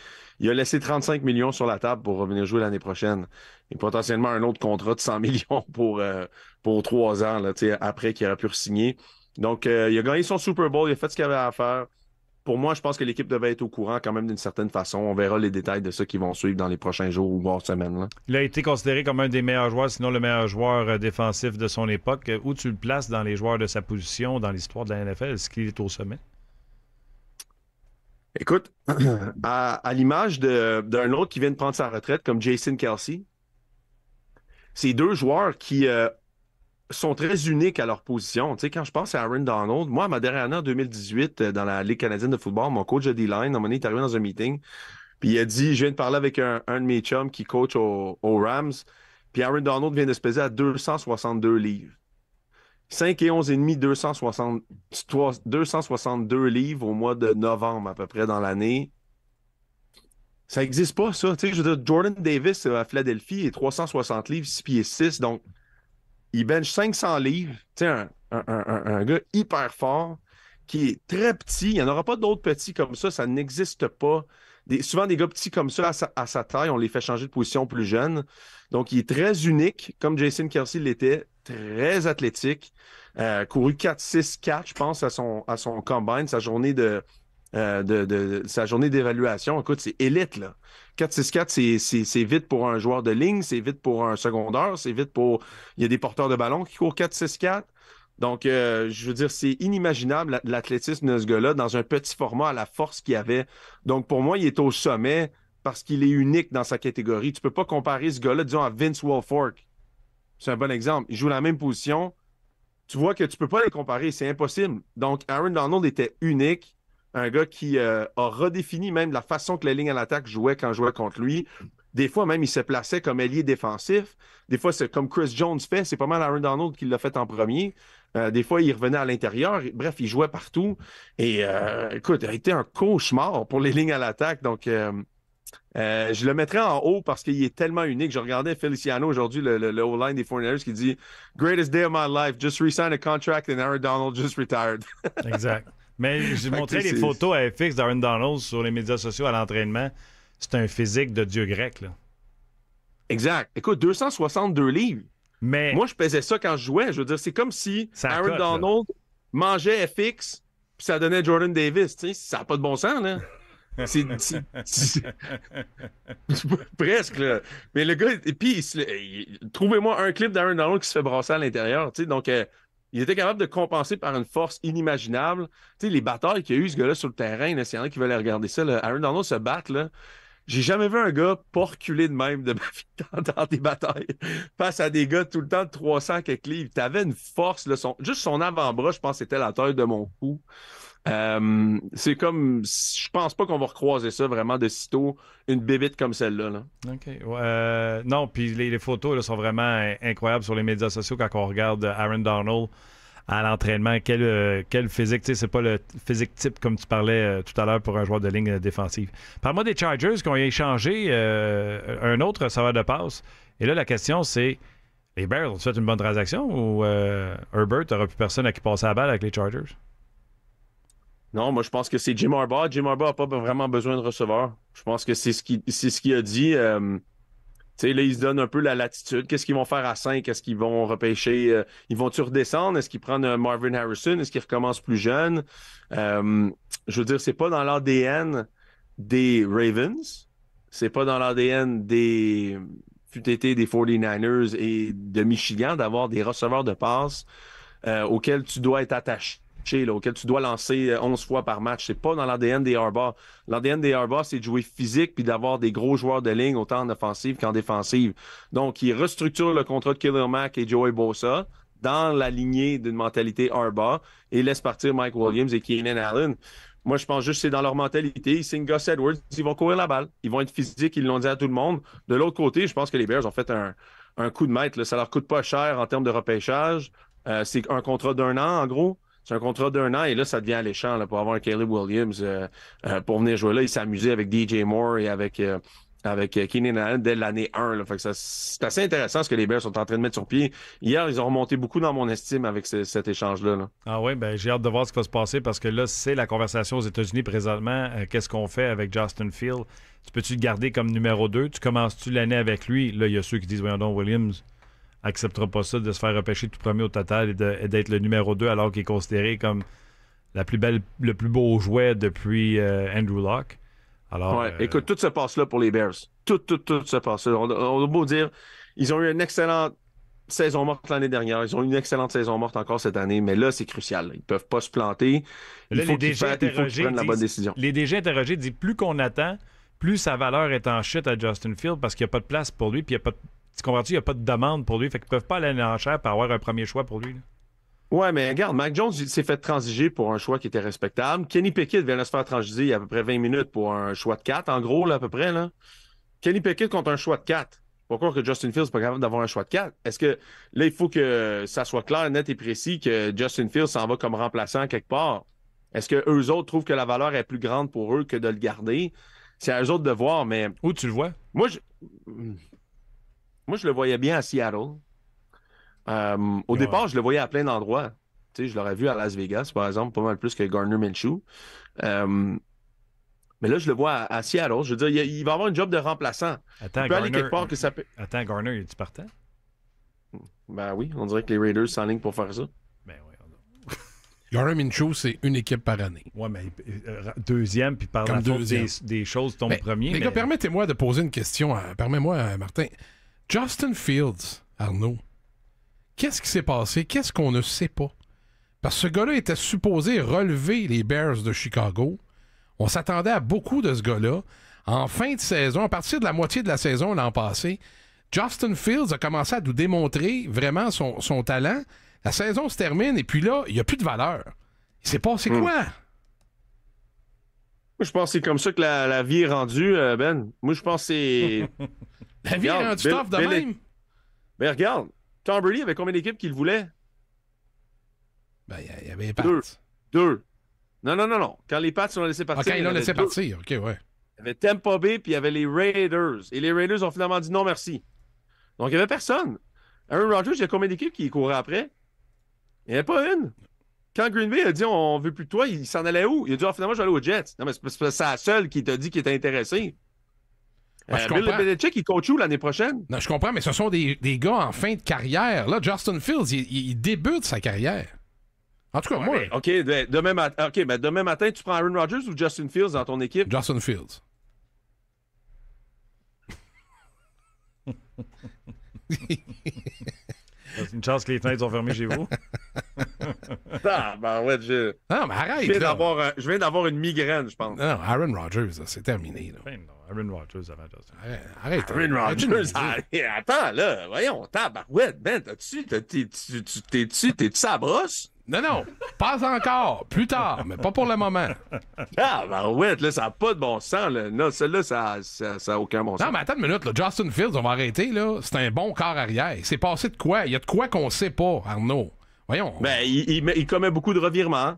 Il a laissé 35 millions sur la table pour revenir jouer l'année prochaine. Et potentiellement un autre contrat de 100 millions pour, euh, pour trois ans, là, après qu'il aurait pu signer. Donc, euh, il a gagné son Super Bowl, il a fait ce qu'il avait à faire. Pour moi, je pense que l'équipe devait être au courant quand même d'une certaine façon. On verra les détails de ça qui vont suivre dans les prochains jours ou voire semaines. là. Il a été considéré comme un des meilleurs joueurs, sinon le meilleur joueur euh, défensif de son époque. Euh, Où tu le places dans les joueurs de sa position dans l'histoire de la NFL? Est-ce qu'il est au sommet? Écoute, à, à l'image d'un autre qui vient de prendre sa retraite, comme Jason Kelsey, c'est deux joueurs qui euh, sont très uniques à leur position. Tu sais, quand je pense à Aaron Donald, moi, ma dernière année en 2018, euh, dans la Ligue canadienne de football, mon coach de D-line, à un moment donné, il est arrivé dans un meeting, puis il a dit, je viens de parler avec un, de mes chums qui coach au- aux Rams, puis Aaron Donald vient de se peser à 262 livres. 5 et 11 et demi, 260 262 livres au mois de novembre à peu près dans l'année. Ça n'existe pas, ça. Tu sais, je veux dire, Jordan Davis euh, à Philadelphie est 360 livres, 6 pieds 6. Donc, il bench 500 livres. Tu sais, un, un- un- un- gars hyper fort qui est très petit. Il n'y en aura pas d'autres petits comme ça. Ça n'existe pas. Souvent, des gars petits comme ça, à sa, taille, on les fait changer de position plus jeunes. Donc, il est très unique, comme Jason Kelsey l'était, très athlétique. Euh, couru 4-6-4, je pense, à son, à son combine, sa journée de, euh, de, sa journée d'évaluation. Écoute, c'est élite, là. 4-6-4, c'est- vite pour un joueur de ligne, c'est vite pour un secondaire, c'est vite pour. Il y a des porteurs de ballon qui courent 4-6-4. Donc, euh, je veux dire, c'est inimaginable la- l'athlétisme de ce gars-là dans un petit format à la force qu'il avait. Donc, pour moi, il est au sommet parce qu'il est unique dans sa catégorie. Tu peux pas comparer ce gars-là, disons, à Vince Wilfork. C'est un bon exemple. Il joue la même position. Tu vois que tu peux pas les comparer, c'est impossible. Donc, Aaron Donald était unique. Un gars qui euh, a redéfini même la façon que la ligne à l'attaque jouait quand jouait contre lui. Des fois, même, il se plaçait comme ailier défensif. Des fois, c'est comme Chris Jones fait. C'est pas mal Aaron Donald qui l'a fait en premier. Euh, des fois, il revenait à l'intérieur. Bref, il jouait partout. Et euh, écoute, il a été un cauchemar pour les lignes à l'attaque. Donc, je le mettrais en haut parce qu'il est tellement unique. Je regardais Feliciano aujourd'hui, le, O-line des 49ers, qui dit Greatest day of my life, just re-signed a contract and Aaron Donald just retired. Exact. Mais j'ai montré les photos à FX d'Aaron Donald sur les médias sociaux à l'entraînement. C'est un physique de dieu grec. Là. Exact. Écoute, 262 livres. Mais Moi, je pesais ça quand je jouais. Je veux dire, c'est comme si Ça Aaron cote, là. Donald mangeait FX puis ça donnait Jordan Davis. Tu sais, ça n'a pas de bon sens, là. C'est, presque, là. Mais le gars, et puis, trouvez-moi un clip d'Aaron Donald qui se fait brasser à l'intérieur, tu sais. Donc, euh, il était capable de compenser par une force inimaginable. Tu sais, les batailles qu'il y a eu, ce gars-là, sur le terrain, s'il y en a qui veulent regarder ça, Aaron Donald se battre, là. J'ai jamais vu un gars pas de même de ma vie dans, des batailles face à des gars tout le temps de 300 quelques livres. T'avais une force, là, juste son avant-bras, je pense, c'était la taille de mon cou. Euh, c'est comme, je pense pas qu'on va recroiser ça vraiment de sitôt, une bébite comme celle-là. là. OK. Euh, non, puis les, photos sont vraiment in- incroyables sur les médias sociaux quand on regarde Aaron Donald à l'entraînement. Quel, euh, quel physique. Tu sais, c'est pas le physique type comme tu parlais euh, tout à l'heure pour un joueur de ligne euh, défensive. Parle-moi des Chargers qui ont échangé euh, un autre receveur de passe. Et là, la question, c'est les Bears ont fait une bonne transaction ou euh, Herbert n'aura plus personne à qui passer la balle avec les Chargers? Non, moi je pense que c'est Jim Harbaugh. Jim Harbaugh n'a pas vraiment besoin de receveur. Je pense que c'est ce qu'il ce qu'il a dit. euh, là, ils se donnent un peu la latitude. Qu'est-ce qu'ils vont faire à 5? Est-ce qu'ils vont repêcher? euh, ils vont-tu redescendre? Est-ce qu'ils prennent euh, Marvin Harrison? Est-ce qu'ils recommencent plus jeunes? Euh, je veux dire, c'est pas dans l'ADN des Ravens. C'est pas dans l'ADN des fut été des 49ers et de Michigan d'avoir des receveurs de passe auquel tu dois être attaché. Auquel tu dois lancer euh, 11 fois par match. C'est pas dans l'ADN des Harbaugh. L'ADN des Harbaugh, c'est de jouer physique puis d'avoir des gros joueurs de ligne, autant en offensive qu'en défensive. Donc, il restructure le contrat de Killer Mack et Joey Bosa dans la lignée d'une mentalité Harbaugh et laisse partir Mike Williams et Keenan Allen. Moi, je pense juste que c'est dans leur mentalité. Ils signent Gus Edwards, ils vont courir la balle. Ils vont être physiques, ils l'ont dit à tout le monde. De l'autre côté, je pense que les Bears ont fait un, un coup de maître. Là. Ça leur coûte pas cher en termes de repêchage. Euh, c'est un contrat d'un an, en gros. C'est un contrat d'un an et là, ça devient alléchant là, pour avoir un Caleb Williams euh, euh, pour venir jouer là. Il s'amusait avec DJ Moore et avec, euh, avec euh, dès l'année 1. Là. Fait que ça, c'est assez intéressant ce que les Bears sont en train de mettre sur pied. Hier, ils ont remonté beaucoup dans mon estime avec ce- cet échange-là. là. Ah oui, ben j'ai hâte de voir ce qui va se passer parce que là, c'est la conversation aux États-Unis présentement. Qu'est-ce qu'on fait avec Justin Field? Tu peux-tu le garder comme numéro 2? Tu commences-tu l'année avec lui? Là, il y a ceux qui disent, voyons donc, Williams acceptera pas ça de se faire repêcher tout premier au total et d'être le numéro 2 alors qu'il est considéré comme la plus belle, le plus beau jouet depuis euh, Andrew Locke. Alors, Ouais, euh, Écoute, tout se passe là pour les Bears. Tout, tout, tout se passe là. On, on a beau dire, ils ont eu une excellente saison morte l'année dernière. Ils ont eu une excellente saison morte encore cette année, mais là, c'est crucial. là. Ils peuvent pas se planter. Il Là, faut les DG interrogés prennent la bonne décision. Les DG interrogés disent plus qu'on attend, plus sa valeur est en chute à Justin Field parce qu'il n'y a pas de place pour lui, puis il y a pas de... Tu comprends-tu? Il n'y a pas de demande pour lui, fait qu'ils peuvent pas aller en enchère pour avoir un premier choix pour lui. là. Ouais, mais regarde, Mac Jones s'est fait transiger pour un choix qui était respectable. Kenny Pickett vient de se faire transiger il y a à peu près 20 minutes pour un choix de 4, en gros, là, à peu près. Là. Kenny Pickett contre un choix de 4. Pourquoi que Justin Fields n'est pas capable d'avoir un choix de 4? Est-ce que là, il faut que ça soit clair, net et précis que Justin Fields s'en va comme remplaçant quelque part? Est-ce que eux autres trouvent que la valeur est plus grande pour eux que de le garder? C'est à eux autres de voir, mais. Où tu le vois? Moi, je. Moi, je le voyais bien à Seattle. Euh, au Ouais. départ, je le voyais à plein d'endroits. Tu sais, je l'aurais vu à Las Vegas, par exemple, pas mal plus que Garner Minshew. Euh, mais là, je le vois à, à Seattle. Je veux dire, il, il va avoir un job de remplaçant. Attends, il peut aller Garner- quelque part que ça peut. Attends, Garner, est-tu partant? Ben oui, on dirait que les Raiders s'enlignent pour faire ça. Garner Minshew, c'est une équipe par année. Ouais, mais euh, deuxième, puis par la des, des choses tombent Mais, premier. Les mais- gars, permettez-moi de poser une question. à- Permets-moi, euh, Martin. Justin Fields, Arnaud, qu'est-ce qui s'est passé? Qu'est-ce qu'on ne sait pas? Parce que ce gars-là était supposé relever les Bears de Chicago. On s'attendait à beaucoup de ce gars-là. En fin de saison, à partir de la moitié de la saison l'an passé, Justin Fields a commencé à nous démontrer vraiment son, son talent. La saison se termine et puis là, il n'y a plus de valeur. Il s'est passé Hmm. quoi? Moi, je pense que c'est comme ça que la, la vie est rendue, euh, Ben. Moi, je pense que c'est. La vie est Regarde, rendue Bill- tough de Bill- même. Mais regarde, Tom Brady avait combien d'équipes qu'il voulait? Ben, il y avait les Pats. Deux. Deux. Non, non, non, non. Quand les Pats sont laissés Ah, partir. quand il il y en l'a laissé deux. partir, OK, ouais. Il y avait Tampa Bay, puis il y avait les Raiders. Et les Raiders ont finalement dit non, merci. Donc, il n'y avait personne. Aaron Rodgers, il y a combien d'équipes qui courait après? Il n'y en avait pas une. Quand Green Bay a dit on veut plus de toi, il s'en allait où? Il a dit ah, finalement, je vais aller aux Jets. Non, mais c'est la seule qui t'a dit qu'il était intéressé. Je Euh, Bill comprends. Belichick, il coach où l'année prochaine? Non, je comprends, mais ce sont des, des gars en fin de carrière. Là, Justin Fields, il, il- il débute sa carrière. En tout cas, moi, OK, de- demain, mat- OK, ben, demain matin, tu prends Aaron Rodgers ou Justin Fields dans ton équipe? Justin Fields. C'est une chance que les fenêtres sont fermées chez vous. Ah, ben ouais, je... Non, mais arrête, Je viens un- je viens d'avoir une migraine, je pense. Non, Aaron Rodgers, là, c'est terminé. Là. Ben non, Aaron Rodgers avant Justin. Arrête. arrête Aaron Rodgers, ah, attends, là, voyons, tabarouette, Ben, t'as-tu, t'as- t'es- tu- tu- t'es-tu, t'es-tu sa brosse? Non, non, pas encore. Plus tard, mais pas pour le moment. Ah, ben ouais, là, ça n'a pas de bon sens, là. Non, celle-là, ça n'a ça, ça a aucun bon sens. Non, mais attends une minute, là. Justin Fields, on va arrêter, là. C'est un bon corps arrière. Il s'est passé de quoi? Il y a de quoi qu'on sait pas, Arnaud? Voyons. Ben, il, il met- il commet beaucoup de revirements.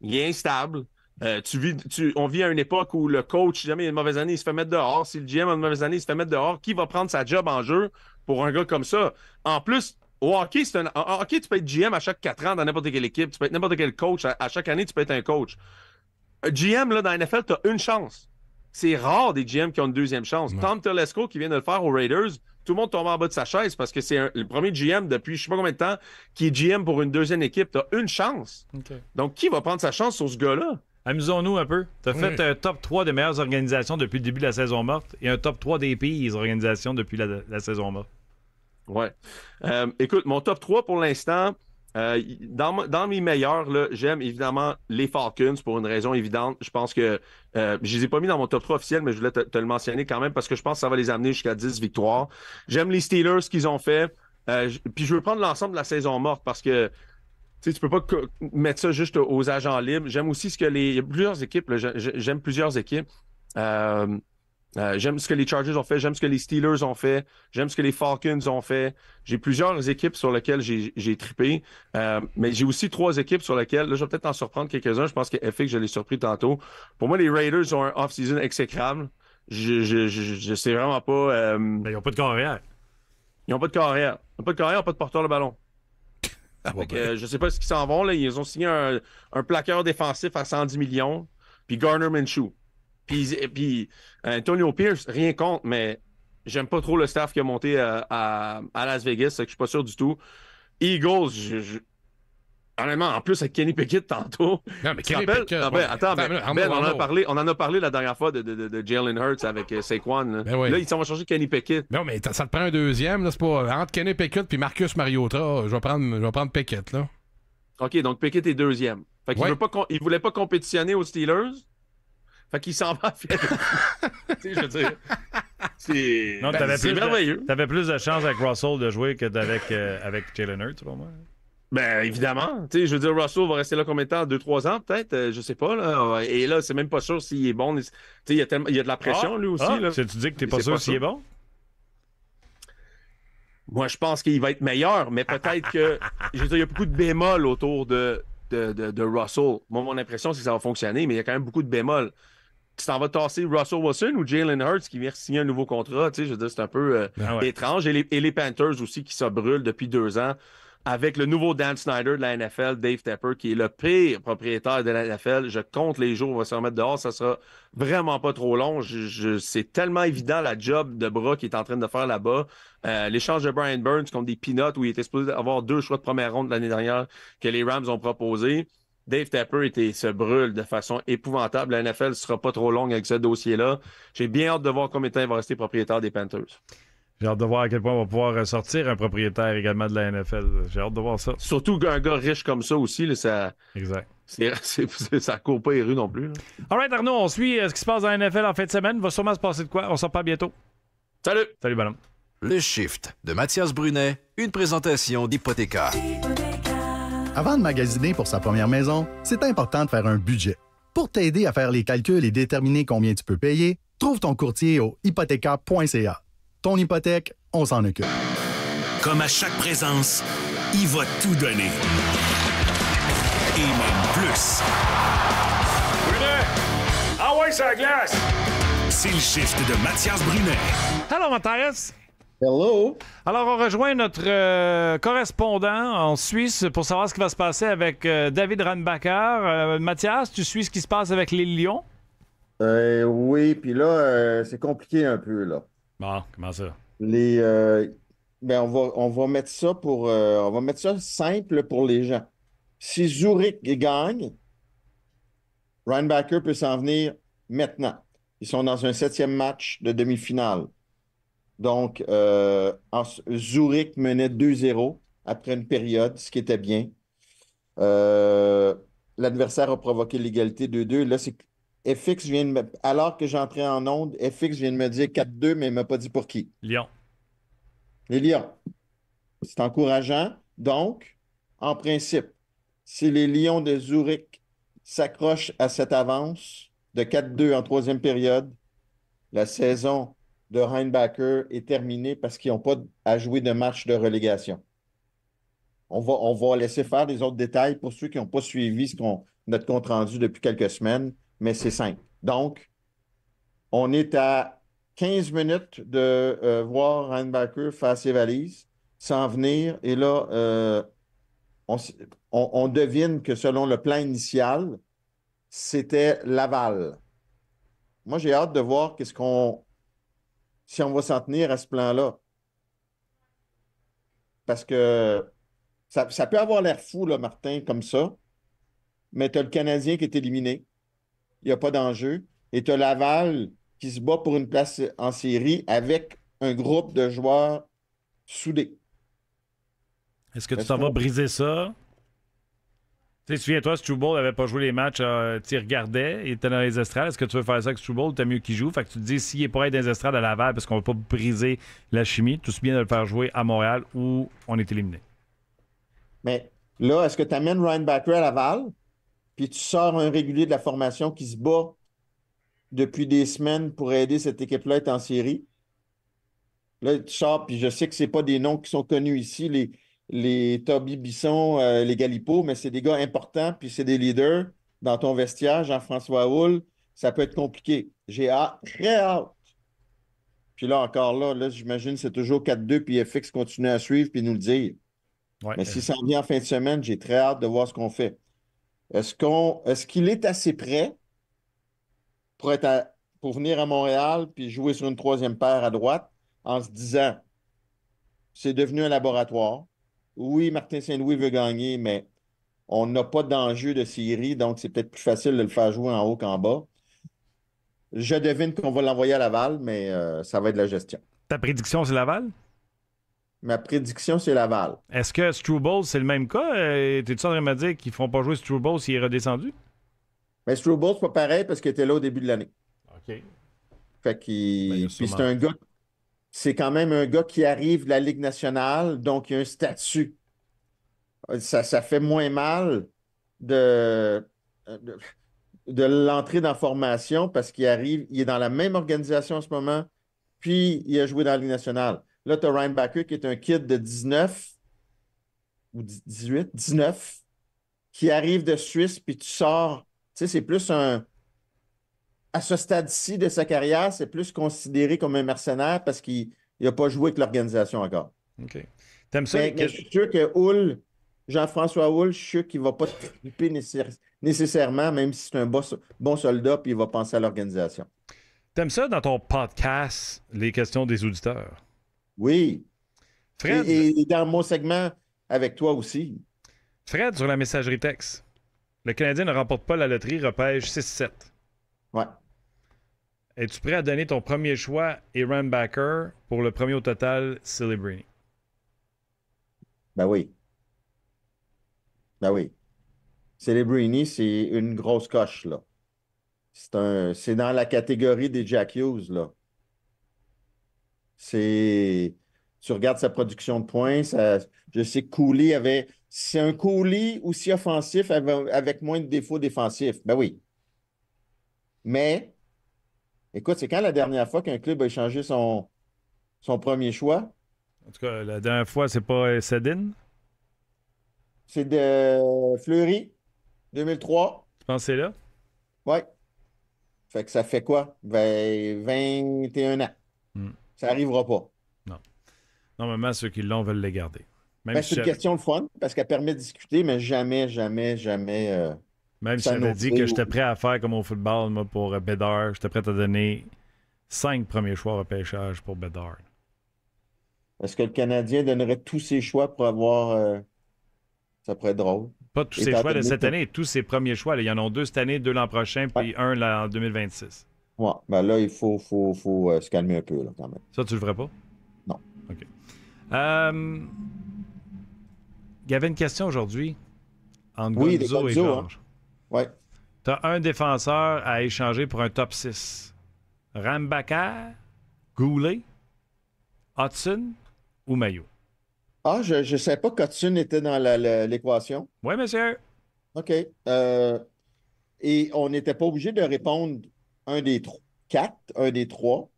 Il est instable. Euh, tu vis, tu, on vit à une époque où le coach, si jamais il a une mauvaise année, il se fait mettre dehors. Si le GM a une mauvaise année, il se fait mettre dehors. Qui va prendre sa job en jeu pour un gars comme ça? En plus, au hockey, c'est un, en hockey, tu peux être GM à chaque 4 ans dans n'importe quelle équipe. Tu peux être n'importe quel coach. À, à chaque année, tu peux être un coach. Un GM, là, dans la NFL, tu as une chance. C'est rare des GM qui ont une deuxième chance. Tom Telesco, qui vient de le faire aux Raiders, tout le monde tombe en bas de sa chaise parce que c'est le premier GM depuis je sais pas combien de temps qui est GM pour une deuxième équipe. Tu as une chance. Donc, qui va prendre sa chance sur ce gars-là? Amusons-nous un peu. Tu as Oui. fait un top 3 des meilleures organisations depuis le début de la saison morte et un top 3 des pires organisations depuis la, la saison morte. Ouais. Euh, écoute, mon top 3 pour l'instant, Euh, dans, dans mes meilleurs, j'aime évidemment les Falcons pour une raison évidente. Je pense que euh, je les ai pas mis dans mon top 3 officiel, mais je voulais te, le mentionner quand même parce que je pense que ça va les amener jusqu'à 10 victoires. J'aime les Steelers, qu'ils ont fait. Euh, puis je veux prendre l'ensemble de la saison morte parce que tu tu peux pas mettre ça juste aux agents libres. J'aime aussi ce que les. Il y a plusieurs équipes. J'aime plusieurs équipes. Euh, j'aime ce que les Chargers ont fait, j'aime ce que les Steelers ont fait, j'aime ce que les Falcons ont fait. J'ai plusieurs équipes sur lesquelles j'ai trippé, Euh, mais j'ai aussi trois équipes sur lesquelles, là, je vais peut-être en surprendre quelques-uns. Je pense que FX, je l'ai surpris tantôt. Pour moi, les Raiders ont un off-season exécrable. Je, je, je, je sais vraiment pas. euh, Ben, ils n'ont pas de carrière. Ils n'ont pas de carrière. Ils n'ont pas de carrière, ils n'ont pas de porteur de ballon. Ah, que, euh, je sais pas ce qu'ils s'en vont. Là. Ils ont signé un, un plaqueur défensif à 110 millions. Puis Garner Minshew. Puis, et puis Antonio Pierce, rien contre, mais j'aime pas trop le staff qui a monté euh, à, à Las Vegas. que je suis pas sûr du tout. Eagles, je, je- honnêtement, en plus avec Kenny Pickett tantôt. Non, mais Kenny? Pickett, ben, attends, ben, Ben, on, en a parlé, on en a parlé la dernière fois de, de, de- de Jalen Hurts avec euh, Saquon. Là, Ben oui. Là, ils s'en vont chercher Kenny Pickett. Non, mais ça te prend un deuxième, là, c'est pas. Entre Kenny Pickett puis Marcus Mariota, je vais prendre, je vais prendre Pickett, là. OK, donc Pickett est deuxième. Fait qu'il Ouais. veut pas il voulait pas compétitionner aux Steelers. Fait qu'il s'en va à Philadelphie. je veux dire. C'est ben, merveilleux. t'avais plus de chance avec Russell de jouer que d'avec euh, avec Jalen Hurts, pour moi. Ben, évidemment. Tu sais, je veux dire, Russell va rester là combien de temps? Deux, trois ans, peut-être? Euh, je sais pas, là. Et là, c'est même pas sûr s'il est bon. Il y, a tellement- il y a de la pression, Ah, lui aussi. ah, là. tu dis que t'es pas C'est sûr s'il est bon? Moi, je pense qu'il va être meilleur, mais peut-être que. Je veux dire, il y a beaucoup de bémols autour de, de, de, de Russell. Moi, mon impression, c'est que ça va fonctionner, mais il y a quand même beaucoup de bémols. Tu t'en vas tasser Russell Wilson ou Jalen Hurts qui vient signer un nouveau contrat, tu sais, je veux dire, c'est un peu euh, Ah ouais. étrange. Et les, et les Panthers aussi qui se brûlent depuis deux ans avec le nouveau Dan Snyder de la NFL, Dave Tepper, qui est le pire propriétaire de la NFL. Je compte les jours où on va se remettre dehors. Ça sera vraiment pas trop long. Je, je- c'est tellement évident la job de bras qu'il est en train de faire là-bas. Euh, L'échange de Brian Burns contre des peanuts où il était supposé avoir deux choix de première ronde l'année dernière que les Rams ont proposé. Dave Tapper était, se brûle de façon épouvantable. La NFL ne sera pas trop longue avec ce dossier-là. J'ai bien hâte de voir combien de temps il va rester propriétaire des Panthers. J'ai hâte de voir à quel point on va pouvoir sortir un propriétaire également de la NFL. J'ai hâte de voir ça. Surtout qu'un gars riche comme ça aussi, là, ça, Exact. c'est, c'est- c'est- ça court pas les rues non plus. là. All right, Arnaud, on suit euh, ce qui se passe dans la NFL en fin de semaine. Il va sûrement se passer de quoi? On s'en parle bientôt. Salut! Salut, bonhomme. Le Shift de Mathias Brunet, une présentation d'Hypothéca. Avant de magasiner pour sa première maison, c'est important de faire un budget. Pour t'aider à faire les calculs et déterminer combien tu peux payer, trouve ton courtier au hypothéca.ca. Ton hypothèque, on s'en occupe. Comme à chaque présence, il va tout donner. Et même plus. Ah ouais, ça glace! C'est le shift de Mathias Brunet. Hello, Mathias. Hello? Alors, on rejoint notre euh, correspondant en Suisse pour savoir ce qui va se passer avec euh, David Ranbacker. Euh, Mathias, tu suis ce qui se passe avec les Lions? Oui, puis là, c'est compliqué un peu, là. Bon, comment ça? Les, ben, on va, on va mettre ça pour, on va mettre ça simple pour les gens. Si Zurich gagne, Reinbacker peut s'en venir maintenant. Ils sont dans un septième match de demi-finale. Donc, euh, en- Zurich menait 2-0 après une période, ce qui était bien. Euh, L'adversaire a provoqué l'égalité 2-2. Là, c'est FX vient de me... Alors que j'entrais en onde, FX vient de me dire 4-2, mais il ne m'a pas dit pour qui? Lyon. Les Lions. C'est encourageant. Donc, en principe, si les Lions de Zurich s'accrochent à cette avance de 4-2 en troisième période, la saison de Reinbacker est terminée parce qu'ils n'ont pas à jouer de match de relégation. On va, on va laisser faire les autres détails pour ceux qui n'ont pas suivi ce qu'on, notre compte rendu depuis quelques semaines, mais c'est simple. Donc, on est à 15 minutes de euh, voir Reinbacker faire ses valises, s'en venir, et là, euh, on- on devine que selon le plan initial, c'était Laval. Moi, j'ai hâte de voir qu'est-ce qu'on si on va s'en tenir à ce plan-là. Parce que ça, ça peut avoir l'air fou, là, Martin, comme ça, mais tu as le Canadien qui est éliminé. Il n'y a pas d'enjeu. Et tu as Laval qui se bat pour une place en série avec un groupe de joueurs soudés. Est-ce que tu t'en vas briser ça? Tu souviens-toi, Struble n'avait pas joué les matchs, euh, tu regardais, il était dans les estrades. Est-ce que tu veux faire ça avec Struble? T'as mieux qu'il joue. Fait que tu te dis, s'il est être dans les estrades à Laval, parce qu'on va pas briser la chimie, tout bien de le faire jouer à Montréal où on est éliminé. Mais là, est-ce que tu amènes Ryan Backer à Laval, puis tu sors un régulier de la formation qui se bat depuis des semaines pour aider cette équipe-là à être en série? Là, tu sors, puis je sais que ce pas des noms qui sont connus ici, les, les Toby Bisson, euh, les Galipo, mais c'est des gars importants, puis c'est des leaders dans ton vestiaire, Jean-François Houle. Ça peut être compliqué. J'ai hâte, très hâte. Puis là, encore là, là j'imagine c'est toujours 4-2, puis FX continue à suivre, puis nous le dire. mais si ça vient en fin de semaine, j'ai très hâte de voir ce qu'on fait. Est-ce qu'on est-ce qu'il est assez prêt pour, être pour venir à Montréal puis jouer sur une troisième paire à droite en se disant c'est devenu un laboratoire. Oui, Martin Saint-Louis veut gagner, mais on n'a pas d'enjeu de série, donc c'est peut-être plus facile de le faire jouer en haut qu'en bas. Je devine qu'on va l'envoyer à Laval, mais euh, ça va être la gestion. Ta prédiction, c'est Laval? Ma prédiction, c'est Laval. Est-ce que Struble, c'est le même cas? Euh, t'es-tu en train de me dire qu'ils ne feront pas jouer Struble s'il est redescendu? Mais Struble, c'est pas pareil parce qu'il était là au début de l'année. OK. Fait qu'il. Ben, Puis c'est un gars. C'est quand même un gars qui arrive de la Ligue nationale, donc il a un statut. Ça, fait moins mal de, de, l'entrer dans la formation parce qu'il arrive, il est dans la même organisation en ce moment, puis il a joué dans la Ligue nationale. Là, tu as Ryan Backer qui est un kid de 19 ou 18, 19, qui arrive de Suisse, puis tu sors. Tu sais, c'est plus un. À ce stade-ci de sa carrière, c'est plus considéré comme un mercenaire parce qu'il n'a pas joué avec l'organisation encore. OK. T'aimes ça? Mais, je suis sûr que Hull, Jean-François Hull, je suis sûr qu'il ne va pas triper nécessairement, même si c'est un bon soldat, puis il va penser à l'organisation. T'aimes ça dans ton podcast, les questions des auditeurs? Oui. Fred? Et, dans mon segment avec toi aussi. Fred, sur la messagerie texte. Le Canadien ne remporte pas la loterie, repêche 6-7. Ouais. Es-tu prêt à donner ton premier choix, Aaron Backer, pour le premier au total, Celebrini? Ben oui. Ben oui. Celebrini, c'est une grosse coche, là. C'est dans la catégorie des Jack Hughes, là. C'est. Tu regardes sa production de points, je sais que Cooley avait. C'est un Cooley aussi offensif avec, moins de défauts défensifs. Ben oui. Mais, écoute, c'est quand la dernière fois qu'un club a échangé son, son premier choix? En tout cas, la dernière fois, c'est pas Sedin? C'est de Fleury, 2003. Tu penses que c'est là? Oui. Fait que ça fait quoi? 21 ans. Hmm. Ça n'arrivera pas. Non. Normalement, ceux qui l'ont veulent les garder. Ben, c'est une question de fun parce qu'elle permet de discuter, mais jamais, jamais, jamais. Euh, Même si j'avais dit que j'étais prêt à faire comme au football, moi, pour euh, Bedard, j'étais prêt à donner cinq premiers choix au pêchage pour Bedard. Est-ce que le Canadien donnerait tous ses choix pour avoir. Euh, ça pourrait être drôle. Pas tous ses choix de cette année, tous ses premiers choix. Il y en a deux cette année, deux l'an prochain, puis un là, en 2026. Ouais, ben là, il faut, faut, faut euh, se calmer un peu, là, quand même. Ça, tu le ferais pas? Non. OK. Euh... Il y avait une question aujourd'hui entre oui, Gonzo et Georges. Hein? Ouais. Tu as un défenseur à échanger pour un top 6. Rambaka, Goulet, Hudson ou Mayo? Ah, je ne savais pas qu'Hudson était dans l'équation. Oui, monsieur. OK. Euh, et on n'était pas obligé de répondre un des quatre, un des trois.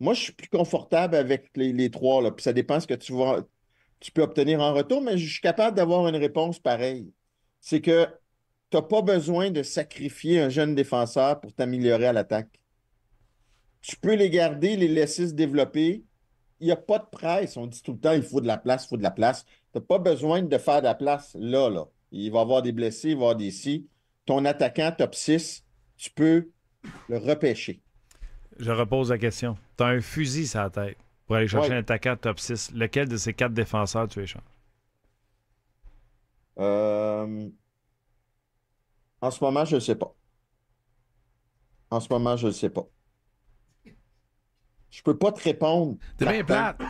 Moi, je suis plus confortable avec les, trois, là, puis ça dépend ce que tu, vas, tu peux obtenir en retour, mais je suis capable d'avoir une réponse pareille. C'est que tu n'as pas besoin de sacrifier un jeune défenseur pour t'améliorer à l'attaque. Tu peux les garder, les laisser se développer. Il n'y a pas de presse. On dit tout le temps, il faut de la place, il faut de la place. Tu n'as pas besoin de faire de la place là, là. Il va y avoir des blessés, il va y avoir des si. Ton attaquant top 6, tu peux le repêcher. Je repose la question. Tu as un fusil sur la tête pour aller chercher un attaquant top 6. Lequel de ces quatre défenseurs tu échanges? Euh... En ce moment, je ne sais pas. En ce moment, je ne sais pas. Je peux pas te répondre. T'es bien plate.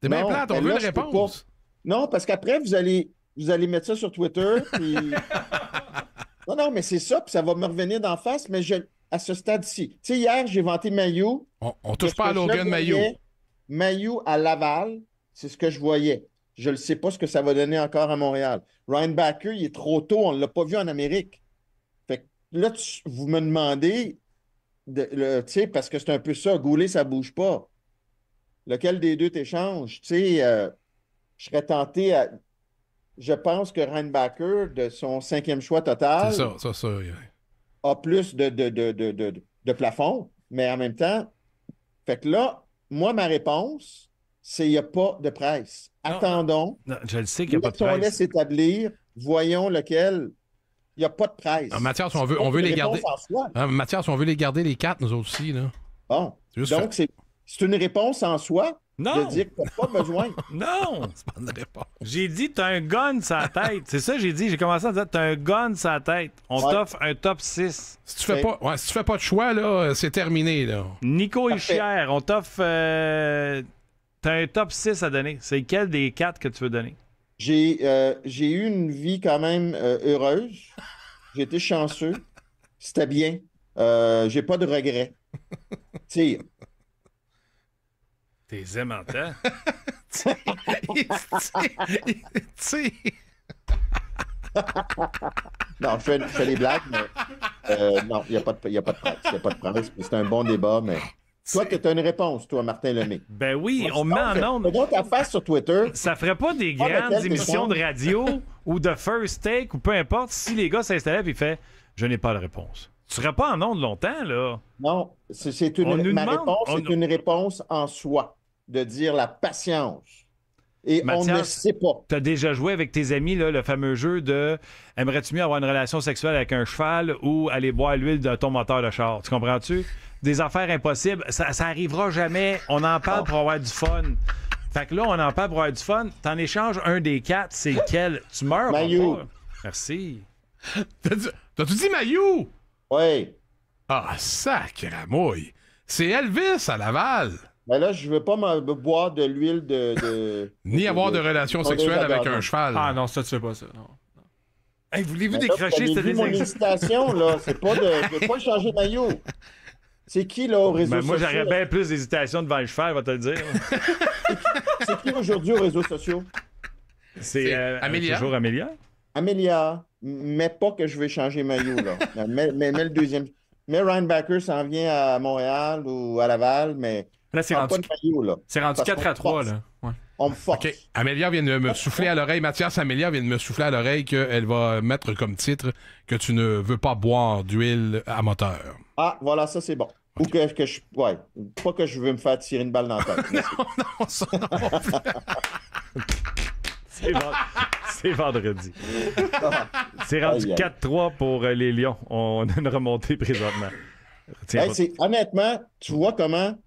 T'es bien plate, on veut une réponse. Non, parce qu'après, vous allez. vous allez mettre ça sur Twitter, puis... non, non, mais c'est ça, puis ça va me revenir d'en face, mais je, à ce stade-ci. Tu sais, hier, j'ai vanté Maillot. On, on touche pas à Logan Maillot. Maillot à Laval, c'est ce que je voyais. Je ne sais pas ce que ça va donner encore à Montréal. Ryan Backer, il est trop tôt, on ne l'a pas vu en Amérique. Là, tu- vous me demandez, de, le- parce que c'est un peu ça, Goulet, ça ne bouge pas. Lequel des deux t'échanges? Tu sais, euh, je serais tenté à. Je pense que Ryan Backer, de son cinquième choix total, C'est ça, ça, ça. yeah. a plus de, de, de, de, de, de plafond, mais en même temps, fait que là, moi, ma réponse, c'est il n'y a pas de presse. Attendons. Non, je le sais qu'il n'y a pas de presse. s'établir. Voyons lequel. Il n'y a pas de presse. Ah, Mathias, on veut, on veut les garder. en soi. Ah, Mathias, on veut les garder les quatre, nous aussi. Là. Bon. Donc, c'est c'est une réponse en soi Non. de dire que tu n'as pas besoin. Non! C'est pas une réponse. J'ai dit, t'as un gun sur la tête. C'est ça que j'ai dit. J'ai commencé à dire, t'as un gun sur la tête. On Ouais. t'offre un top 6. Si tu fais pas, ouais, si tu fais pas de choix, là, c'est terminé. Là. Nico Parfait. Ischier, on t'offre. euh, T'as un top 6 à donner. C'est quel des quatre que tu veux donner? J'ai euh, j'ai eu une vie quand même euh, heureuse. J'ai été chanceux. C'était bien. Euh, j'ai pas de regrets. T'es aimantant. Tu sais. Non, je fais, je fais des blagues, mais euh, non, il n'y a, pas de- a pas de presse. Il n'y a pas de presse. puis C'est un bon débat, mais. Toi, tu as une réponse, toi, Martin Lemay. Ben oui, on Sinon, met en onde. ta face sur Twitter. Ça ferait pas des grandes émissions de radio ou de first take ou peu importe si les gars s'installaient et fait Je n'ai pas de réponse. Tu serais pas en onde longtemps, là. Non, c'est On une, nous ma demande- réponse, on- c'est une réponse en soi, de dire la patience. Et on ne sait pas. T'as déjà joué avec tes amis là, le fameux jeu de Aimerais-tu mieux avoir une relation sexuelle avec un cheval ou aller boire l'huile de ton moteur de char? Tu comprends-tu? Des affaires impossibles, ça, ça arrivera jamais. On en parle pour avoir du fun. Fait que là, on en parle pour avoir du fun. T'en échanges un des quatre, c'est lequel? Tu meurs? Maillot. papa? Merci. T'as-tu dit Maillot? Oui. Ah, sacramouille. C'est Elvis à Laval. Mais là, je ne veux pas me boire de l'huile de, de- Ni avoir de relations tondeuse sexuelles à avec un cheval. Ah non, ça, tu fais pas ça. Non. Hey, voulez-vous là, décrocher cette vu mon hésitation, là. C'est pas de. Je veux pas changer de maillot. C'est qui, là, au réseau Ben, moi, social? j'aurais bien plus d'hésitation devant le cheval, va te le dire. C'est qui aujourd'hui aux réseaux sociaux? C'est C'est euh, Amélia. Toujours Amélia? Amélia, mais pas que je vais changer maillot, là. mais, mais, mais le deuxième. Mais Ryan Backer s'en vient à Montréal ou à Laval, mais. Là, c'est rendu, c'est rendu Parce 4 qu'on à 3, force. là. Ouais. On me force. OK. Amélia vient de me souffler à l'oreille. Mathias, Amélia vient de me souffler à l'oreille qu'elle va mettre comme titre que tu ne veux pas boire d'huile à moteur. Ah, voilà, ça, c'est bon. Ou que, que je. Ouais. Pas que je veux me faire tirer une balle dans la tête. c'est- non, ça non. C'est vend- c'est vendredi. C'est rendu Aïe, aïe. 4-3 pour euh, les Lions. On a une remontée présentement. Tiens, Hey, honnêtement, tu vois comment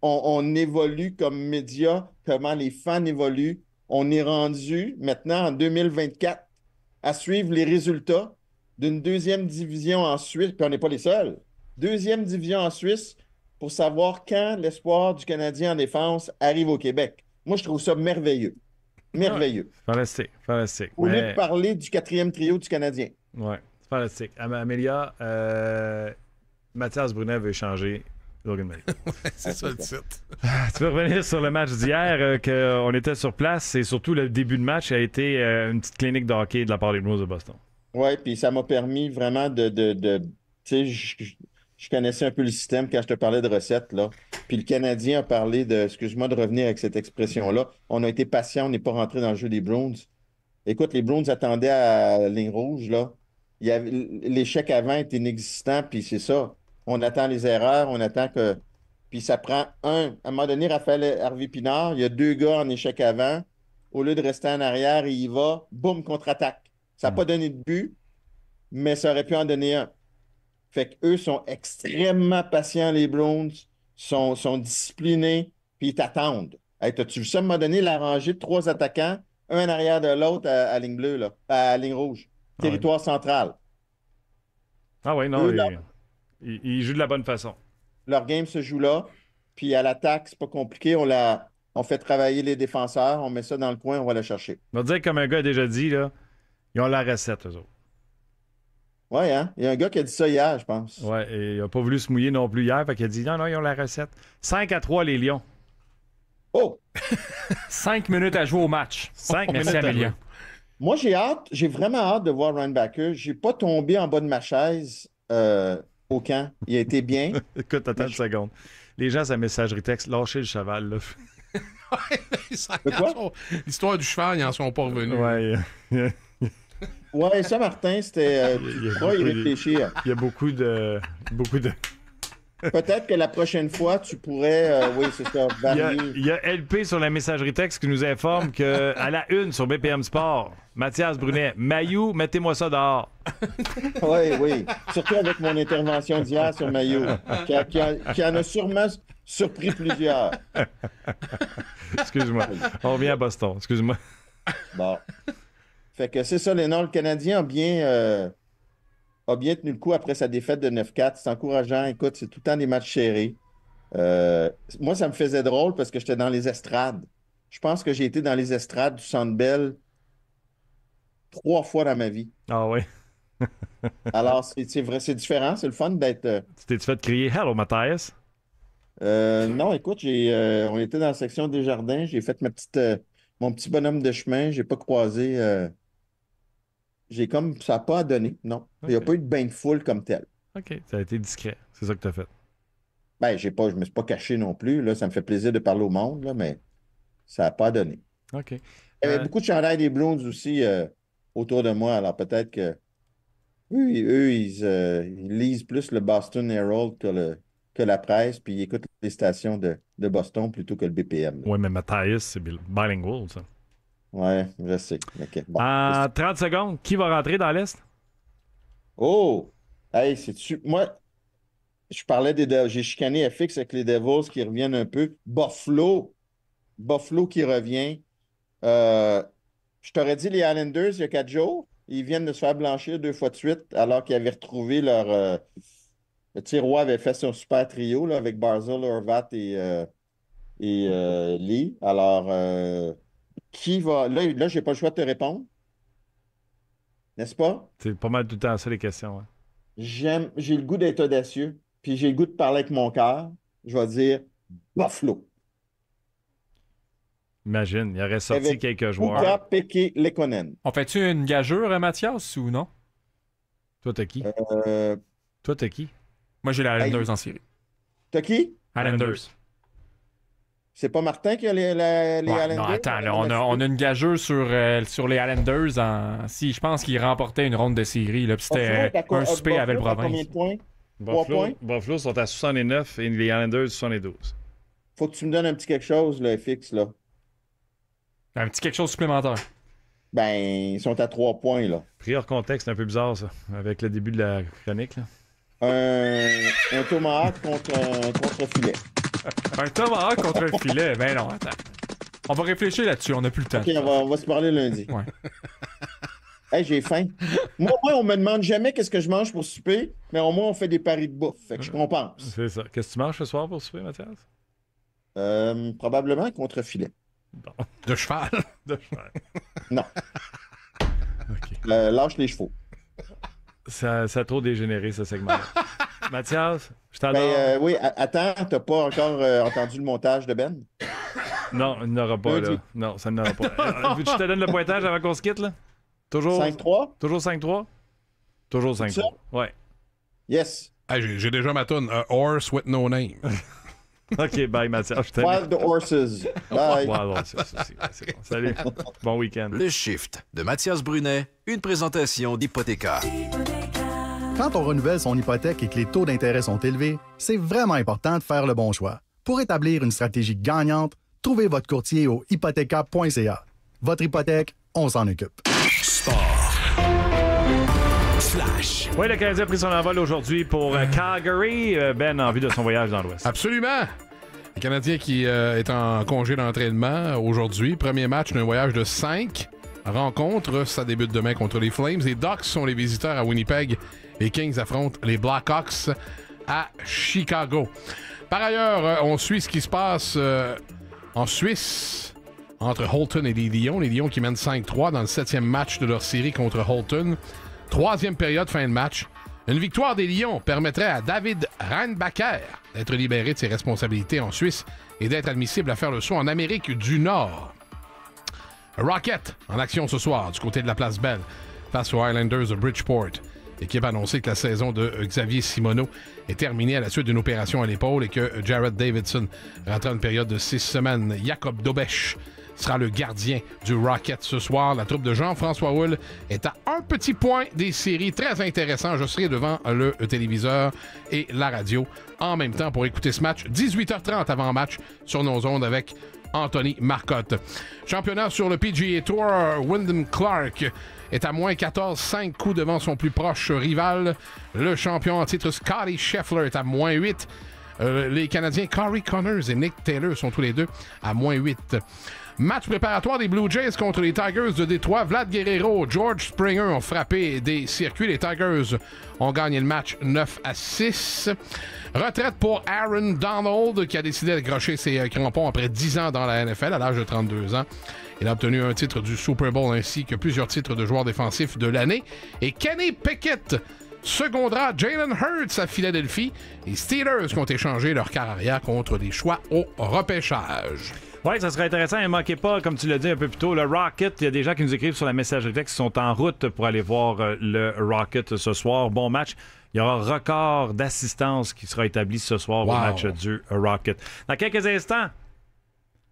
on, on évolue comme média, comment les fans évoluent. On est rendu maintenant en 2024 à suivre les résultats d'une deuxième division en Suisse, puis on n'est pas les seuls. Deuxième division en Suisse pour savoir quand l'espoir du Canadien en défense arrive au Québec. Moi, je trouve ça merveilleux. Merveilleux. Fantastique, fantastique. Au lieu Mais- de parler du quatrième trio du Canadien. Ouais, c'est fantastique. Am- Amélia, euh, Mathias Brunet veut changer Logan. C'est ça le titre. tu veux revenir sur le match d'hier, euh, qu'on était sur place et surtout le début de match a été euh, une petite clinique de hockey de la part des Blues de Boston. Oui, puis ça m'a permis vraiment de. de, de- tu sais, je, connaissais un peu le système quand je te parlais de recettes, là. Puis le Canadien a parlé de. Excuse-moi de revenir avec cette expression-là. On a été patient, on n'est pas rentré dans le jeu des Bruins. Écoute, les Bruins attendaient à ligne rouge, là. L'échec avant était inexistant, puis c'est ça. On attend les erreurs, on attend que. Puis ça prend un. À un moment donné, Raphaël Harvey Pinard, il y a deux gars en échec avant. Au lieu de rester en arrière, il y va, boum, contre-attaque. Ça n'a pas donné de but, mais ça aurait pu en donner un. Fait qu'eux sont extrêmement patients, les Browns, sont, sont disciplinés, puis ils t'attendent. Hey, T'as-tu vu ça, à un moment donné, la rangée de trois attaquants, un en arrière de l'autre à, à ligne bleue, là, à ligne rouge, territoire central. Ah oui, non, Eux, il, là. il- il joue de la bonne façon. Leur game se joue là, puis à l'attaque, c'est pas compliqué. On la, on fait travailler les défenseurs, on met ça dans le coin, on va le chercher. On va dire, comme un gars a déjà dit, là, ils ont la recette, eux autres. Ouais, hein? Il y a un gars qui a dit ça hier, je pense. Ouais, et il n'a pas voulu se mouiller non plus hier, fait qu'il a dit non, non, ils ont la recette. 5 à 3, les Lions. Oh! 5 minutes à jouer au match. 5 Merci, minutes à jouer. Moi, j'ai hâte, j'ai vraiment hâte de voir Ryan Backer. J'ai pas tombé en bas de ma chaise euh, au camp. Il a été bien. Écoute, attends une seconde. Les gens, sa messagerie texte, lâchez le cheval, là. L'histoire du cheval, ils en sont pas revenus. Ouais. Ouais, ça, Martin, c'était. euh, tu y réfléchir? Il y a beaucoup de. Beaucoup de. Peut-être que la prochaine fois, tu pourrais, euh, oui, c'est ça, Il y, a, varier. il y a LP sur la messagerie texte qui nous informe que à la une sur BPM Sport, Mathias Brunet, Mayou, mettez-moi ça dehors. Oui, oui. Surtout avec mon intervention d'hier sur Maillot, qui, a- qui a- qui en a sûrement surpris plusieurs. Excuse-moi. On revient à Boston. Excuse-moi. Bon. Fait que c'est ça, les Nord. Le Canadien a bien, euh, a bien tenu le coup après sa défaite de 9-4. C'est encourageant. Écoute, c'est tout le temps des matchs serrés. Euh, moi, ça me faisait drôle parce que j'étais dans les estrades. Je pense que j'ai été dans les estrades du Centre Bell trois fois dans ma vie. Ah oui. Alors, c'est vrai, c'est différent. C'est le fun d'être. euh, Tu t'es-tu fait crier Hello, Mathias? Euh, non, écoute, j'ai, on était dans la section des jardins. J'ai fait ma petite, mon petit bonhomme de chemin. J'ai pas croisé. J'ai comme ça n'a pas à donner. Non, il n'y a pas eu de bain de foule comme tel. OK. Ça a été discret. C'est ça que t'as fait. Ben, j'ai pas, je me suis pas caché non plus. Là, ça me fait plaisir de parler au monde, là, mais ça n'a pas à donner. OK. Il y avait Euh, beaucoup de chandails des Blues aussi euh, autour de moi. Alors peut-être que eux, ils- eux, ils, euh, ils lisent plus le Boston Herald que, le, que la presse, puis ils écoutent les stations de, de Boston plutôt que le BPM. Oui, mais Mathias, c'est bil- bilingual, ça. Ouais, je sais. Bon. En 30 secondes, qui va rentrer dans l'Est? Oh! Hey, c'est-tu. Moi, je parlais des. De- J'ai chicané FX avec les Devils qui reviennent un peu. Buffalo. Buffalo qui revient. Euh, je t'aurais dit les Islanders il y a quatre jours. Ils viennent de se faire blanchir deux fois de suite alors qu'ils avaient retrouvé leur. euh, le tiroir avait fait son super trio là, avec Barzell, Horvat et, euh, et Lee. Alors, qui va. Là, là je n'ai pas le choix de te répondre. N'est-ce pas? C'est pas mal tout le temps ça, les questions. hein. J'aime, j'ai le goût d'être audacieux, puis j'ai le goût de parler avec mon cœur. Je vais dire Buffalo. Imagine, il aurait sorti Avec quelques joueurs. Puka Peke Lekonen. On fait-tu une gageure, euh, Mathias, ou non? Toi, t'as qui? Euh, Toi, t'as qui? Moi, j'ai les Islanders Hey. en série. T'as qui? Islanders. C'est pas Martin qui a les, les Ouais, Islanders? non, attends, là, on, a, on a une gageure sur, euh, sur les Islanders. En... Si, je pense qu'ils remportaient une ronde de série. Là, puis Buffalo est c'était co- un souper avec le province. combien de points? Trois Buffalo, points? Buffalo sont à 69 et les Islanders 72. Faut que tu me donnes un petit quelque chose, là, FX, là. Un petit quelque chose supplémentaire. Ben, ils sont à trois points, là. Pris hors contexte, c'est un peu bizarre, ça, avec le début de la chronique. Là. Un, un tomahawk contre un contre-filet. Un Tomahawk contre un filet. Ben non, attends. On va réfléchir là-dessus, on n'a plus le temps. OK, on va, on va se parler lundi. Ouais. Hey, j'ai faim. Moi, moi, on me demande jamais qu'est-ce que je mange pour souper, mais au moins, on fait des paris de bouffe. Fait que je compense. C'est ça. Qu'est-ce que tu manges ce soir pour souper, Mathias? Euh, probablement contre-filet. De cheval. De cheval. Non. Euh, lâche les chevaux. Ça, ça a trop dégénéré, ce segment Mathias, je Ben, t'adore. euh, oui, attends, t'as pas encore euh, entendu le montage de Ben? Non, il n'aura pas, là. Non, ça n'aura pas. Euh, que je te donne le pointage avant qu'on se quitte, là? Toujours 5-3? Toujours 5-3? Toujours ça? 5-3. Ouais. Yes. Hey, j'ai, j'ai déjà ma tune, A Horse with No Name. OK, bye, Mathias. Je. Wild Horses. Bye. Ouais, ouais, c'est- c'est- c'est- c'est bon. Salut. Bon week-end. Le Shift de Mathias Brunet, une présentation d'Hypothéca. Quand on renouvelle son hypothèque et que les taux d'intérêt sont élevés, c'est vraiment important de faire le bon choix. Pour établir une stratégie gagnante, trouvez votre courtier au hypothéca.ca. Votre hypothèque, on s'en occupe. Flash. Oui, le Canadien a pris son envol aujourd'hui pour euh, Calgary. Euh, Ben, en vue de son voyage dans l'Ouest. Absolument. Le Canadien qui euh, est en congé d'entraînement aujourd'hui. Premier match d'un voyage de 5 rencontres. Ça débute demain contre les Flames. Les Ducks sont les visiteurs à Winnipeg. Les Kings affrontent les Blackhawks à Chicago. Par ailleurs, euh, on suit ce qui se passe euh, en Suisse entre Holton et les Lions. Les Lions qui mènent 5-3 dans le septième match de leur série contre Holton. Troisième période, fin de match. Une victoire des Lions permettrait à David Reinbacher d'être libéré de ses responsabilités en Suisse et d'être admissible à faire le saut en Amérique du Nord. Rocket en action ce soir du côté de la place Belle face aux Highlanders de Bridgeport. L'équipe a annoncé que la saison de Xavier Simoneau est terminée à la suite d'une opération à l'épaule et que Jared Davidson rentre une période de six semaines. Jacob Dobesch sera le gardien du Rocket ce soir. La troupe de Jean-François Hull est à un petit point des séries très intéressant. Je serai devant le téléviseur et la radio en même temps pour écouter ce match. 18h30 avant match sur nos ondes avec Anthony Marcotte. Championnat sur le PGA Tour, Wyndham Clark est à moins 14, 5 coups devant son plus proche rival. Le champion en titre Scotty Scheffler est à moins 8. Euh, les Canadiens Corey Connors et Nick Taylor sont tous les deux à moins 8. Match préparatoire des Blue Jays contre les Tigers de Détroit. Vlad Guerrero, George Springer ont frappé des circuits. Les Tigers ont gagné le match 9 à 6. Retraite pour Aaron Donald qui a décidé d'accrocher ses euh, crampons après 10 ans dans la NFL à l'âge de 32 ans. Il a obtenu un titre du Super Bowl ainsi que plusieurs titres de joueur défensif de l'année. Et Kenny Pickett secondera Jalen Hurts à Philadelphie. Les Steelers qui ont échangé leur carrière contre des choix au repêchage. Oui, ça serait intéressant. Ne manquez pas, comme tu l'as dit un peu plus tôt, le Rocket. Il y a des gens qui nous écrivent sur la messagerie texte qui sont en route pour aller voir euh, le Rocket ce soir. Bon match. Il y aura un record d'assistance qui sera établi ce soir au match du Rocket. Dans quelques instants,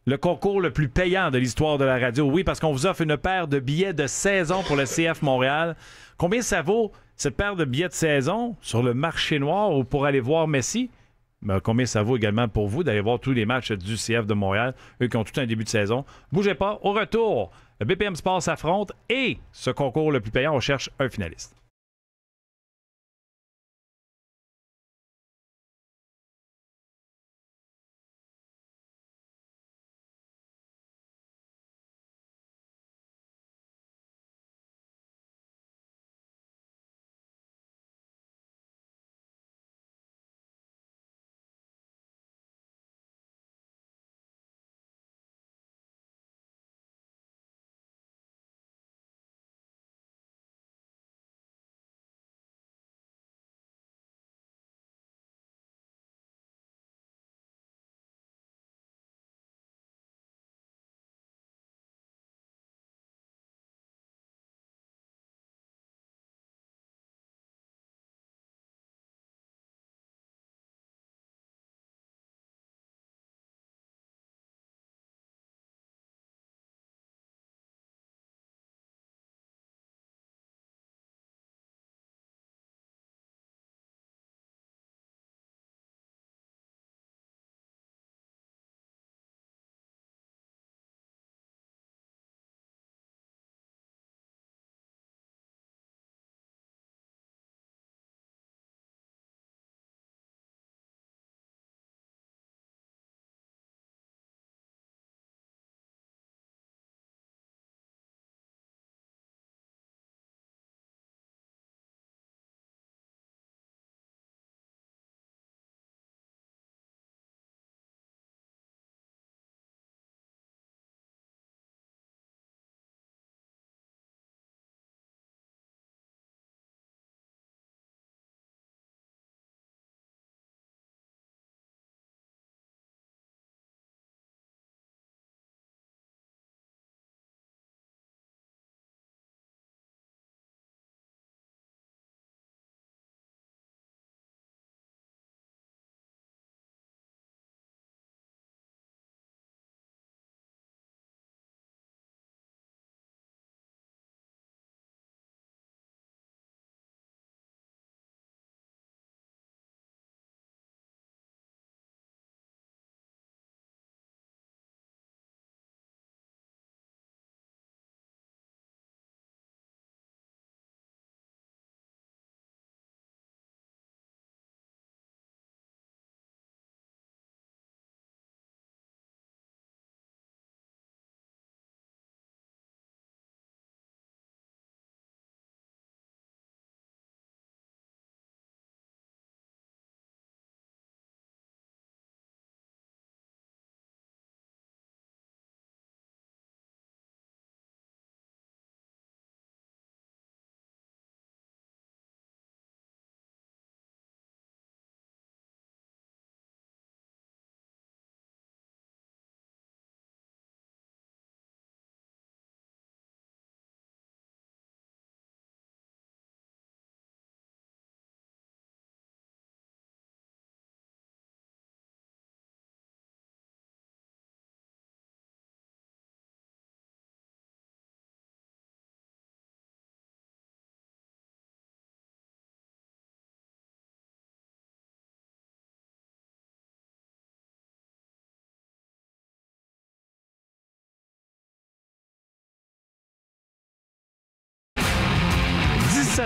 le concours le plus payant de l'histoire de la radio. Oui, parce qu'on vous offre une paire de billets de saison pour le CF Montréal. Combien ça vaut cette paire de billets de saison sur le marché noir ou pour aller voir Messi? Ben, combien ça vaut également pour vous d'aller voir tous les matchs du CF de Montréal, eux qui ont tout un début de saison? Bougez pas, au retour, le BPM Sport s'affronte et ce concours le plus payant, on cherche un finaliste.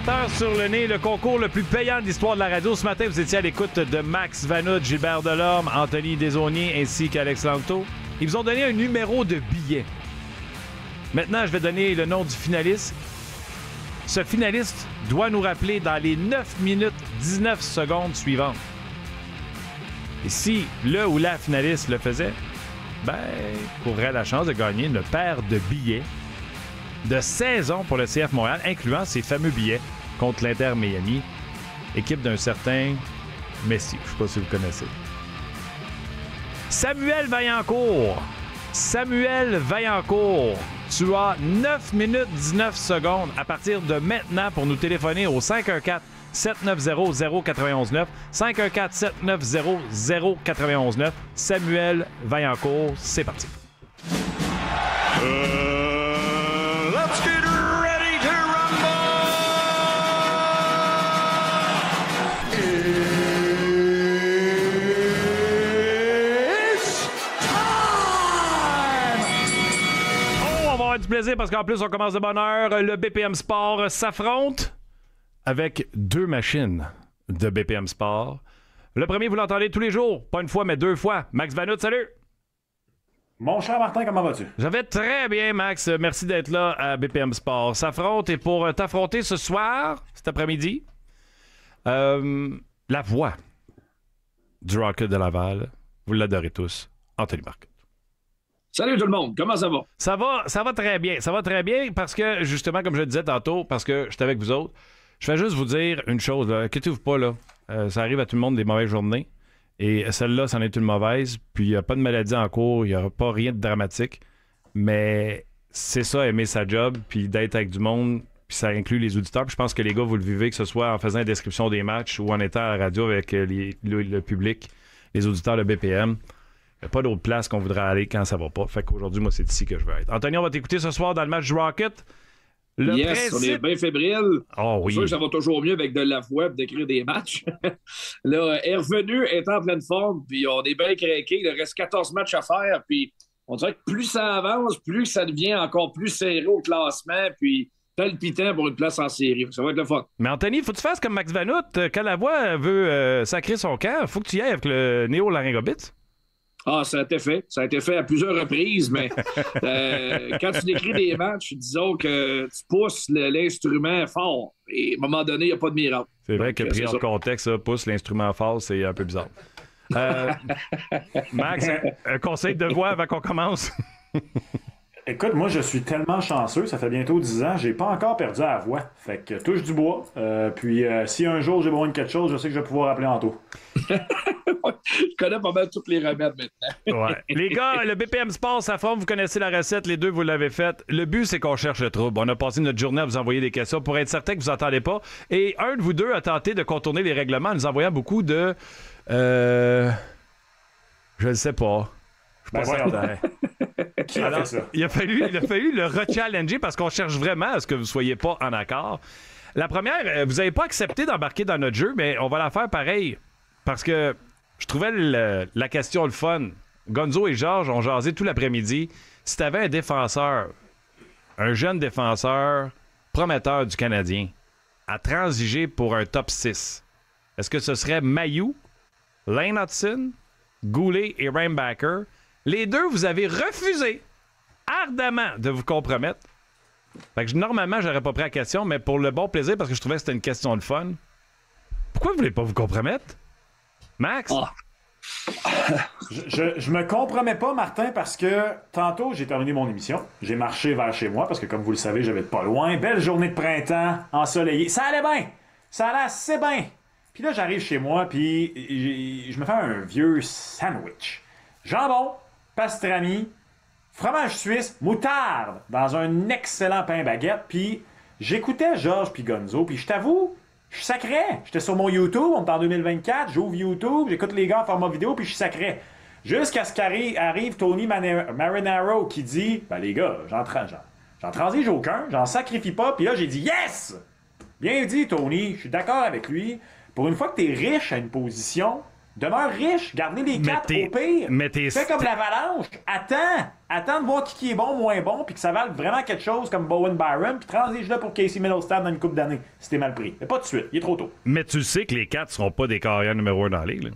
17h sur le nez, le concours le plus payant de l'histoire de la radio. Ce matin, vous étiez à l'écoute de Max Vanout, Gilbert Delorme, Anthony Desauniers ainsi qu'Alex Lanto. Ils vous ont donné un numéro de billet. Maintenant, je vais donner le nom du finaliste. Ce finaliste doit nous rappeler dans les 9 minutes 19 secondes suivantes. Et si le ou la finaliste le faisait, ben, courrait la chance de gagner une paire de billets de saison pour le CF Montréal, incluant ses fameux billets contre l'Inter Miami, équipe d'un certain Messi. Je ne sais pas si vous connaissez. Samuel Vaillancourt. Samuel Vaillancourt. Tu as 9 minutes 19 secondes à partir de maintenant pour nous téléphoner au 514 790 0919 514 790 0919 Samuel Vaillancourt, c'est parti. let's plaisir parce qu'en plus, on commence de bonne heure. Le BPM Sport s'affronte avec deux machines de BPM Sport. Le premier, vous l'entendez tous les jours, pas une fois, mais deux fois. Max Vanout, salut! Mon cher Martin, comment vas-tu? Je vais très bien, Max. Merci d'être là à BPM Sport. S'affronte et pour t'affronter ce soir, cet après-midi, euh, la voix du Rocket de Laval, vous l'adorez tous, Anthony Marcotte. Salut tout le monde, comment ça va? Ça va, ça va très bien. Ça va très bien parce que, justement, comme je le disais tantôt, parce que j'étais avec vous autres, je vais juste vous dire une chose. Inquiétez-vous pas, là. Euh, ça arrive à tout le monde des mauvaises journées. Et celle-là, c'en est une mauvaise. Puis il n'y a pas de maladie en cours, il n'y aura pas rien de dramatique. Mais c'est ça, aimer sa job, puis d'être avec du monde, puis ça inclut les auditeurs. Puis je pense que les gars, vous le vivez, que ce soit en faisant la description des matchs ou en étant à la radio avec euh, le, le public, les auditeurs de BPM. Il n'y a pas d'autre place qu'on voudrait aller quand ça va pas. Fait qu'aujourd'hui, moi, c'est ici que je veux être. Anthony, on va t'écouter ce soir dans le match du Rocket. Le yes, on est bien fébrile. Oh oui. Sûr que ça va toujours mieux avec de la voix et d'écrire des matchs. là, est revenu, est en pleine forme, puis on est bien craqué. Il reste 14 matchs à faire, puis on dirait que plus ça avance, plus ça devient encore plus serré au classement, puis palpitant pour une place en série. Ça va être le fun. Mais Anthony, faut que tu fasses comme Max Vanout. Euh, Quand la voix veut euh, sacrer son camp, faut que tu y ailles avec le néo-laryngobit. Ah, ça a été fait. Ça a été fait à plusieurs reprises, mais euh, quand tu décris des matchs, disons que tu pousses l'instrument fort. Et à un moment donné, il n'y a pas de miracle. C'est vrai que Donc, pris ça. contexte, ça pousse l'instrument fort, c'est un peu bizarre. Euh, Max, un, un conseil de voix avant qu'on commence? Écoute, moi, je suis tellement chanceux, ça fait bientôt 10 ans, j'ai pas encore perdu à la voix. Fait que touche du bois. Euh, puis, euh, si un jour j'ai besoin de quelque chose, je sais que je vais pouvoir appeler Anto. Je connais pas mal tous les remèdes maintenant. Ouais. Les gars, le BPM Sport s'affronte, vous connaissez la recette, les deux, vous l'avez faite. Le but, c'est qu'on cherche le trouble. On a passé notre journée à vous envoyer des questions pour être certain que vous n'entendez pas. Et un de vous deux a tenté de contourner les règlements en nous envoyant beaucoup de... Euh... Je ne sais pas. Je suis Ben pas certain. Qui a Alors, fait ça? Il a fallu, il a fallu le rechallenger parce qu'on cherche vraiment à ce que vous soyez pas en accord. La première, euh, vous n'avez pas accepté d'embarquer dans notre jeu, mais on va la faire pareil. Parce que je trouvais le- la question le fun. Gonzo et Georges ont jasé tout l'après-midi. Si tu avais un défenseur, un jeune défenseur prometteur du Canadien, à transiger pour un top 6, est-ce que ce serait Mayou, Lane Hudson, Goulet et Rainbacker? Les deux, vous avez refusé ardemment de vous compromettre. Fait que je- normalement, j'aurais pas pris la question, mais pour le bon plaisir, parce que je trouvais que c'était une question de fun. Pourquoi vous voulez pas vous compromettre? Max? Je, je, je me compromets pas, Martin, parce que tantôt, j'ai terminé mon émission. J'ai marché vers chez moi, parce que comme vous le savez, j'habite pas loin. Belle journée de printemps, ensoleillée. Ça allait bien! Ça allait assez bien! Puis là, j'arrive chez moi, puis je me fais un vieux sandwich. Jambon, pastrami, fromage suisse, moutarde, dans un excellent pain baguette, puis j'écoutais Georges puis Gonzo, puis je t'avoue, je sacrais. J'étais sur mon YouTube, on est en 2024, j'ouvre YouTube, j'écoute les gars en format vidéo, puis je sacrais. Jusqu'à ce qu'arrive arrive Tony Marinaro qui dit Ben les gars, j'en- j'en transige aucun, j'en sacrifie pas, puis là j'ai dit Yes! Bien dit, Tony, je suis d'accord avec lui. Pour une fois que tu es riche à une position Demeure riche, gardez les quatre t'es- au pire. mais Fais comme l'avalanche. Attends. Attends de voir qui, est bon, moins bon, puis que ça vale vraiment quelque chose comme Bowen Byron, puis transige-le pour Casey Middlestat dans une coupe d'années, si t'es mal pris. Mais pas de suite, il est trop tôt. Mais tu sais que les quatre seront pas des carrières numéro un dans la ligue. là.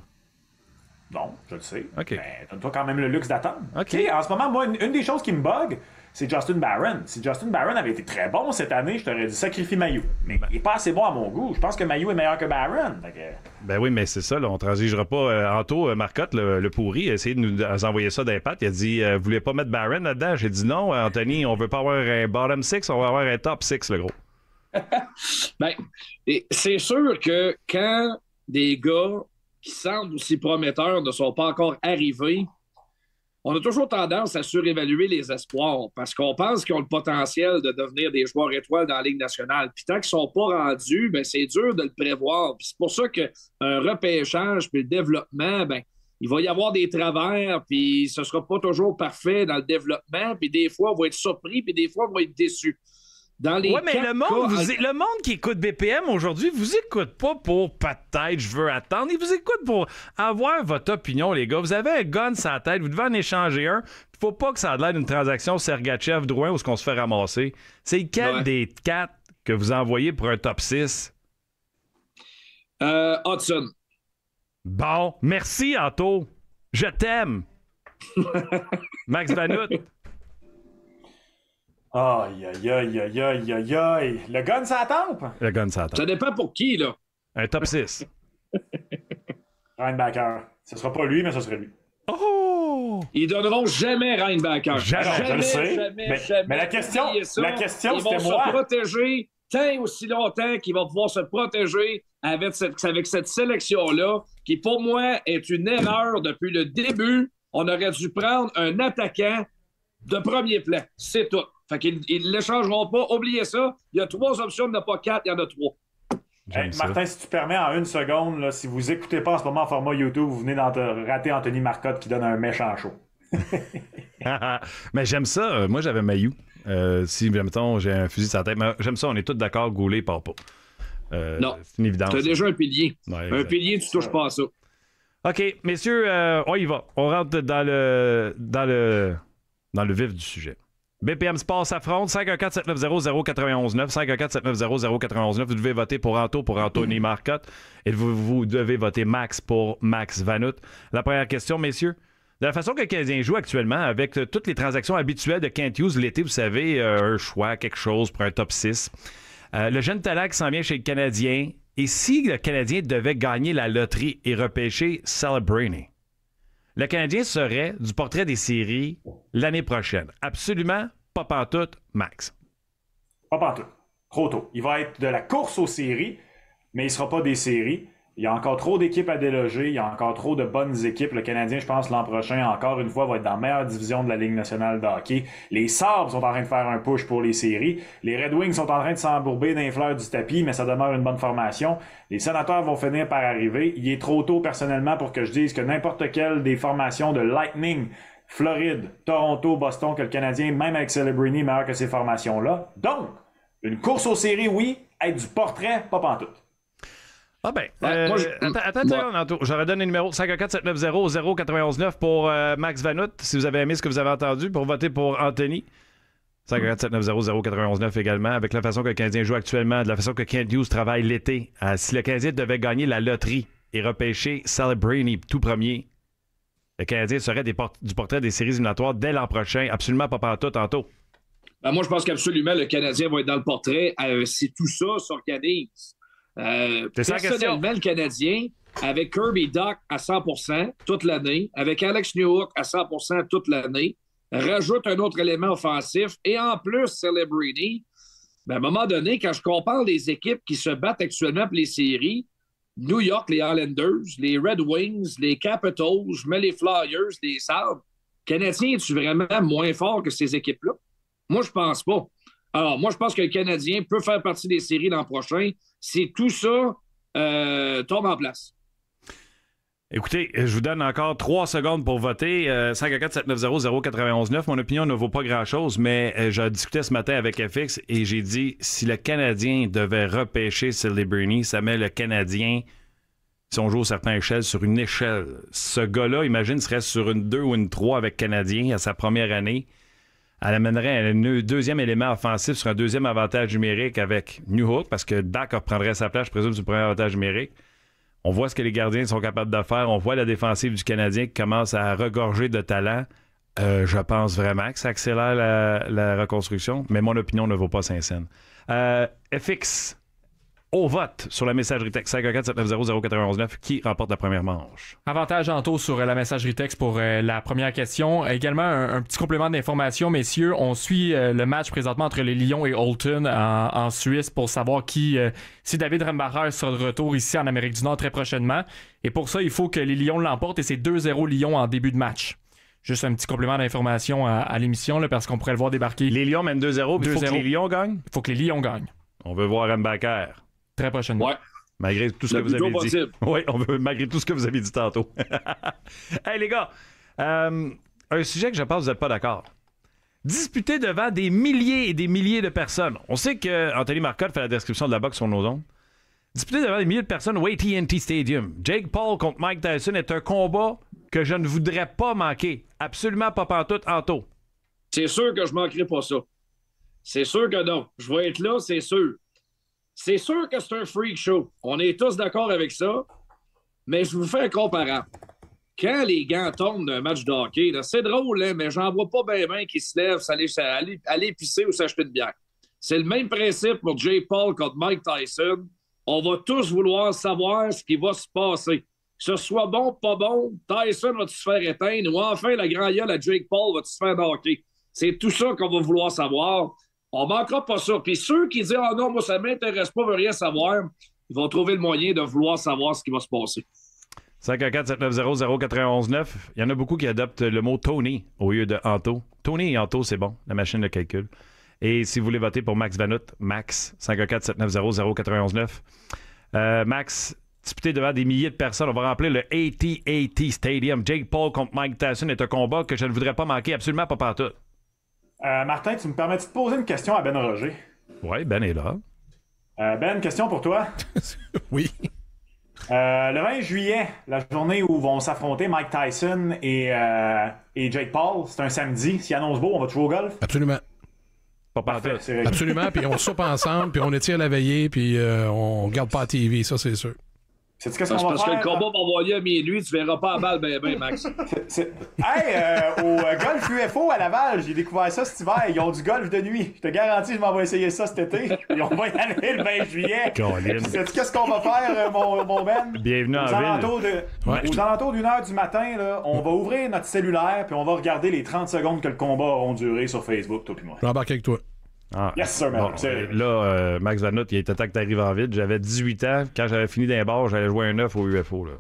Non, je le sais. OK. Mais donne-toi quand même le luxe d'attendre. OK. En ce moment, moi, une, une des choses qui me bug, c'est Justin Barron. Si Justin Barron avait été très bon cette année, je t'aurais dit sacrifie Mayu. Mais il est pas assez bon à mon goût. Je pense que Mayu est meilleur que Barron. Que- Ben oui, mais c'est ça, là, on transigera pas. Euh, Anto, euh, Marcotte, le, le pourri, a essayé de nous envoyer ça d'impact. Il a dit euh, Vous voulez pas mettre Barron là-dedans J'ai dit non, Anthony, on veut pas avoir un bottom six, on va avoir un top six, le gros. Ben, c'est sûr que quand des gars qui semblent aussi prometteurs ne sont pas encore arrivés, on a toujours tendance à surévaluer les espoirs parce qu'on pense qu'ils ont le potentiel de devenir des joueurs étoiles dans la Ligue nationale. Puis tant qu'ils ne sont pas rendus, ben, c'est dur de le prévoir. Puis c'est pour ça qu'un repêchage puis le développement, ben, il va y avoir des travers, puis ce ne sera pas toujours parfait dans le développement. Puis des fois, on va être surpris, puis des fois, on va être déçu. Dans les Ouais, mais le monde, cas, vous- le monde qui écoute BPM aujourd'hui vous écoute pas pour peut-être je veux attendre. Il vous écoute pour avoir votre opinion, les gars. Vous avez un gun sur la tête, vous devez en échanger un. Faut pas que ça ait l'air d'une transaction Sergachev-Drouin où ce qu'on se fait ramasser. C'est lequel Ouais. des quatre que vous envoyez pour un top 6? Euh, Hudson. Bon, merci, Anto. Je t'aime. Max Vanout. Aïe, aïe, aïe, aïe, aïe, aïe, aïe. Le gun, ça tempe? Le gun, ça. Ça dépend pour qui, là. Un top 6. Reinbacker. Ce sera pas lui, mais ce serait lui. Oh! Ils donneront jamais Reinbacker. Jamais, je le sais. Jamais, Mais- jamais. mais la question- ça. la question, Ils vont c'était se moi. protéger tant aussi longtemps qu'il va pouvoir se protéger avec cette, avec cette sélection-là, qui pour moi est une erreur depuis le début. On aurait dû prendre un attaquant de premier plan. C'est tout. Fait qu'ils ne l'échangeront pas. Oubliez ça. Il y a trois options, il n'y en a pas quatre, il y en a trois. Hey, Martin, si tu permets en une seconde, là, si vous écoutez pas en ce moment en format YouTube, vous venez d'en te- rater Anthony Marcotte qui donne un méchant show. mais j'aime ça. Euh, Moi, j'avais Mayu. Euh, si, mettons, j'ai un fusil sur la tête. Mais j'aime ça. On est tous d'accord. Goulet part pas. Euh, Non. C'est une évidence. Tu as déjà un pilier. Ouais, un pilier, tu touches pas à ça. OK, messieurs, euh, on y va. On rentre dans le, dans le, dans le vif du sujet. BPM Sport s'affronte. 514-790-0919. 514-790-0919. Vous devez voter pour Anto, pour Anthony Marcotte. Et vous, devez voter Max pour Max Vanout. La première question, messieurs. De la façon que le Canadien joue actuellement, avec euh, toutes les transactions habituelles de Kent Hughes l'été, vous savez, euh, un choix, quelque chose pour un top 6. Euh, le jeune qui s'en vient chez le Canadien. Et si le Canadien devait gagner la loterie et repêcher Celebrini, le Canadien serait du portrait des séries l'année prochaine. Absolument pas pantoute, Max. Pas pantoute. Trop tôt. Il va être de la course aux séries, mais il sera pas des séries. Il y a encore trop d'équipes à déloger. Il y a encore trop de bonnes équipes. Le Canadien, je pense, l'an prochain, encore une fois, va être dans la meilleure division de la Ligue nationale de hockey. Les Sabres sont en train de faire un push pour les séries. Les Red Wings sont en train de s'embourber dans les du tapis, mais ça demeure une bonne formation. Les sénateurs vont finir par arriver. Il est trop tôt, personnellement, pour que je dise que n'importe quelle des formations de Lightning, Floride, Toronto, Boston, que le Canadien, même avec Celebrini, meilleur que ces formations-là. Donc, une course aux séries, oui. Être du portrait, pas pantoute. Ah ben, euh, moi, je- attends, attends moi-. J'aurais donné le numéro 514-790-0919 pour euh, Max Vanout, si vous avez aimé ce que vous avez entendu, pour voter pour Anthony. 514-790-0919 également, avec la façon que le Canadien joue actuellement, de la façon que Kent Hughes travaille l'été. Euh, si le Canadien devait gagner la loterie et repêcher Celebrini tout premier, le Canadien serait des port- du portrait des séries éliminatoires dès l'an prochain. Absolument pas pantoute, tantôt. Ben, moi, je pense qu'absolument, le Canadien va être dans le portrait euh, si tout ça s'organise. Euh, personnellement, le Canadien, avec Kirby Doc à 100% toute l'année, avec Alex Newhook à 100% toute l'année, rajoute un autre élément offensif et en plus, Celebrini, ben, à un moment donné, quand je compare les équipes qui se battent actuellement pour les séries, New York, les Islanders, les Red Wings, les Capitals, je mets les Flyers, les Sabres, Canadien, es-tu vraiment moins fort que ces équipes-là? Moi, je pense pas. Alors, moi, je pense que le Canadien peut faire partie des séries l'an prochain si tout ça euh, tombe en place. Écoutez, je vous donne encore trois secondes pour voter. Euh, 514-790-0919. Mon opinion ne vaut pas grand-chose, mais euh, j'ai discuté ce matin avec FX et j'ai dit si le Canadien devait repêcher Celebrini, ça met le Canadien si on joue au serpent échelle sur une échelle, ce gars-là, imagine, serait sur une 2 ou une 3 avec Canadien à sa première année. Elle amènerait un deuxième élément offensif sur un deuxième avantage numérique avec New Hook, parce que Dak reprendrait sa place, je présume, sur le premier avantage numérique. On voit ce que les gardiens sont capables de faire. On voit la défensive du Canadien qui commence à regorger de talent. Euh, je pense vraiment que ça accélère la, reconstruction, mais mon opinion ne vaut pas Saint-Saëns. Euh, FX, au vote sur la messagerie texte 514 qui remporte la première manche? Avantage en taux sur euh, la messagerie texte pour euh, la première question. Également, un, petit complément d'information, messieurs. On suit euh, le match présentement entre les Lions et Holton en, Suisse pour savoir qui, si David Rembacher sera de retour ici en Amérique du Nord très prochainement. Et pour ça, il faut que les Lions l'emportent et c'est 2-0 Lions en début de match. Juste un petit complément d'information à, l'émission parce qu'on pourrait le voir débarquer. Les Lions mènent 2-0, il faut que les Lions gagnent? Il faut que les Lions gagnent. On veut voir Rembacher. Très prochainement. Ouais. Malgré tout ce que vous avez dit. Oui, on veut, malgré tout ce que vous avez dit tantôt. hey les gars, euh, un sujet que je pense que vous n'êtes pas d'accord. Disputer devant des milliers et des milliers de personnes. On sait que Anthony Marcotte fait la description de la boxe sur nos ondes. Disputer devant des milliers de personnes au AT&T Stadium. Jake Paul contre Mike Tyson est un combat que je ne voudrais pas manquer. Absolument pas pantoute en taux. C'est sûr que je manquerai pas ça. C'est sûr que non. Je vais être là, c'est sûr. C'est sûr que c'est un freak show. On est tous d'accord avec ça. Mais je vous fais un comparant. Quand les gants tombent d'un match de c'est drôle, hein, mais j'en vois pas bien ben qui se lèvent, aller, aller, pisser ou s'acheter une bière. C'est le même principe pour Jay Paul contre Mike Tyson. On va tous vouloir savoir ce qui va se passer. Que ce soit bon, ou pas bon, Tyson va-tu se faire éteindre ou enfin la grand gueule à Jake Paul va-tu se faire hockey? C'est tout ça qu'on va vouloir savoir. On manquera pas ça. Puis ceux qui disent Ah non, moi, ça m'intéresse pas, veut rien savoir, ils vont trouver le moyen de vouloir savoir ce qui va se passer. 514-790-0919. Il y en a beaucoup qui adoptent le mot Tony au lieu de Anto. Tony et Anto, c'est bon, la machine de calcul. Et si vous voulez voter pour Max Vanout, Max, 514-790-0919. Euh, Max, disputé devant des milliers de personnes, on va remplir le AT&T Stadium. Jake Paul contre Mike Tyson est un combat que je ne voudrais pas manquer, absolument pas partout. Euh, Martin, tu me permets de te poser une question à Ben Roger? Oui, Ben est là. Euh, ben, question pour toi. oui. Euh, le 20 juillet, la journée où vont s'affronter Mike Tyson et, et Jake Paul, c'est un samedi. S'il annonce beau, on va jouer au golf? Absolument. Pas parfait. Absolument, puis on soupe ensemble, puis on étire la veillée, puis on regarde pas la TV, ça c'est sûr. C'est ce qu'on va parce que le combat va envoyer à minuit, tu verras pas à balle, ben, ben, Max. Hey, euh, au euh, Golf UFO à Laval, j'ai découvert ça cet hiver. Ils ont du golf de nuit. Je te garantis, je m'en vais essayer ça cet été. Et on va y aller le 20 juillet. Sais-tu qu'est-ce qu'on va faire, euh, mon, mon, Ben? Bienvenue en ville. De, Aux alentours d'une heure du matin, là, on va ouvrir notre cellulaire puis on va regarder les 30 secondes que le combat auront duré sur Facebook, toi puis moi. Je vais avec toi. Ah, yes, sir, man. là, euh, Max Vanout, il était temps que tu arrives en ville. J'avais 18 ans. Quand j'avais fini d'un bar, j'allais jouer un 9 au UFO. Là.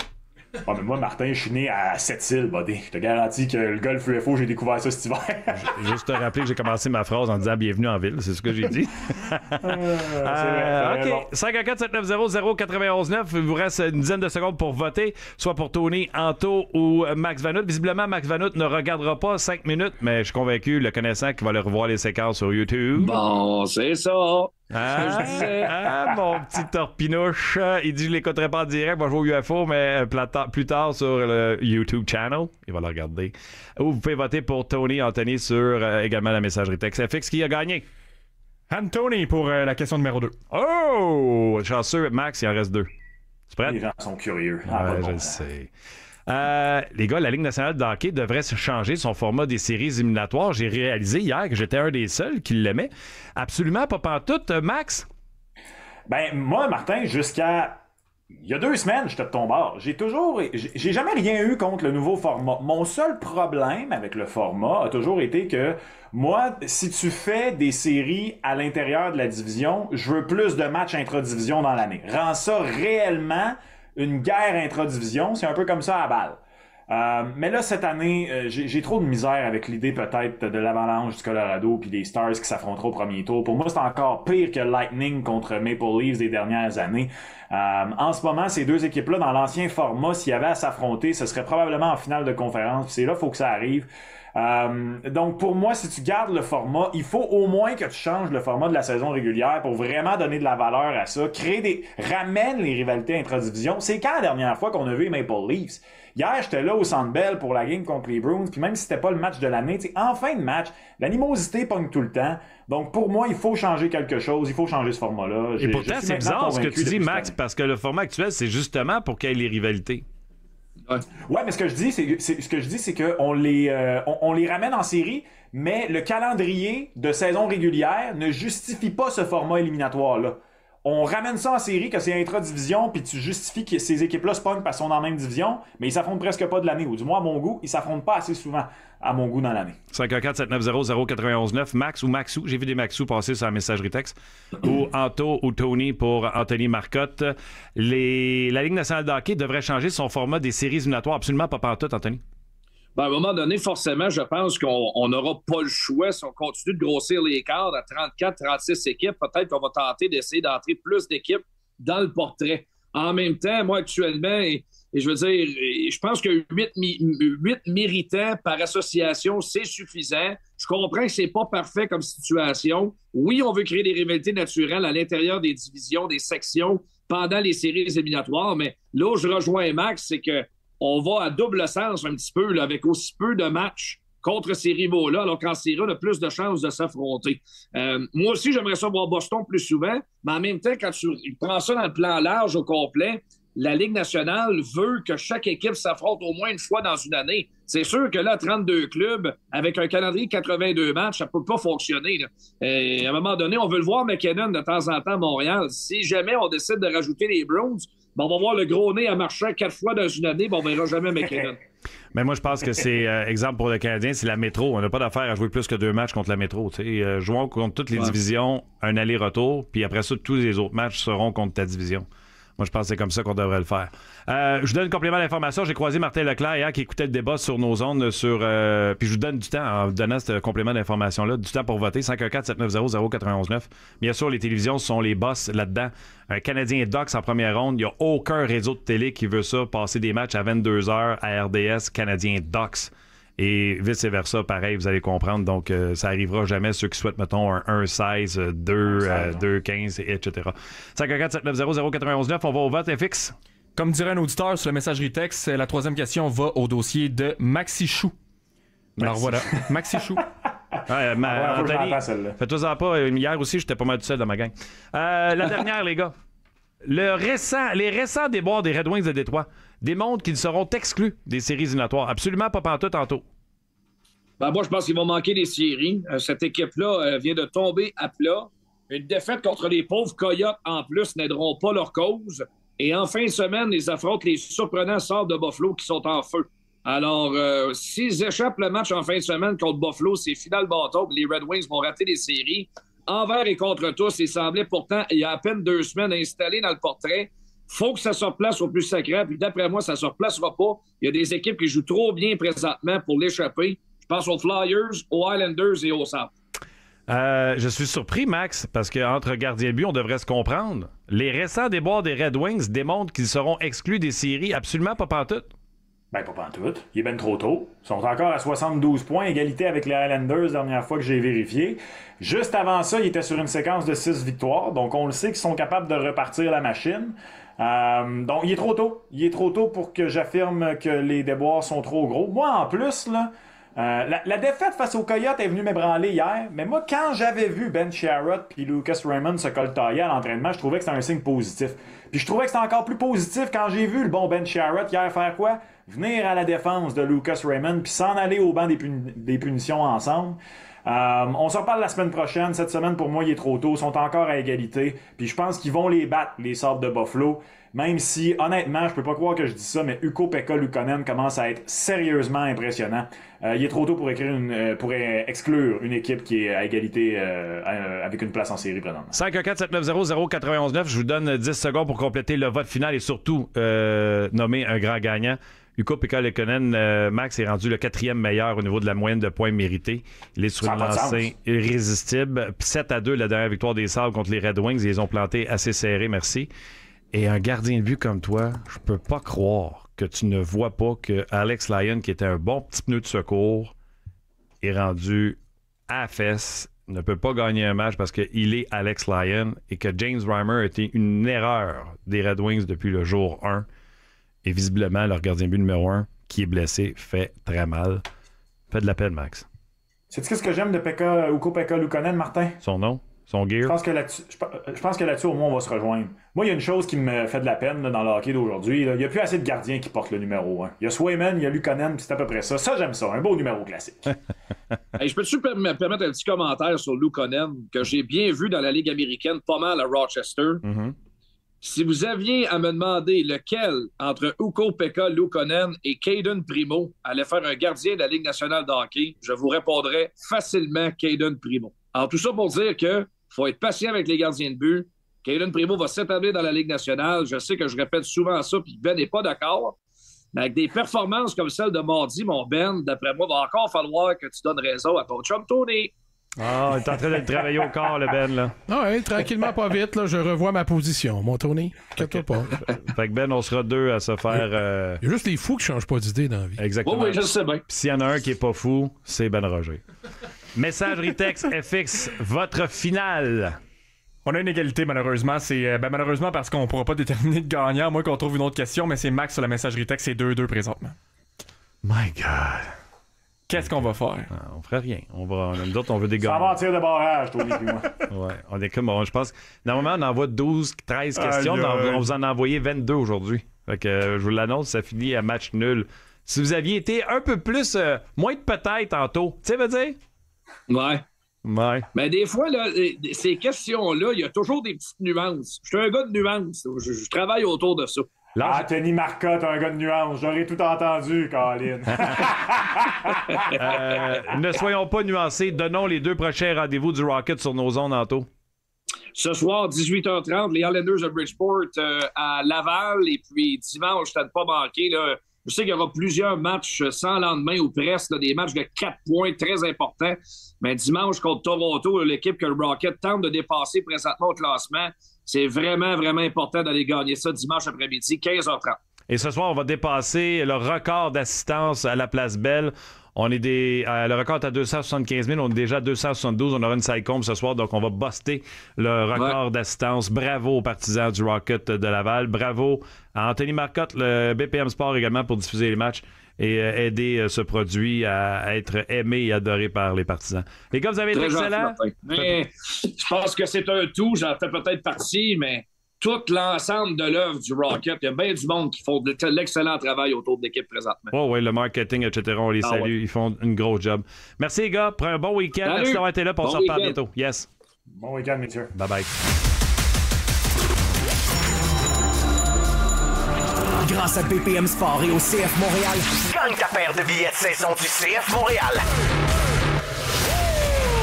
Ah, mais moi, Martin, je suis né à Sept-Îles, buddy. Je te garantis que le golf UFO, j'ai découvert ça cet hiver. Juste te rappeler que j'ai commencé ma phrase en disant bienvenue en ville. C'est ce que j'ai dit. euh, euh, OK. 514-790-0919. Il vous reste une dizaine de secondes pour voter, soit pour Tony, Anto ou Max Vanout. Visiblement, Max Vanout ne regardera pas 5 minutes, mais je suis convaincu, le connaissant, qu'il va aller revoir les séquences sur YouTube. Bon, c'est ça. Ah, ah, mon petit torpinouche? Il dit je l'écouterai pas en direct, moi je jouer au UFO, mais euh, plus tard sur le YouTube channel. Il va le regarder. Ou vous pouvez voter pour Tony Anthony sur euh, également la messagerie texte FX qui a gagné. Anthony pour euh, la question numéro 2. Oh! Chanceux, Max, il en reste deux. Tu prêt? Les gens sont curieux. Ah, je le sais. Euh, les gars, la Ligue nationale de hockey devrait changer son format des séries éliminatoires. J'ai réalisé hier que j'étais un des seuls qui l'aimait. Absolument pas pantoute, euh, Max? Ben, moi, Martin, jusqu'à il y a deux semaines, j'étais de ton bord. J'ai toujours. J'ai jamais rien eu contre le nouveau format. Mon seul problème avec le format a toujours été que moi, si tu fais des séries à l'intérieur de la division, je veux plus de matchs intra-division dans l'année. Rends ça réellement une guerre intra-division. C'est un peu comme ça à balle. Euh, mais là, cette année, euh, j'ai trop de misère avec l'idée peut-être de l'avalanche du Colorado puis des Stars qui s'affronteront au premier tour. Pour moi, c'est encore pire que Lightning contre Maple Leafs des dernières années. Euh, en ce moment, ces deux équipes-là, dans l'ancien format, s'il y avait à s'affronter, ce serait probablement en finale de conférence. C'est là, faut que ça arrive. Euh, donc, pour moi, si tu gardes le format, il faut au moins que tu changes le format de la saison régulière pour vraiment donner de la valeur à ça. Créer des. Ramène les rivalités intra-division. C'est quand la dernière fois qu'on a vu les Maple Leafs? Hier, j'étais là au Centre Bell pour la game contre les Bruins, puis même si c'était pas le match de l'année, en fin de match, l'animosité pogne tout le temps. Donc, pour moi, il faut changer quelque chose, il faut changer ce format-là. Et pourtant, c'est bizarre ce que tu dis, Max, parce que le format actuel, c'est justement pour qu'il y ait les rivalités. Ouais, mais ce que je dis, c'est c'est- ce que je dis, c'est qu'on les, euh, on, les ramène en série, mais le calendrier de saison régulière ne justifie pas ce format éliminatoire-là. On ramène ça en série, que c'est intra-division, puis tu justifies que ces équipes-là se pognent parce qu'ils sont dans la même division, mais ils s'affrontent presque pas de l'année, ou du moins à mon goût, ils s'affrontent pas assez souvent à mon goût dans l'année. 514-790-0919, Max ou Maxou. J'ai vu des Maxou passer sur la messagerie texte. ou Anto ou Tony pour Anthony Marcotte. Les... La Ligue nationale de hockey devrait changer son format des séries éliminatoires. Absolument pas pantoute, Anthony. Ben, à un moment donné, forcément, je pense qu'on on n'aura pas le choix si on continue de grossir les cadres à 34, 36 équipes. Peut-être qu'on va tenter d'essayer d'entrer plus d'équipes dans le portrait. En même temps, moi, actuellement, et, je veux dire, je pense que 8, méritants par association, c'est suffisant. Je comprends que c'est pas parfait comme situation. Oui, on veut créer des rivalités naturelles à l'intérieur des divisions, des sections pendant les séries éliminatoires, mais là où je rejoins Max, c'est que on va à double sens un petit peu, avec aussi peu de matchs contre ces rivaux-là, alors qu'en série, on a plus de chances de s'affronter. Euh, moi aussi, j'aimerais ça voir Boston plus souvent, mais en même temps, quand tu prends ça dans le plan large au complet, la Ligue nationale veut que chaque équipe s'affronte au moins une fois dans une année. C'est sûr que là, 32 clubs, avec un calendrier de 82 matchs, ça peut pas fonctionner. Et à un moment donné, on veut le voir McKinnon de temps en temps à Montréal. Si jamais on décide de rajouter les Browns, ben, on va voir le gros nez à marcher quatre fois dans une année, ben, on verra jamais McKinnon. Mais moi, je pense que c'est, euh, exemple pour le Canadien, c'est la métro. On n'a pas d'affaire à jouer plus que deux matchs contre la métro. Euh, jouons contre toutes les Ouais. divisions, un aller-retour, puis après ça, tous les autres matchs seront contre ta division. Moi, je pense que c'est comme ça qu'on devrait le faire. Euh, je vous donne un complément d'information. J'ai croisé Martin Leclerc hier qui écoutait le débat sur nos ondes. Sur, euh, puis je vous donne du temps en vous donnant ce complément d'information-là. Du temps pour voter. 514-790-0919. Bien sûr, les télévisions sont les boss là-dedans. Canadien Docs en première ronde. Il n'y a aucun réseau de télé qui veut ça. Passer des matchs à 22h à RDS, Canadien Docs. Et vice-versa, pareil, vous allez comprendre. Donc, euh, ça arrivera jamais ceux qui souhaitent, mettons, un 1-16, euh, 2, euh, 2-15, etc. 514-790-0919. On va au vote FX. Comme dirait un auditeur sur la messagerie texte, la troisième question va au dossier de Maxi Chou. Alors voilà, Maxi Chou. Ouais, ma- Ah que je Anthony, faites-en pas. Euh, Hier aussi, j'étais pas mal tout seul dans ma gang. Euh, la dernière, les gars. Le récent, les récents déboires des Red Wings de Détroit démontrent qu'ils seront exclus des séries éliminatoires. Absolument pas pantoute tantôt. Ben, moi, je pense qu'il va manquer des séries. Euh, cette équipe-là euh, vient de tomber à plat. Une défaite contre les pauvres Coyotes, en plus, n'aideront pas leur cause. Et en fin de semaine, ils affrontent les surprenants sorts de Buffalo qui sont en feu. Alors, euh, s'ils échappent le match en fin de semaine contre Buffalo, c'est final bâton. Les Red Wings vont rater des séries. Envers et contre tous, ils semblaient pourtant, il y a à peine deux semaines, installés dans le portrait. Faut que ça se replace au plus sacré. Puis d'après moi, ça ne se replacera pas. Il y a des équipes qui jouent trop bien présentement pour l'échapper. Je pense aux Flyers, aux Islanders et aux Sabres. Euh, je suis surpris, Max, parce qu'entre gardien de but, on devrait se comprendre. Les récents déboires des Red Wings démontrent qu'ils seront exclus des séries absolument pas pantoute. Ben, pas pantoute. Il est ben trop tôt. Ils sont encore à 72 points, égalité avec les Highlanders, dernière fois que j'ai vérifié. Juste avant ça, ils étaient sur une séquence de 6 victoires, donc on le sait qu'ils sont capables de repartir la machine. Euh, donc, il est trop tôt. Il est trop tôt pour que j'affirme que les déboires sont trop gros. Moi, en plus, euh, la, défaite face aux Coyotes est venue m'ébranler hier, mais moi, quand j'avais vu Ben Sherrod puis Lucas Raymond se coltailler à l'entraînement, je trouvais que c'était un signe positif. Puis je trouvais que c'était encore plus positif quand j'ai vu le bon Ben Sherrod hier faire quoi? Venir à la défense de Lucas Raymond puis s'en aller au banc des punitions ensemble. Euh, on se reparle la semaine prochaine. Cette semaine, pour moi, il est trop tôt. Ils sont encore à égalité. Puis je pense qu'ils vont les battre, les Sabres de Buffalo. Même si, honnêtement, je peux pas croire que je dis ça, mais Uko Pekka Lukonen commence à être sérieusement impressionnant. Euh, il est trop tôt pour écrire une, euh, pour euh, exclure une équipe qui est à égalité euh, à- avec une place en série présentement. 514-790-0919. Je vous donne 10 secondes pour compléter le vote final et surtout euh, nommer un grand gagnant. Uko Pekka Lekonen, euh, Max est rendu le quatrième meilleur au niveau de la moyenne de points mérités. Il est sur une lancée irrésistible. Puis 7 à 2, la dernière victoire des Sabres contre les Red Wings. Ils les ont plantés assez serrés, merci. Et un gardien de but comme toi, je peux pas croire que tu ne vois pas que Alex Lyon, qui était un bon petit pneu de secours, est rendu à la fesse, ne peut pas gagner un match parce qu'il est Alex Lyon et que James Reimer a été une erreur des Red Wings depuis le jour 1. Et visiblement, leur gardien but numéro 1, qui est blessé, fait très mal. Fait de la peine, Max. C'est-tu ce que j'aime de Pekka, Uko Pekka Lukonen, Martin? Son nom? Son gear? Je pense que là-dessus, je pe- je pense que là-dessus, au moins, on va se rejoindre. Moi, il y a une chose qui me fait de la peine là, dans le hockey d'aujourd'hui. Il n'y a plus assez de gardiens qui portent le numéro 1. Il y a Swayman, il y a Lukonen, puis c'est à peu près ça. Ça, j'aime ça. Un beau numéro classique. Hey, je peux-tu me permettre un petit commentaire sur Lukonen que j'ai bien vu dans la Ligue américaine, pas mal à Rochester? Si vous aviez à me demander lequel entre Uko Pekka Lukonen et Caden Primo allait faire un gardien de la Ligue nationale de hockey, je vous répondrais facilement Caden Primo. Alors tout ça pour dire que faut être patient avec les gardiens de but. Caden Primo va s'établir dans la Ligue nationale. Je sais que je répète souvent ça, puis Ben n'est pas d'accord. Mais avec des performances comme celle de mardi, mon Ben, d'après moi, va encore falloir que tu donnes raison à ton chum Tony. Ah, il est en train de le travailler au corps, le Ben, là. Ouais, tranquillement, pas vite, là, je revois ma position, mon Tony. Inquiète-toi pas. Fait que Ben, on sera deux à se faire. euh, Il y a juste les fous qui changent pas d'idée dans la vie. Exactement. Oui, oui, je sais bien. Puis s'il y en a un qui est pas fou, c'est Ben Roger. Messagerie texte FX, votre finale. On a une égalité, malheureusement. C'est euh, ben, malheureusement parce qu'on pourra pas déterminer de gagnant, à moins qu'on trouve une autre question, mais c'est Max sur la messagerie texte, c'est 2-2 présentement. My God. Qu'est-ce qu'on va faire? Ah, On ferait rien. On va, nous autres, on veut des Ça va en tir de barrage, Tony puis moi. Ouais, on est comme, on- je pense, normalement, on envoie 12, 13 questions. Aïe, On, aïe. on vous en a envoyé 22 aujourd'hui. Fait que, euh, je vous l'annonce, ça finit à match nul. Si vous aviez été un peu plus, euh, moins de peut-être tantôt, tu sais, veut dire? Ouais. Ouais. Mais des fois, là, ces questions-là, il y a toujours des petites nuances. Je suis un gars de nuances. Je, je travaille autour de ça. Ah, Tony Marcotte, un gars de nuance. J'aurais tout entendu, Colin. Euh, ne soyons pas nuancés. Donnons les deux prochains rendez-vous du Rocket sur nos ondes, Anto. Ce soir, 18h30, les Islanders de Bridgeport euh, à Laval. Et puis dimanche, à ne pas manquer. Là, je sais qu'il y aura plusieurs matchs sans lendemain ou presque, là, des matchs de 4 points très importants. Mais dimanche contre Toronto, l'équipe que le Rocket tente de dépasser présentement au classement, c'est vraiment, vraiment important d'aller gagner ça dimanche après-midi, 15h30. Et ce soir, on va dépasser le record d'assistance à la place Belle. On est des, euh, le record est à 275 000. On est déjà à 272. On aura une sidecombe ce soir, donc on va buster le record d'assistance. Bravo aux partisans du Rocket de Laval. Bravo à Anthony Marcotte, le BPM Sport également pour diffuser les matchs et euh, aider euh, ce produit à, être aimé et adoré par les partisans. Les gars, vous avez été excellents. Mais je pense que c'est un tout. J'en fais peut-être partie, mais tout l'ensemble de l'œuvre du Rocket, il y a bien du monde qui font de l'excellent travail autour de l'équipe présentement. Oh, oui, le marketing, etc. On les Ah salue. ouais. Ils font une grosse job. Merci, les gars. Prends un bon week-end. Salut. Merci d'avoir été là. Puis on Bon se reparle bientôt. Yes. Bon week-end, messieurs. Bye Grâce à BPM Sport et au CF Montréal, gagne ta paire de billets de saison du CF Montréal.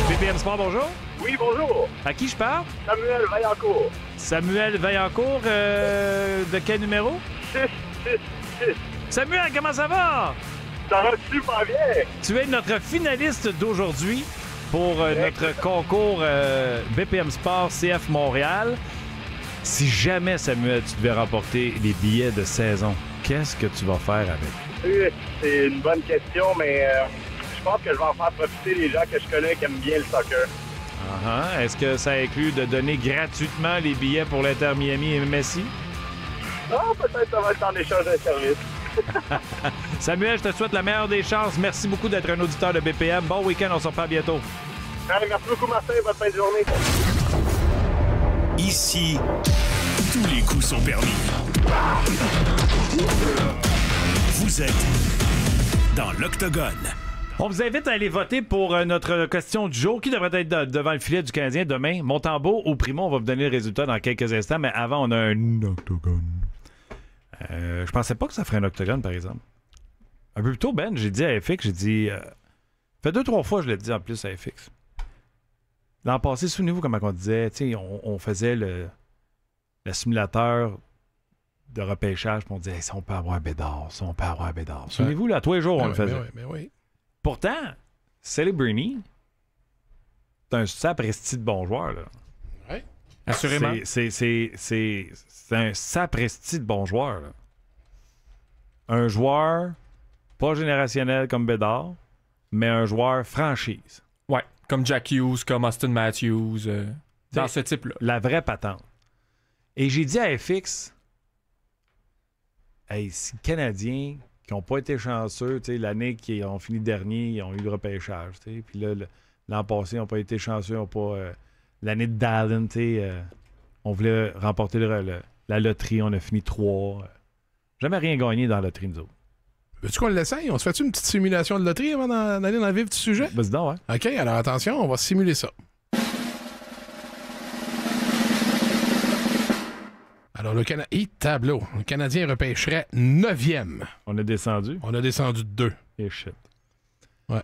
BPM Sport, bonjour. Oui, bonjour. À qui je parle? Samuel Vaillancourt. Samuel Vaillancourt, euh, de quel numéro? 6, 6, 6. Samuel, comment ça va? Ça va super bien. Tu es notre finaliste d'aujourd'hui pour euh, notre concours euh, BPM Sport CF Montréal. Si jamais, Samuel, tu devais remporter les billets de saison, qu'est-ce que tu vas faire avec? Oui, C'est une bonne question, mais euh, je pense que je vais en faire profiter les gens que je connais qui aiment bien le soccer. Ah, Est-ce que ça inclut de donner gratuitement les billets pour l'Inter Miami et Messi? Ah, peut-être ça va être en échange d'un service. Samuel, je te souhaite la meilleure des chances. Merci beaucoup d'être un auditeur de BPM. Bon week-end, on se reparle bientôt. Merci beaucoup, Martin. Bonne fin de journée. Ici, tous les coups sont permis. Vous êtes dans l'octogone. On vous invite à aller voter pour euh, notre question du jour. Qui devrait être de- devant le filet du Canadien demain? Montembeau ou Primo? On va vous donner le résultat dans quelques instants, mais avant, on a un octogone. Euh, je pensais pas que ça ferait un octogone, par exemple. Un peu plus tôt, Ben, j'ai dit à FX, j'ai dit... euh, fait deux, trois fois, je l'ai dit en plus à FX. L'an passé, souvenez-vous comment on disait, tu sais, on, on faisait le, le simulateur de repêchage, puis on disait, si on peut avoir Bédard, si on peut avoir Bédard. Souvenez-vous, là, tous les jours, on Ben le faisait. ben oui, ben oui. Pourtant, Celebrini, c'est un sapristi de bon joueur. Là. Ouais. Assurément. C'est- C'est c'est- c'est un sapristi de bon joueur. là. Un joueur pas générationnel comme Bédard, mais un joueur franchise. Ouais, comme Jack Hughes, comme Austin Matthews, euh, dans ce type-là. La vraie patente. Et j'ai dit à FX, hey, si les Canadiens qui n'ont pas été chanceux, l'année qu'ils ont fini dernier, ils ont eu le repêchage. Puis là, l'an passé, ils n'ont pas été chanceux, ils ont pas. euh, L'année de Dallin, euh, on voulait remporter le- le- la loterie, on a fini trois. euh. Jamais rien gagné dans la loterie, nous autres. Veux-tu qu'on l'essaye? On se fait une petite simulation de loterie avant d'aller dans le vif du sujet? Vas-y donc, ouais. OK, alors attention, on va simuler ça. Alors, le Canadien. tableau. Le Canadien repêcherait 9e. On a descendu? On a descendu de 2. Et shit. Ouais.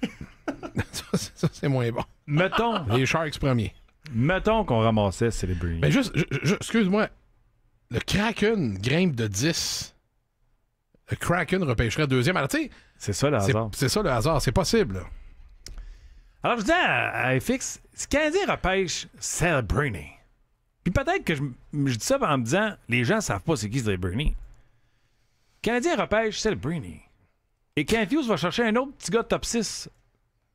ça, c'est- ça, c'est moins bon. Mettons, Les Sharks premiers. mettons qu'on ramassait Celebrity. Mais juste, ju- ju- excuse-moi. Le Kraken grimpe de 10. Kraken repêcherait deuxième. Alors, tu sais, C'est ça le hasard. c'est ça le hasard. C'est possible. Alors, je dis à, à FX, si Canadien repêche Celebrity, puis peut-être que je, je dis ça en me disant, les gens savent pas c'est qui Celebrity. Le Canadien repêche Celebrity. Et Kent Hughes va chercher un autre petit gars de top 6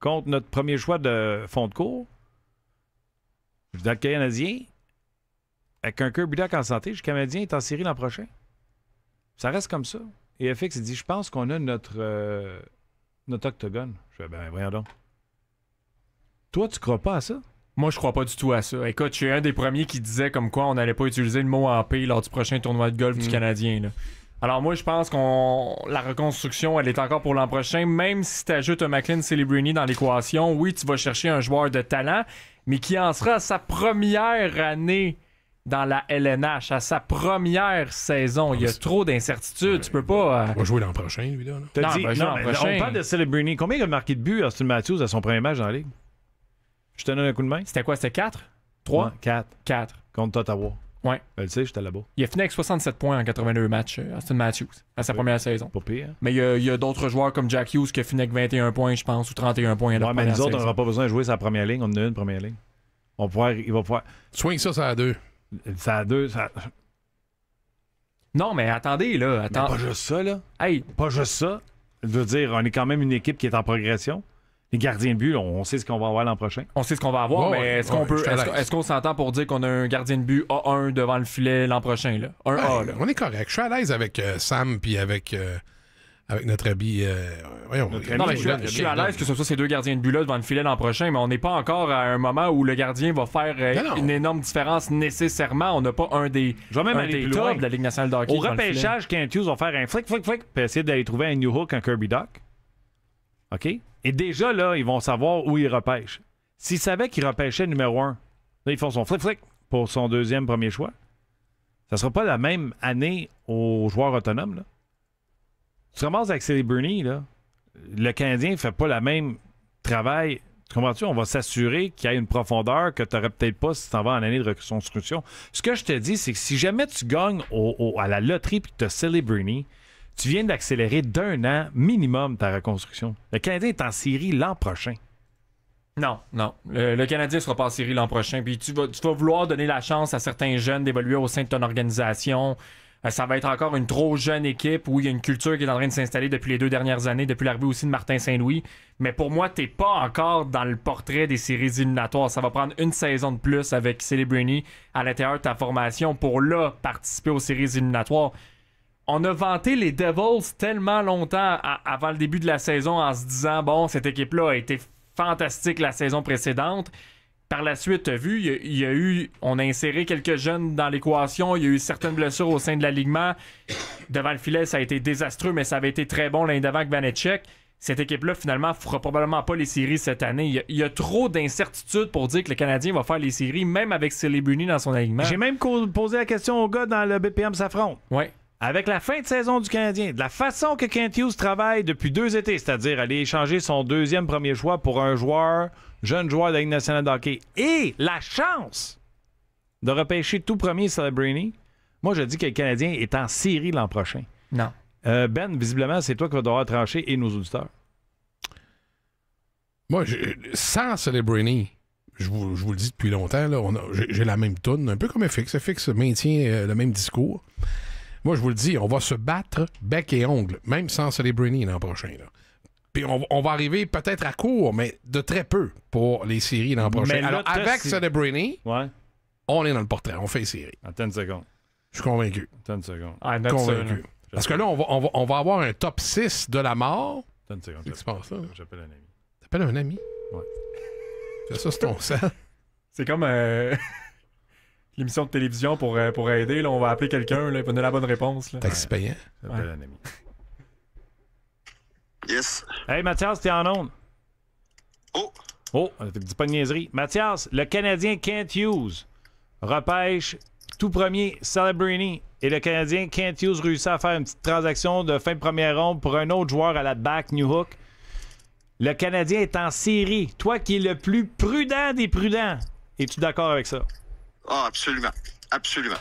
contre notre premier choix de fond de cours. Je dis à le Canadien, avec un Kirby Doc en santé, le Canadien est en série l'an prochain. Ça reste comme ça. Et FX, il dit, je pense qu'on a notre, euh, notre octogone. Je fais, ben voyons donc. Toi, tu crois pas à ça? Moi, je crois pas du tout à ça. Écoute, je suis un des premiers qui disait comme quoi on n'allait pas utiliser le mot en P lors du prochain tournoi de golf du Canadien. là. Alors moi, je pense qu'on la reconstruction, elle est encore pour l'an prochain. Même si tu ajoutes un McLean Celebrini dans l'équation, oui, tu vas chercher un joueur de talent, mais qui en sera à sa première année dans la LNH, à sa première saison. Il y a trop d'incertitudes. Tu peux pas... euh, On va jouer l'an prochain, lui, là. Non, dit- ben, non, mais prochain. on parle de Celebrity. Combien il a marqué de buts Austin Matthews à son premier match dans la Ligue? Je te donne un coup de main. C'était quoi? C'était 4? 3? 4. 4. Contre Ottawa. Ouais. Ben, tu sais, j'étais là-bas. Il a fini avec 67 points en 82 matchs, euh, Austin Matthews, à sa première saison. Pas pire. hein? Mais il y a, d'autres joueurs comme Jack Hughes qui a fini avec 21 points, je pense, ou 31 points à Ouais, mais nous autres, on n'aura pas besoin de jouer sa première ligne. On en a une première ligne. On va pouvoir, il va pouvoir. Swing ça, ça a deux. Ça a deux. Ça... Non, mais attendez, là. Mais Attends. pas juste ça, là. Hey, Pas juste ça. Je veux dire, on est quand même une équipe qui est en progression. Les gardiens de but, on sait ce qu'on va avoir l'an prochain. on sait ce qu'on va avoir, Ouais, mais ouais, est-ce qu'on ouais, peut. Est-ce qu'on s'entend pour dire qu'on a un gardien de but A1 devant le filet l'an prochain, là? Un A, là. on est correct. Je suis à l'aise avec euh, Sam puis avec, euh, avec notre ami. euh, voyons, Notre Non, mais je suis, Gordon, je suis à l'aise que ce soit ces deux gardiens de but-là devant le filet l'an prochain, mais on n'est pas encore à un moment où le gardien va faire euh, Non, non. une énorme différence nécessairement. On n'a pas un des, Je vais même un aller des plus tops loin. de la Ligue nationale de hockey. Au repêchage, Kent Hughes va faire un flic, flic, flic, puis essayer d'aller trouver un New Hook, un Kirby Doc. OK? Et déjà, là, ils vont savoir où ils repêchent. S'ils savaient qu'ils repêchaient numéro un, là, ils font son flic, flic pour son deuxième premier choix. Ça sera pas la même année aux joueurs autonomes, là. Tu te ramasses avec Celebrity, là. Le Canadien fait pas le même travail. Tu comprends-tu? On va s'assurer qu'il y ait une profondeur que tu n'aurais peut-être pas si tu t'en vas en année de reconstruction. Ce que je te dis, c'est que si jamais tu gagnes à la loterie puis que tu as Celebrity, tu viens d'accélérer d'un an minimum ta reconstruction. Le Canadien est en série l'an prochain. Non, non. Le, le Canadien sera pas en série l'an prochain. Puis tu vas, tu vas vouloir donner la chance à certains jeunes d'évoluer au sein de ton organisation. Euh, ça va être encore une trop jeune équipe où il y a une culture qui est en train de s'installer depuis les deux dernières années, depuis l'arrivée aussi de Martin Saint-Louis. Mais pour moi, t'es pas encore dans le portrait des séries éliminatoires. Ça va prendre une saison de plus avec Celebrini à l'intérieur de ta formation pour là participer aux séries éliminatoires. On a vanté les Devils tellement longtemps avant le début de la saison en se disant bon, cette équipe-là a été fantastique la saison précédente. Par la suite, vu, il y, a- il y a eu, on a inséré quelques jeunes dans l'équation, il y a eu certaines blessures au sein de l'alignement. Devant le filet, ça a été désastreux, mais ça avait été très bon l'année d'avant avec Vanetchek. Cette équipe-là, finalement, fera probablement pas les séries cette année. Il y a, il y a trop d'incertitudes pour dire que le Canadien va faire les séries, même avec Celebruni dans son alignement. J'ai même posé la question aux gars dans le BPM s'affronte. Ouais. Avec la fin de saison du Canadien, de la façon que Kent Hughes travaille depuis deux étés, c'est-à-dire aller échanger son deuxième premier choix pour un joueur, jeune joueur de la Ligue nationale de hockey, et la chance de repêcher tout premier Celebrini, moi je dis que le Canadien est en série l'an prochain. Non. Euh, ben, visiblement, c'est toi qui vas devoir trancher et nos auditeurs. Moi, j'ai- sans Celebrini, je vous, je vous le dis depuis longtemps, là, on a- j'ai la même toune, un peu comme FX. FX maintient euh, le même discours. Moi, je vous le dis, on va se battre bec et ongle, même sans Celebrini l'an prochain. là. Puis on, on va arriver peut-être à court, mais de très peu pour les séries l'an prochain. Mais là, Alors, avec Ouais. on est dans le portrait. On fait les séries. Attends une seconde. Je suis convaincu. Attends une seconde. Ah, Convaincu. Parce que là, on va, on, va, on va avoir un top 6 de la mort. Attends une seconde. Qu'est-ce qui se passe là? J'appelle un ami. T'appelles un ami? Ouais. Fais ça, c'est ton sel. C'est comme euh, l'émission de télévision pour, euh, pour aider. Là, on va appeler quelqu'un, là, il va donner la bonne réponse. Taxi payant. J'appelle Ouais. un ami. Yes. Hey Mathias, t'es en onde? Oh! Oh, dis pas de niaiserie. Mathias, le Canadien Kent Hughes repêche tout premier Celebrini et le Canadien Kent Hughes réussit à faire une petite transaction de fin de première ronde pour un autre joueur à la back, New Hook. Le Canadien est en série. Toi qui es le plus prudent des prudents, es-tu d'accord avec ça? Ah, absolument. Absolument.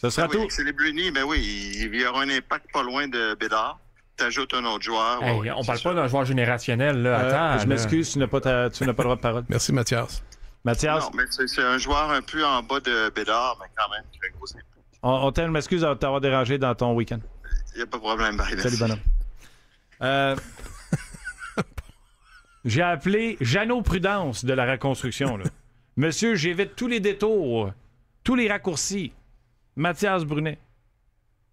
Ce sera Ah oui, tout. C'est les Bruni, mais oui, il il y aura un impact pas loin de Bédard. T'ajoutes un autre joueur. Hey, ouais, on parle sûr. pas d'un joueur générationnel. Là. Euh, Attends, je là. m'excuse, tu n'as pas, ta- tu n'as pas le droit de parole. Merci, Mathias. Mathias, Non, mais c'est c'est un joueur un peu en bas de Bédard, mais quand même, très gros impact. on, on t'aime, m'excuse de t'avoir dérangé dans ton week-end. Il n'y a pas de problème, Barry. Salut, bonhomme. Euh, J'ai appelé Jeannot Prudence de la reconstruction. là. Monsieur, j'évite tous les détours, tous les raccourcis. Mathias Brunet.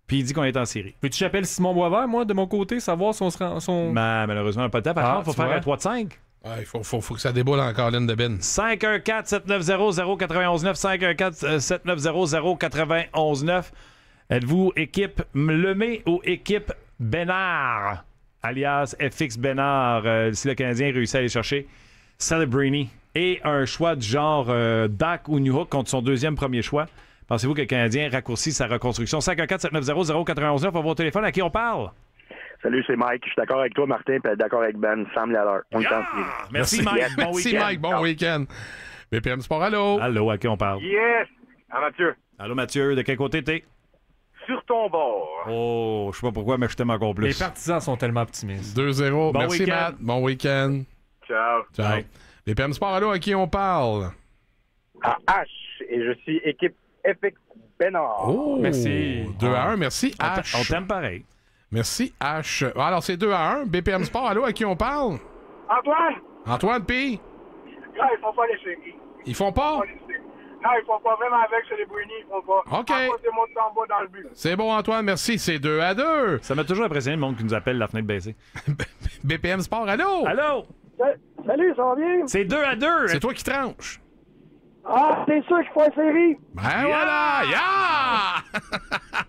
Puis il dit qu'on est en série. Veux-tu j'appelle Simon Boisvert, moi, de mon côté, savoir si on se rend. Son... Ben, malheureusement, pas le temps. Par Ah, contre, il faut faire vois. un 3 de 5. Ouais, il faut, faut, faut que ça déboule en Colin de Ben. 514-790-0989. 514-790-0989. Êtes-vous équipe Lemay ou équipe Bénard? Alias FX Bénard, euh, si le Canadien réussit à aller chercher Celebrini et un choix du genre euh, Dak ou New Hook contre son deuxième premier choix. Pensez-vous que le Canadien raccourcit sa reconstruction? 514-790-0989. On va au téléphone. À qui on parle? Salut, c'est Mike. Je suis d'accord avec toi, Martin, puis d'accord avec Ben. Sam Lalleur. On est série. Merci, Mike. Bon Merci, week-end. Mike. Bon week-end. BPM Sport, allô? Allô, à qui on parle? Yes! Ah, Mathieu, Allô, Mathieu. De quel côté t'es? sur ton bord. Oh, je sais pas pourquoi, mais je t'aime encore plus. Les partisans sont tellement optimistes. 2-0. Bon Merci, week-end. Matt. Bon week-end. Ciao. Ciao. Bye. BPM Sport, allô, à qui on parle? À H, et je suis équipe FX Bénard. Oh! Merci. 2 à 1. Merci, On t'a- H. On t'aime pareil. Merci, H. Alors, c'est 2 à 1. BPM Sport, allô, à qui on parle? Antoine, Antoine P. là, ils font pas les séries. Ils font pas? Non, ils font pas vraiment avec sur les Bruni, ils font pas. OK. C'est bon, Antoine, merci. C'est 2 à 2. Ça m'a toujours impressionné le monde qui nous appelle la fenêtre baissée. BPM Sport, allô? Allô? Salut, ça va bien? C'est 2 à 2. C'est toi qui tranches. Ah, c'est sûr qu'il faut une série. Ben voilà! Yeah!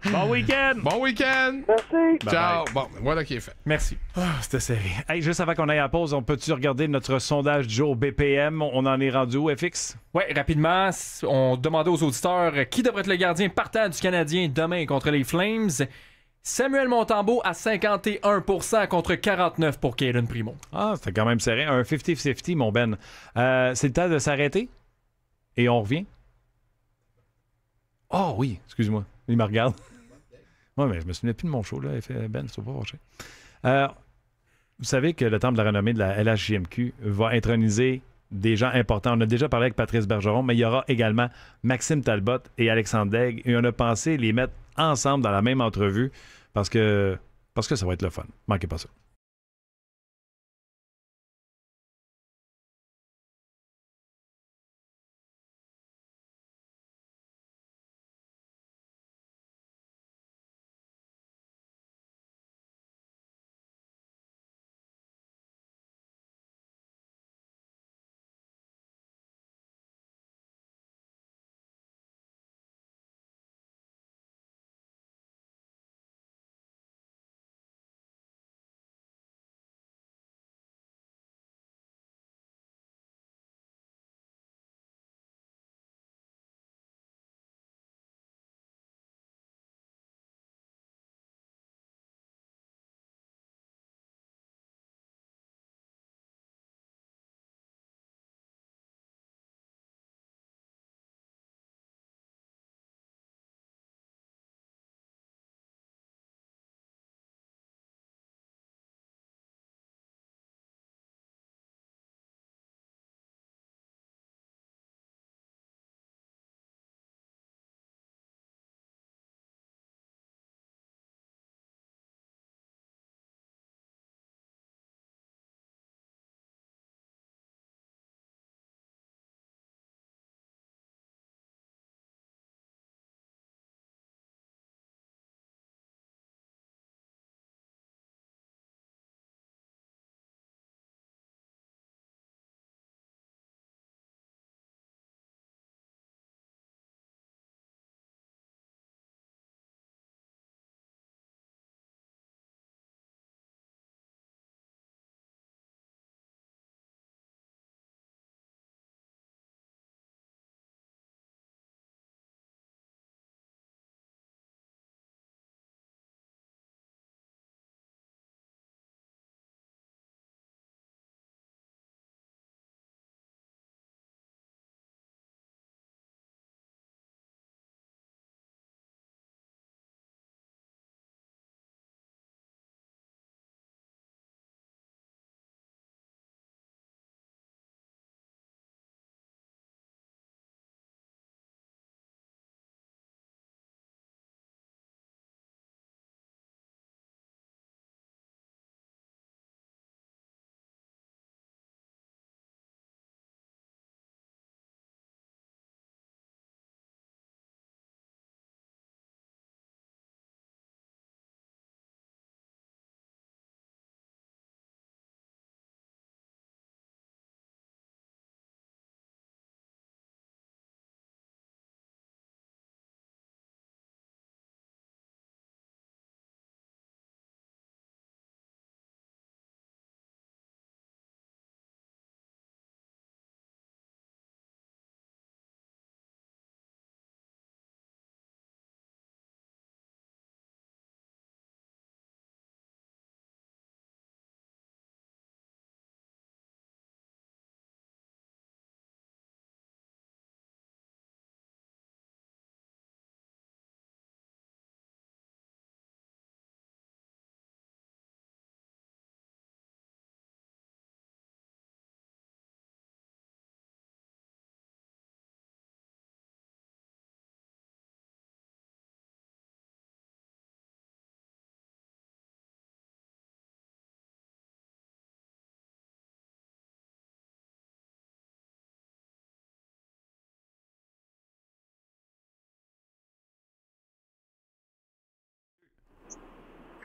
Bon week-end. Bon week-end! Merci. Ciao! Bon, voilà qui est fait. Merci. Ah, c'était serré. Hey, juste avant qu'on aille à la pause, on peut-tu regarder notre sondage du jour BPM? On en est rendu où, FX? Ouais, rapidement, on demandait aux auditeurs euh, qui devrait être le gardien partant du Canadien demain contre les Flames? Samuel Montembeau à 51% contre 49% pour Caden Primo. Ah, c'était quand même serré. Un 50-50, mon Ben. Euh, c'est le temps de s'arrêter? Et on revient? Oh oui, excuse-moi. Il me regarde. Oui, mais je me souvenais plus de mon show, là. Ben, c'est pas fâché. Euh, vous savez que le Temple de la renommée de la LHJMQ va introniser des gens importants. On a déjà parlé avec Patrice Bergeron, mais il y aura également Maxime Talbot et Alexandre Daigle. Et on a pensé les mettre ensemble dans la même entrevue parce que, parce que ça va être le fun. Manquez pas ça.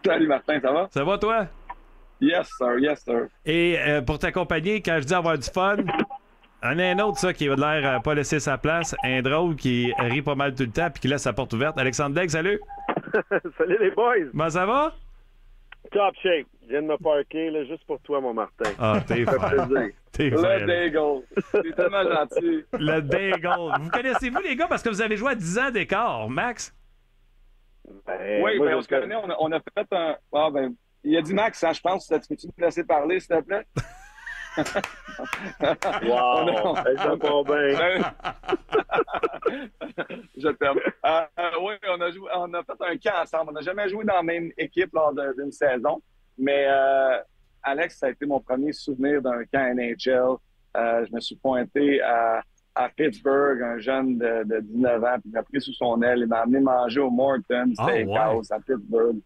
Salut Martin, ça va? Ça va, toi? Yes, sir, yes, sir. Et euh, pour t'accompagner, quand je dis avoir du fun, on a un autre, ça, qui a l'air à pas laisser sa place. Un drôle qui rit pas mal tout le temps puis qui laisse sa porte ouverte. Alexandre Degg, salut. Salut les boys. Comment ça va? Top shape. Je viens de me parker là, juste pour toi, mon Martin. Ah, t'es Ça fait fin. plaisir. T'es Le fin. Daigle. C'est tellement gentil. Le Daigle. Vous connaissez-vous, les gars, parce que vous avez joué à 10 ans d'écart, Max? Ben, oui, moi, ben, on se connaît, on a, on a fait un. Ah, ben, il a dit Max, hein, je pense. Tu peux-tu me laisser parler, s'il te plaît? Wow. On a- Hey, ça bien. Je t'aime. Euh, euh, oui, on a, joué, on a fait un camp ensemble. On n'a jamais joué dans la même équipe lors d'une saison. Mais euh, Alex, ça a été mon premier souvenir d'un camp NHL. Je me suis pointé à, à Pittsburgh, un jeune de, de 19 ans, puis il m'a pris sous son aile. Il m'a amené manger au Morton Ah, Steakhouse à Pittsburgh.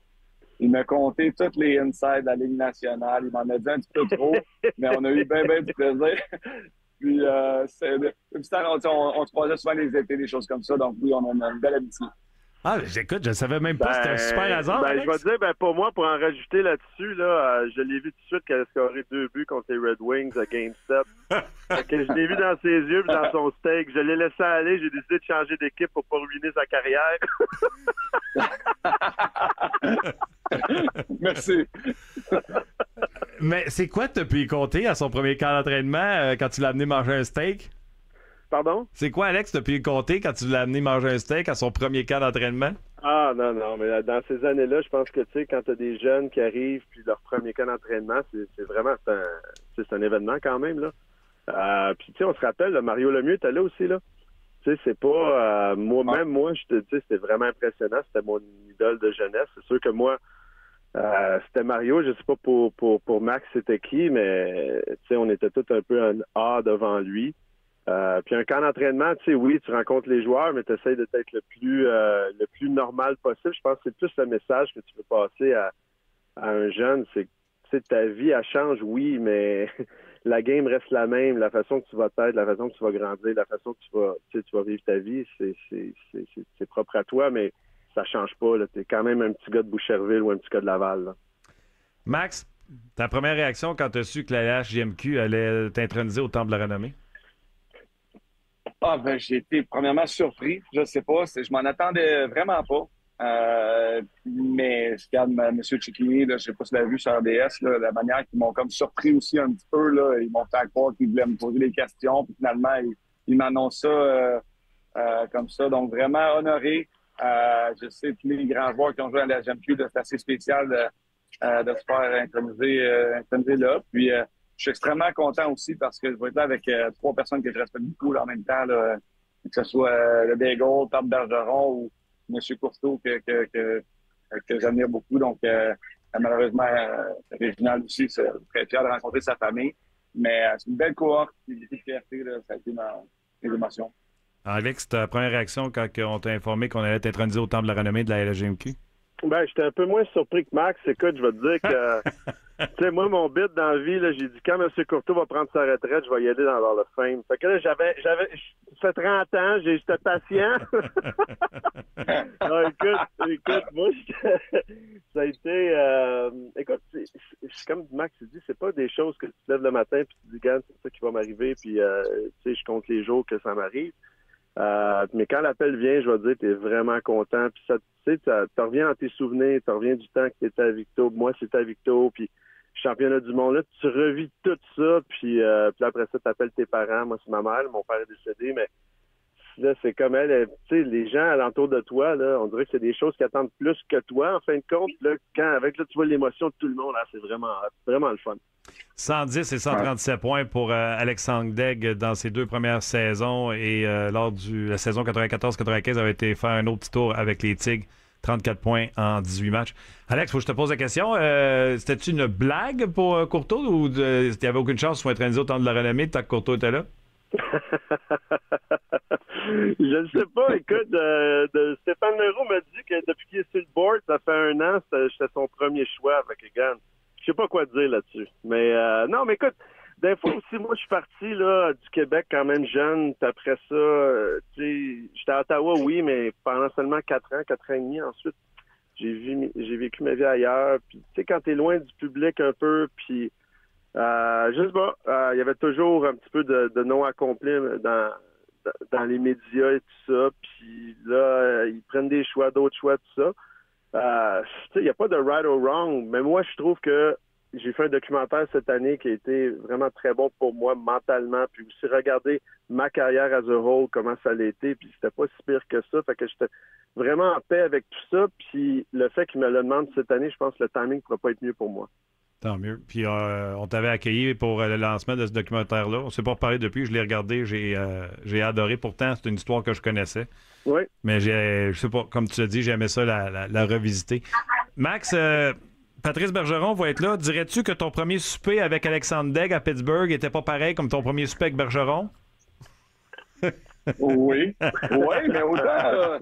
Il m'a compté toutes les insides de la Ligue nationale. Il m'en a dit un petit peu trop, mais on a eu bien, bien du plaisir. Puis, euh, on, on se croisait souvent les étés, des choses comme ça. Donc, oui, on a une belle amitié. Ah, j'écoute, je savais même pas. C'était un super hasard. Ben, Alex. je vais te dire, ben, pour moi, pour en rajouter là-dessus, là, euh, je l'ai vu tout de suite qu'elle a scoré deux buts contre les Red Wings à Game 7. Fait que je l'ai vu dans ses yeux puis dans son steak. Je l'ai laissé aller. J'ai décidé de changer d'équipe pour pas ruiner sa carrière. Merci. Mais c'est quoi t'as pu y compter à son premier camp d'entraînement euh, quand tu l'as amené manger un steak? Pardon? C'est quoi, Alex, t'as pu y compter quand tu l'as amené manger un steak à son premier camp d'entraînement? Ah non, non, mais dans ces années-là, je pense que tu sais, quand tu as des jeunes qui arrivent puis leur premier camp d'entraînement, c'est vraiment c'est un, c'est un événement quand même. là. Euh, puis tu sais, on se rappelle, là, Mario Lemieux était là aussi, là. Tu sais, c'est pas euh, moi même moi, je te dis, c'était vraiment impressionnant. C'était mon idole de jeunesse. C'est sûr que moi, euh, c'était Mario. Je sais pas pour, pour, pour Max c'était qui, mais tu sais, on était tous un peu un A devant lui. Euh, puis un camp d'entraînement, tu sais, oui, tu rencontres les joueurs, mais tu essaies de être le plus euh, le plus normal possible. Je pense que c'est plus le message que tu veux passer à, un jeune, c'est que ta vie, elle change, oui, mais la game reste la même. La façon que tu vas être, la façon que tu vas grandir, la façon que tu vas, tu vas vivre ta vie, c'est, propre à toi, mais ça change pas. Tu es quand même un petit gars de Boucherville ou un petit gars de Laval. Max, ta première réaction quand tu as su que la HJMQ allait t'introniser au Temple de la Renommée? Ah, ben, j'ai été premièrement surpris. Je sais pas. Je m'en attendais vraiment pas. Euh, mais je regarde M. Chiquini, là, je sais pas si tu l'as vu sur RDS, là, la manière qu'ils m'ont comme surpris aussi un petit peu. Là, ils m'ont fait croire qu'ils voulaient me poser des questions. Puis finalement, ils, m'annoncent ça euh, euh, comme ça. Donc, vraiment honoré. Euh, je sais tous les grands joueurs qui ont joué à la GMQ, c'est assez spécial de, euh, de se faire introniser là. Puis, je suis extrêmement content aussi parce que je vais être là avec euh, trois personnes que je respecte beaucoup en même temps, que ce soit euh, le Bagel, Top Bergeron ou M. Courteau que, que, j'admire beaucoup. Donc, euh, malheureusement, euh, Réginald aussi, c'est très fier de rencontrer sa famille. Mais euh, c'est une belle cohorte, petite fierté, ça a été ma, mes émotions. Alex, ta première réaction quand on t'a informé qu'on allait t'introniser au Temple de la Renommée de la LGMQ? Ben, j'étais un peu moins surpris que Max. Écoute, je vais te dire que, tu sais, moi, mon bit dans la vie, là, j'ai dit, quand M. Courteau va prendre sa retraite, je vais y aller dans of Fame. Fait que là, j'avais, j'avais, ça fait 30 ans, j'étais patient. Ah, écoute, écoute, moi, ça a été, euh, écoute, c'est, comme Max dit, c'est pas des choses que tu te lèves le matin puis tu dis, Gars, c'est ça qui va m'arriver, puis, euh, tu sais, je compte les jours que ça m'arrive. Euh, mais quand l'appel vient, je vais dire, tu es vraiment content. Puis ça, tu sais, tu reviens dans tes souvenirs, tu reviens du temps que tu étais à Victo. Moi, c'était à Victo, puis championnat du monde. Là, tu revis tout ça, puis, euh, puis après ça, tu appelles tes parents. Moi, c'est ma mère, mon père est décédé, mais là, c'est comme elle, elle, tu sais, les gens alentour de toi, là, on dirait que c'est des choses qui attendent plus que toi, en fin de compte. Là, quand, avec là, tu vois l'émotion de tout le monde, là, c'est vraiment, vraiment le fun. 110 et 137 points pour euh, Alexandre Degg dans ses deux premières saisons et euh, lors de la saison 94-95 avait été faire un autre petit tour avec les Tigres. 34 points en 18 matchs. Alex, faut que je te pose la question. Euh, C'était-tu une blague pour euh, Courtois ou il n'y avait aucune chance de soit intronisé au temps de la renommée tant que Courtois était là? Je ne sais pas. Écoute, euh, de- Stéphane Leroux m'a dit que depuis qu'il est sur le board, ça fait un an, c'était son premier choix avec Egan. Je sais pas quoi dire là-dessus. Mais euh, non, mais écoute, des fois aussi, moi, je suis parti là, du Québec quand même jeune. Puis après ça, euh, tu sais, j'étais à Ottawa, oui, mais pendant seulement quatre ans, quatre ans et demi ensuite. j'ai j'ai vécu ma vie ailleurs. Puis, tu sais, quand t'es loin du public un peu, puis euh, je euh, il y avait toujours un petit peu de, de non accompli dans, dans les médias et tout ça. Puis là, euh, ils prennent des choix, d'autres choix, tout ça. Euh, il n'y a pas de right or wrong, mais moi, je trouve que j'ai fait un documentaire cette année qui a été vraiment très bon pour moi mentalement, puis aussi regarder ma carrière as a whole, comment ça a été, puis c'était pas si pire que ça, fait que j'étais vraiment en paix avec tout ça, puis le fait qu'il me le demande cette année, je pense que le timing ne pourrait pas être mieux pour moi. Tant mieux. Puis euh, on t'avait accueilli pour euh, le lancement de ce documentaire-là. On s'est pas reparlé depuis. Je l'ai regardé. J'ai euh, j'ai adoré. Pourtant, c'est une histoire que je connaissais. Oui. Mais j'ai, je sais pas, comme tu l'as dit, j'aimais ça la, la- la revisiter. Max, euh, Patrice Bergeron va être là. Dirais-tu que ton premier souper avec Alexandre Degg à Pittsburgh était pas pareil comme ton premier souper avec Bergeron? Oui. Oui, mais autant,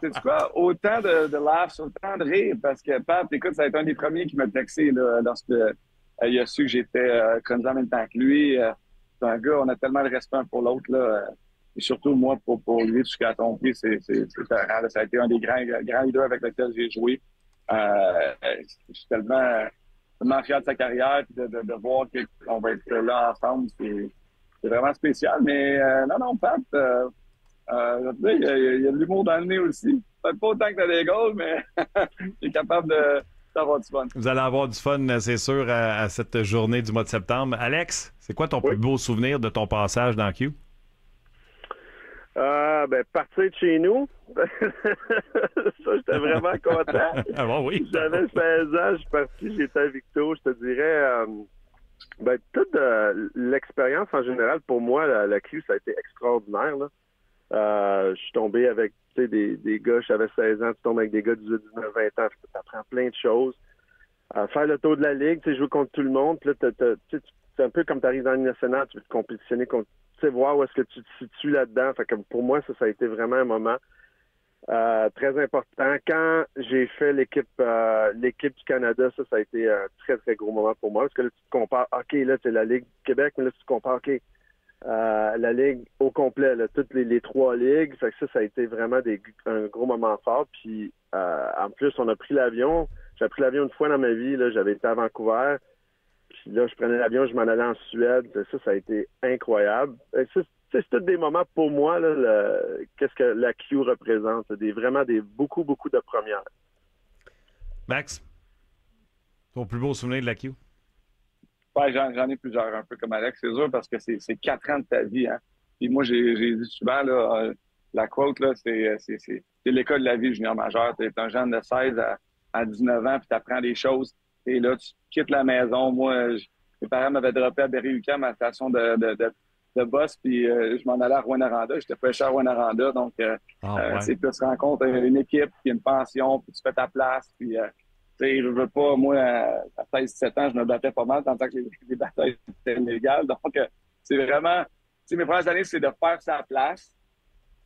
c'est quoi, autant de, de laughs, autant de rire, parce que Pat, écoute, ça a été un des premiers qui m'a texté là, lorsque euh, a su que j'étais euh, en même temps que lui. Euh, c'est un gars, on a tellement de respect pour l'autre, là. euh, et surtout, moi, pour, lui, tout ce qu'il a c'est, c'est, là. ça a été un des grands, grands leaders avec lesquels j'ai joué. Euh, euh, je suis tellement, fier de sa carrière, puis de, voir qu'on va être là ensemble. C'est vraiment spécial. Mais euh, non, non, Pat, euh, euh, il y, a- il y a de l'humour dans le nez aussi. Peut-être pas autant que t'as des goals, mais il est capable de, d'avoir du fun. Vous allez avoir du fun, c'est sûr, à, à cette journée du mois de septembre. Alex, c'est quoi ton plus beau souvenir de ton passage dans Q? Euh, ben, partir de chez nous. ça, j'étais vraiment content. Ah bon, oui. J'avais 16 ans, je suis parti, j'étais à Victo. Je te dirais, euh, ben, toute euh, l'expérience en général, pour moi, la, la Q, ça a été extraordinaire. Euh, je suis tombé avec des, gars, j'avais 16 ans, tu tombes avec des gars de 18, 19, 20 ans, tu apprends plein de choses. Euh, faire le tour de la ligue, tu jouer contre tout le monde, puis là, c'est un peu comme tu arrives dans Ligue nationale, tu veux te compétitionner voir où est-ce que tu te situes là-dedans. Fait que pour moi, ça, ça a été vraiment un moment euh, très important. Quand j'ai fait l'équipe euh, l'équipe du Canada, ça, ça a été un très, très gros moment pour moi. Parce que là, tu te compares, OK, là, c'est la Ligue du Québec, mais là, tu te compares, OK, euh, la Ligue au complet, là, toutes les, trois ligues. Ça, ça a été vraiment un gros moment fort. Puis, euh, en plus, on a pris l'avion. J'ai pris l'avion une fois dans ma vie. Là, j'avais été à Vancouver. Puis là, je prenais l'avion, je m'en allais en Suède. Ça, ça a été incroyable. Ça, c'est tous des moments pour moi, là, le- qu'est-ce que la Q représente. Des, vraiment des beaucoup, beaucoup de premières. Max, ton plus beau souvenir de la Q? Ouais, j'en, j'en ai plusieurs, un peu comme Alex, c'est sûr, parce que c'est, c'est quatre ans de ta vie. Hein. Puis moi, j'ai, j'ai dit souvent, là, euh, la quote, là, c'est, c'est, c'est, c'est l'école de la vie junior majeur. Tu es un jeune de 16 à, à 19 ans, puis tu apprends des choses. Et là, tu quittes la maison. Moi, je- mes parents m'avaient droppé à Berry-UQAM, à la station de, de, de, de boss, puis euh, je m'en allais à Rouen-Aranda. J'étais pêcheur à Rouen-Aranda, donc euh, Ah, euh, c'est que tu rencontres une équipe, puis une pension, puis tu fais ta place, puis tu sais, je veux pas, moi, à à 16-17 ans, je me battais pas mal, tant que les, les batailles étaient illégales. Donc, c'est vraiment, tu sais, mes premières années, c'est de faire sa place.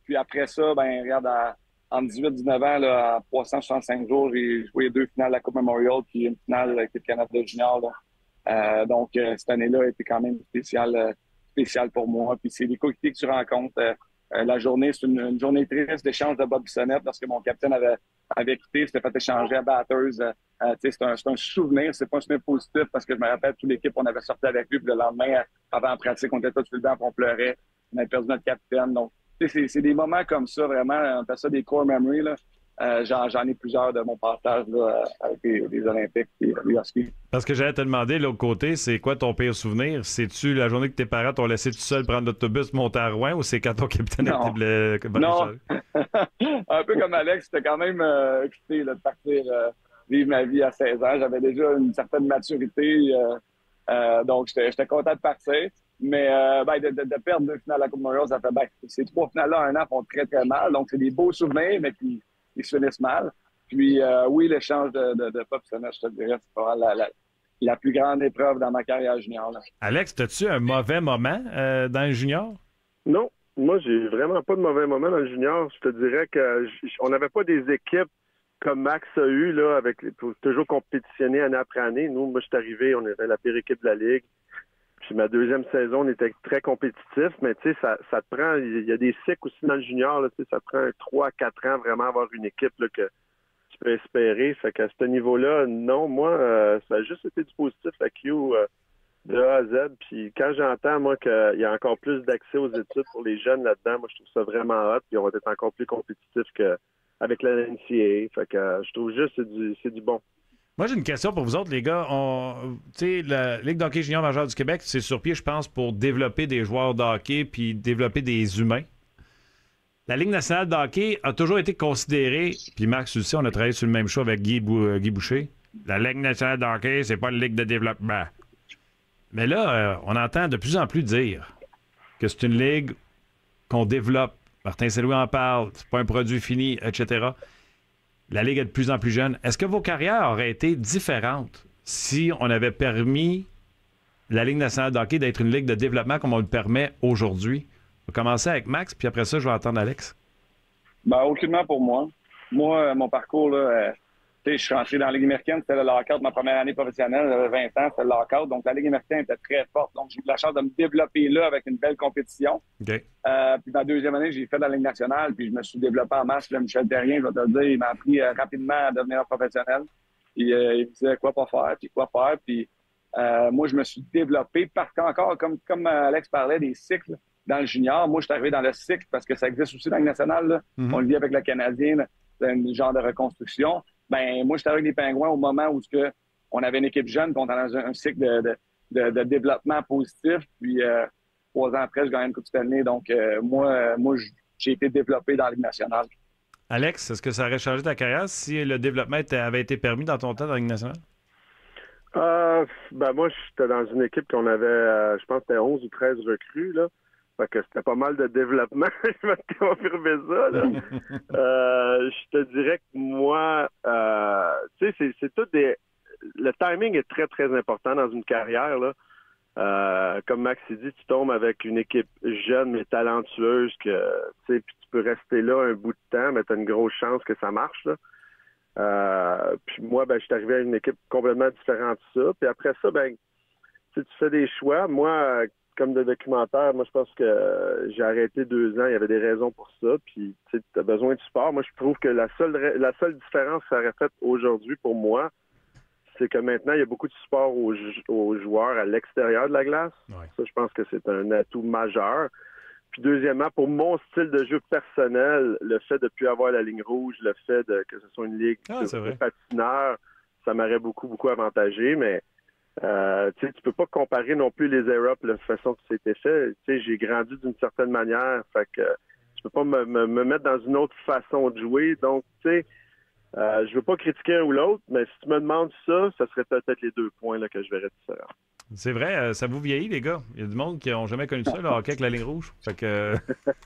Puis après ça, ben, regarde, à, en 18-19 ans, là, à 365 jours, j'ai joué deux finales de la Coupe Memorial, puis une finale de l'équipe Canada junior. là. Donc, cette année-là a été quand même spéciale, spéciale pour moi. Puis c'est des coéquipiers que tu rencontres. euh, euh, la journée, c'est une, journée triste d'échange de Bob Bissonnette parce que mon capitaine avait, avait quitté, s'était fait échanger à Batters. Euh, c'est un, un souvenir, c'est pas un souvenir positif parce que je me rappelle toute l'équipe, on avait sorti avec lui, puis le lendemain, avant la pratique, on était tous sur le banc, on pleurait. On avait perdu notre capitaine. Donc, c'est des moments comme ça, vraiment, on appelle ça des core memories. Euh, J'en ai plusieurs de mon partage là, avec les, les Olympiques et. Parce que j'allais te demander, de l'autre côté, c'est quoi ton pire souvenir? C'est-tu la journée que tes parents t'ont laissé tout seul prendre l'autobus, monter à Rouen, ou c'est quand ton capitaine Non. était? Non. un peu comme Alex, j'étais quand même euh, excité là, de partir euh, vivre ma vie à 16 ans. J'avais déjà une certaine maturité, euh, euh, donc j'étais content de partir. Mais euh, ben, de, de- de perdre deux finales à la Coupe Memorial, ça fait ben, ces trois finales-là un an font très très mal. Donc c'est des beaux souvenirs, mais qui, qui se finissent mal. Puis euh, oui, l'échange de, de, de Pop je te dirais, c'est pas la, la, la plus grande épreuve dans ma carrière junior. là. Alex, as-tu un mauvais moment euh, dans le junior? Non, moi, j'ai vraiment pas de mauvais moment dans le junior. Je te dirais que on n'avait pas des équipes comme Max a eu, là, avec les, toujours compétitionner année après année. Nous, moi, je suis arrivé, on était la pire équipe de la Ligue. Ma deuxième saison, on était très compétitif, mais tu sais, ça, te prend, il y a des cycles aussi dans le junior, là, ça te prend 3 à 4 ans vraiment avoir une équipe que tu peux espérer. Fait qu'à ce niveau-là, non, moi, euh, ça a juste été du positif à Q euh, de A à Z. Puis quand j'entends, moi, qu'il y a encore plus d'accès aux études pour les jeunes là-dedans, moi, je trouve ça vraiment hot. Puis on va être encore plus compétitif qu'avec la NCAA. Fait que euh, je trouve juste que c'est du, c'est du bon. Moi, j'ai une question pour vous autres, les gars. On- la Ligue d'hockey junior majeure du Québec, c'est sur pied, je pense, pour développer des joueurs de hockey puis développer des humains. La Ligue nationale de hockey a toujours été considérée, puis Max aussi, on a travaillé sur le même show avec Guy, euh, Boucher. La Ligue nationale de hockey, c'est pas une ligue de développement. Mais là, euh, on entend de plus en plus dire que c'est une ligue qu'on développe. Martin Saint-Louis en parle, c'est pas un produit fini, etc. La ligue est de plus en plus jeune. Est-ce que vos carrières auraient été différentes si on avait permis la Ligue nationale de d'être une ligue de développement comme on le permet aujourd'hui? On va commencer avec Max, puis après ça, je vais entendre Alex. Ben, aucunement pour moi. Moi, euh, mon parcours, là, euh, je suis rentré dans la Ligue américaine, c'était le lockout, ma première année professionnelle, j'avais 20 ans, c'était le lockout. Donc, la Ligue américaine était très forte. Donc, j'ai eu la chance de me développer là avec une belle compétition. OK. Euh, puis ma deuxième année, j'ai fait de la Ligue nationale, puis je me suis développé en masse. Là, Michel Terrien, je vais te le dire, il m'a appris euh, rapidement à devenir professionnel. Puis euh, il me disait quoi pas faire, puis quoi faire. Puis euh, moi, je me suis développé parce qu'encore, comme, comme Alex parlait, des cycles dans le junior. Moi, je suis arrivé dans le cycle parce que ça existe aussi dans la Ligue nationale. là. Mhm. On le vit avec le Canadien, c'est un genre de reconstruction. Ben, moi, j'étais avec les Pingouins au moment où ce que on avait une équipe jeune, qu'on était dans un, un cycle de, de, de- de développement positif. Puis euh, trois ans après, je gagne une Coupe Stanley. Donc, euh, moi, moi j'ai été développé dans la Ligue nationale. Alex, est-ce que ça aurait changé ta carrière si le développement était- avait été permis dans ton temps dans la Ligue nationale? Euh, ben moi, j'étais dans une équipe qu'on avait, euh, je pense que c'était 11 ou 13 recrues, là. Fait que c'était pas mal de développement. je vais te confirmer ça, là. Euh, je te dirais que moi, euh, tu sais, c'est- c'est tout des... Le timing est très, très important dans une carrière, là. Euh, comme Max dit, tu tombes avec une équipe jeune mais talentueuse que, tu sais, puis tu peux rester là un bout de temps, mais tu as une grosse chance que ça marche, là. Euh, puis moi, ben, je suis arrivé à une équipe complètement différente de ça. Puis après ça, ben, tu fais des choix. Moi, comme de documentaire, moi, je pense que euh, j'ai arrêté deux ans. Il y avait des raisons pour ça. Puis, tu as besoin de sport. Moi, je trouve que la seule, la seule différence que ça aurait fait aujourd'hui pour moi, c'est que maintenant, il y a beaucoup de sport aux, aux joueurs à l'extérieur de la glace. Ça, je pense que c'est un atout majeur. Puis deuxièmement, pour mon style de jeu personnel, le fait de ne plus avoir la ligne rouge, le fait de, que ce soit une ligue Ah, de patineurs, ça m'aurait beaucoup, beaucoup avantagé, mais euh, tu peux pas comparer non plus les Europe, la façon que c'était fait. J'ai grandi d'une certaine manière, fait que tu peux pas me, me- me mettre dans une autre façon de jouer. Donc, tu sais, euh, je veux pas critiquer un ou l'autre, mais si tu me demandes ça, ça serait peut-être les deux points là, que je verrais différents. C'est vrai, euh, ça vous vieillit, les gars. Il y a du monde qui n'ont jamais connu ça, le hockey avec la ligne rouge. Fait que.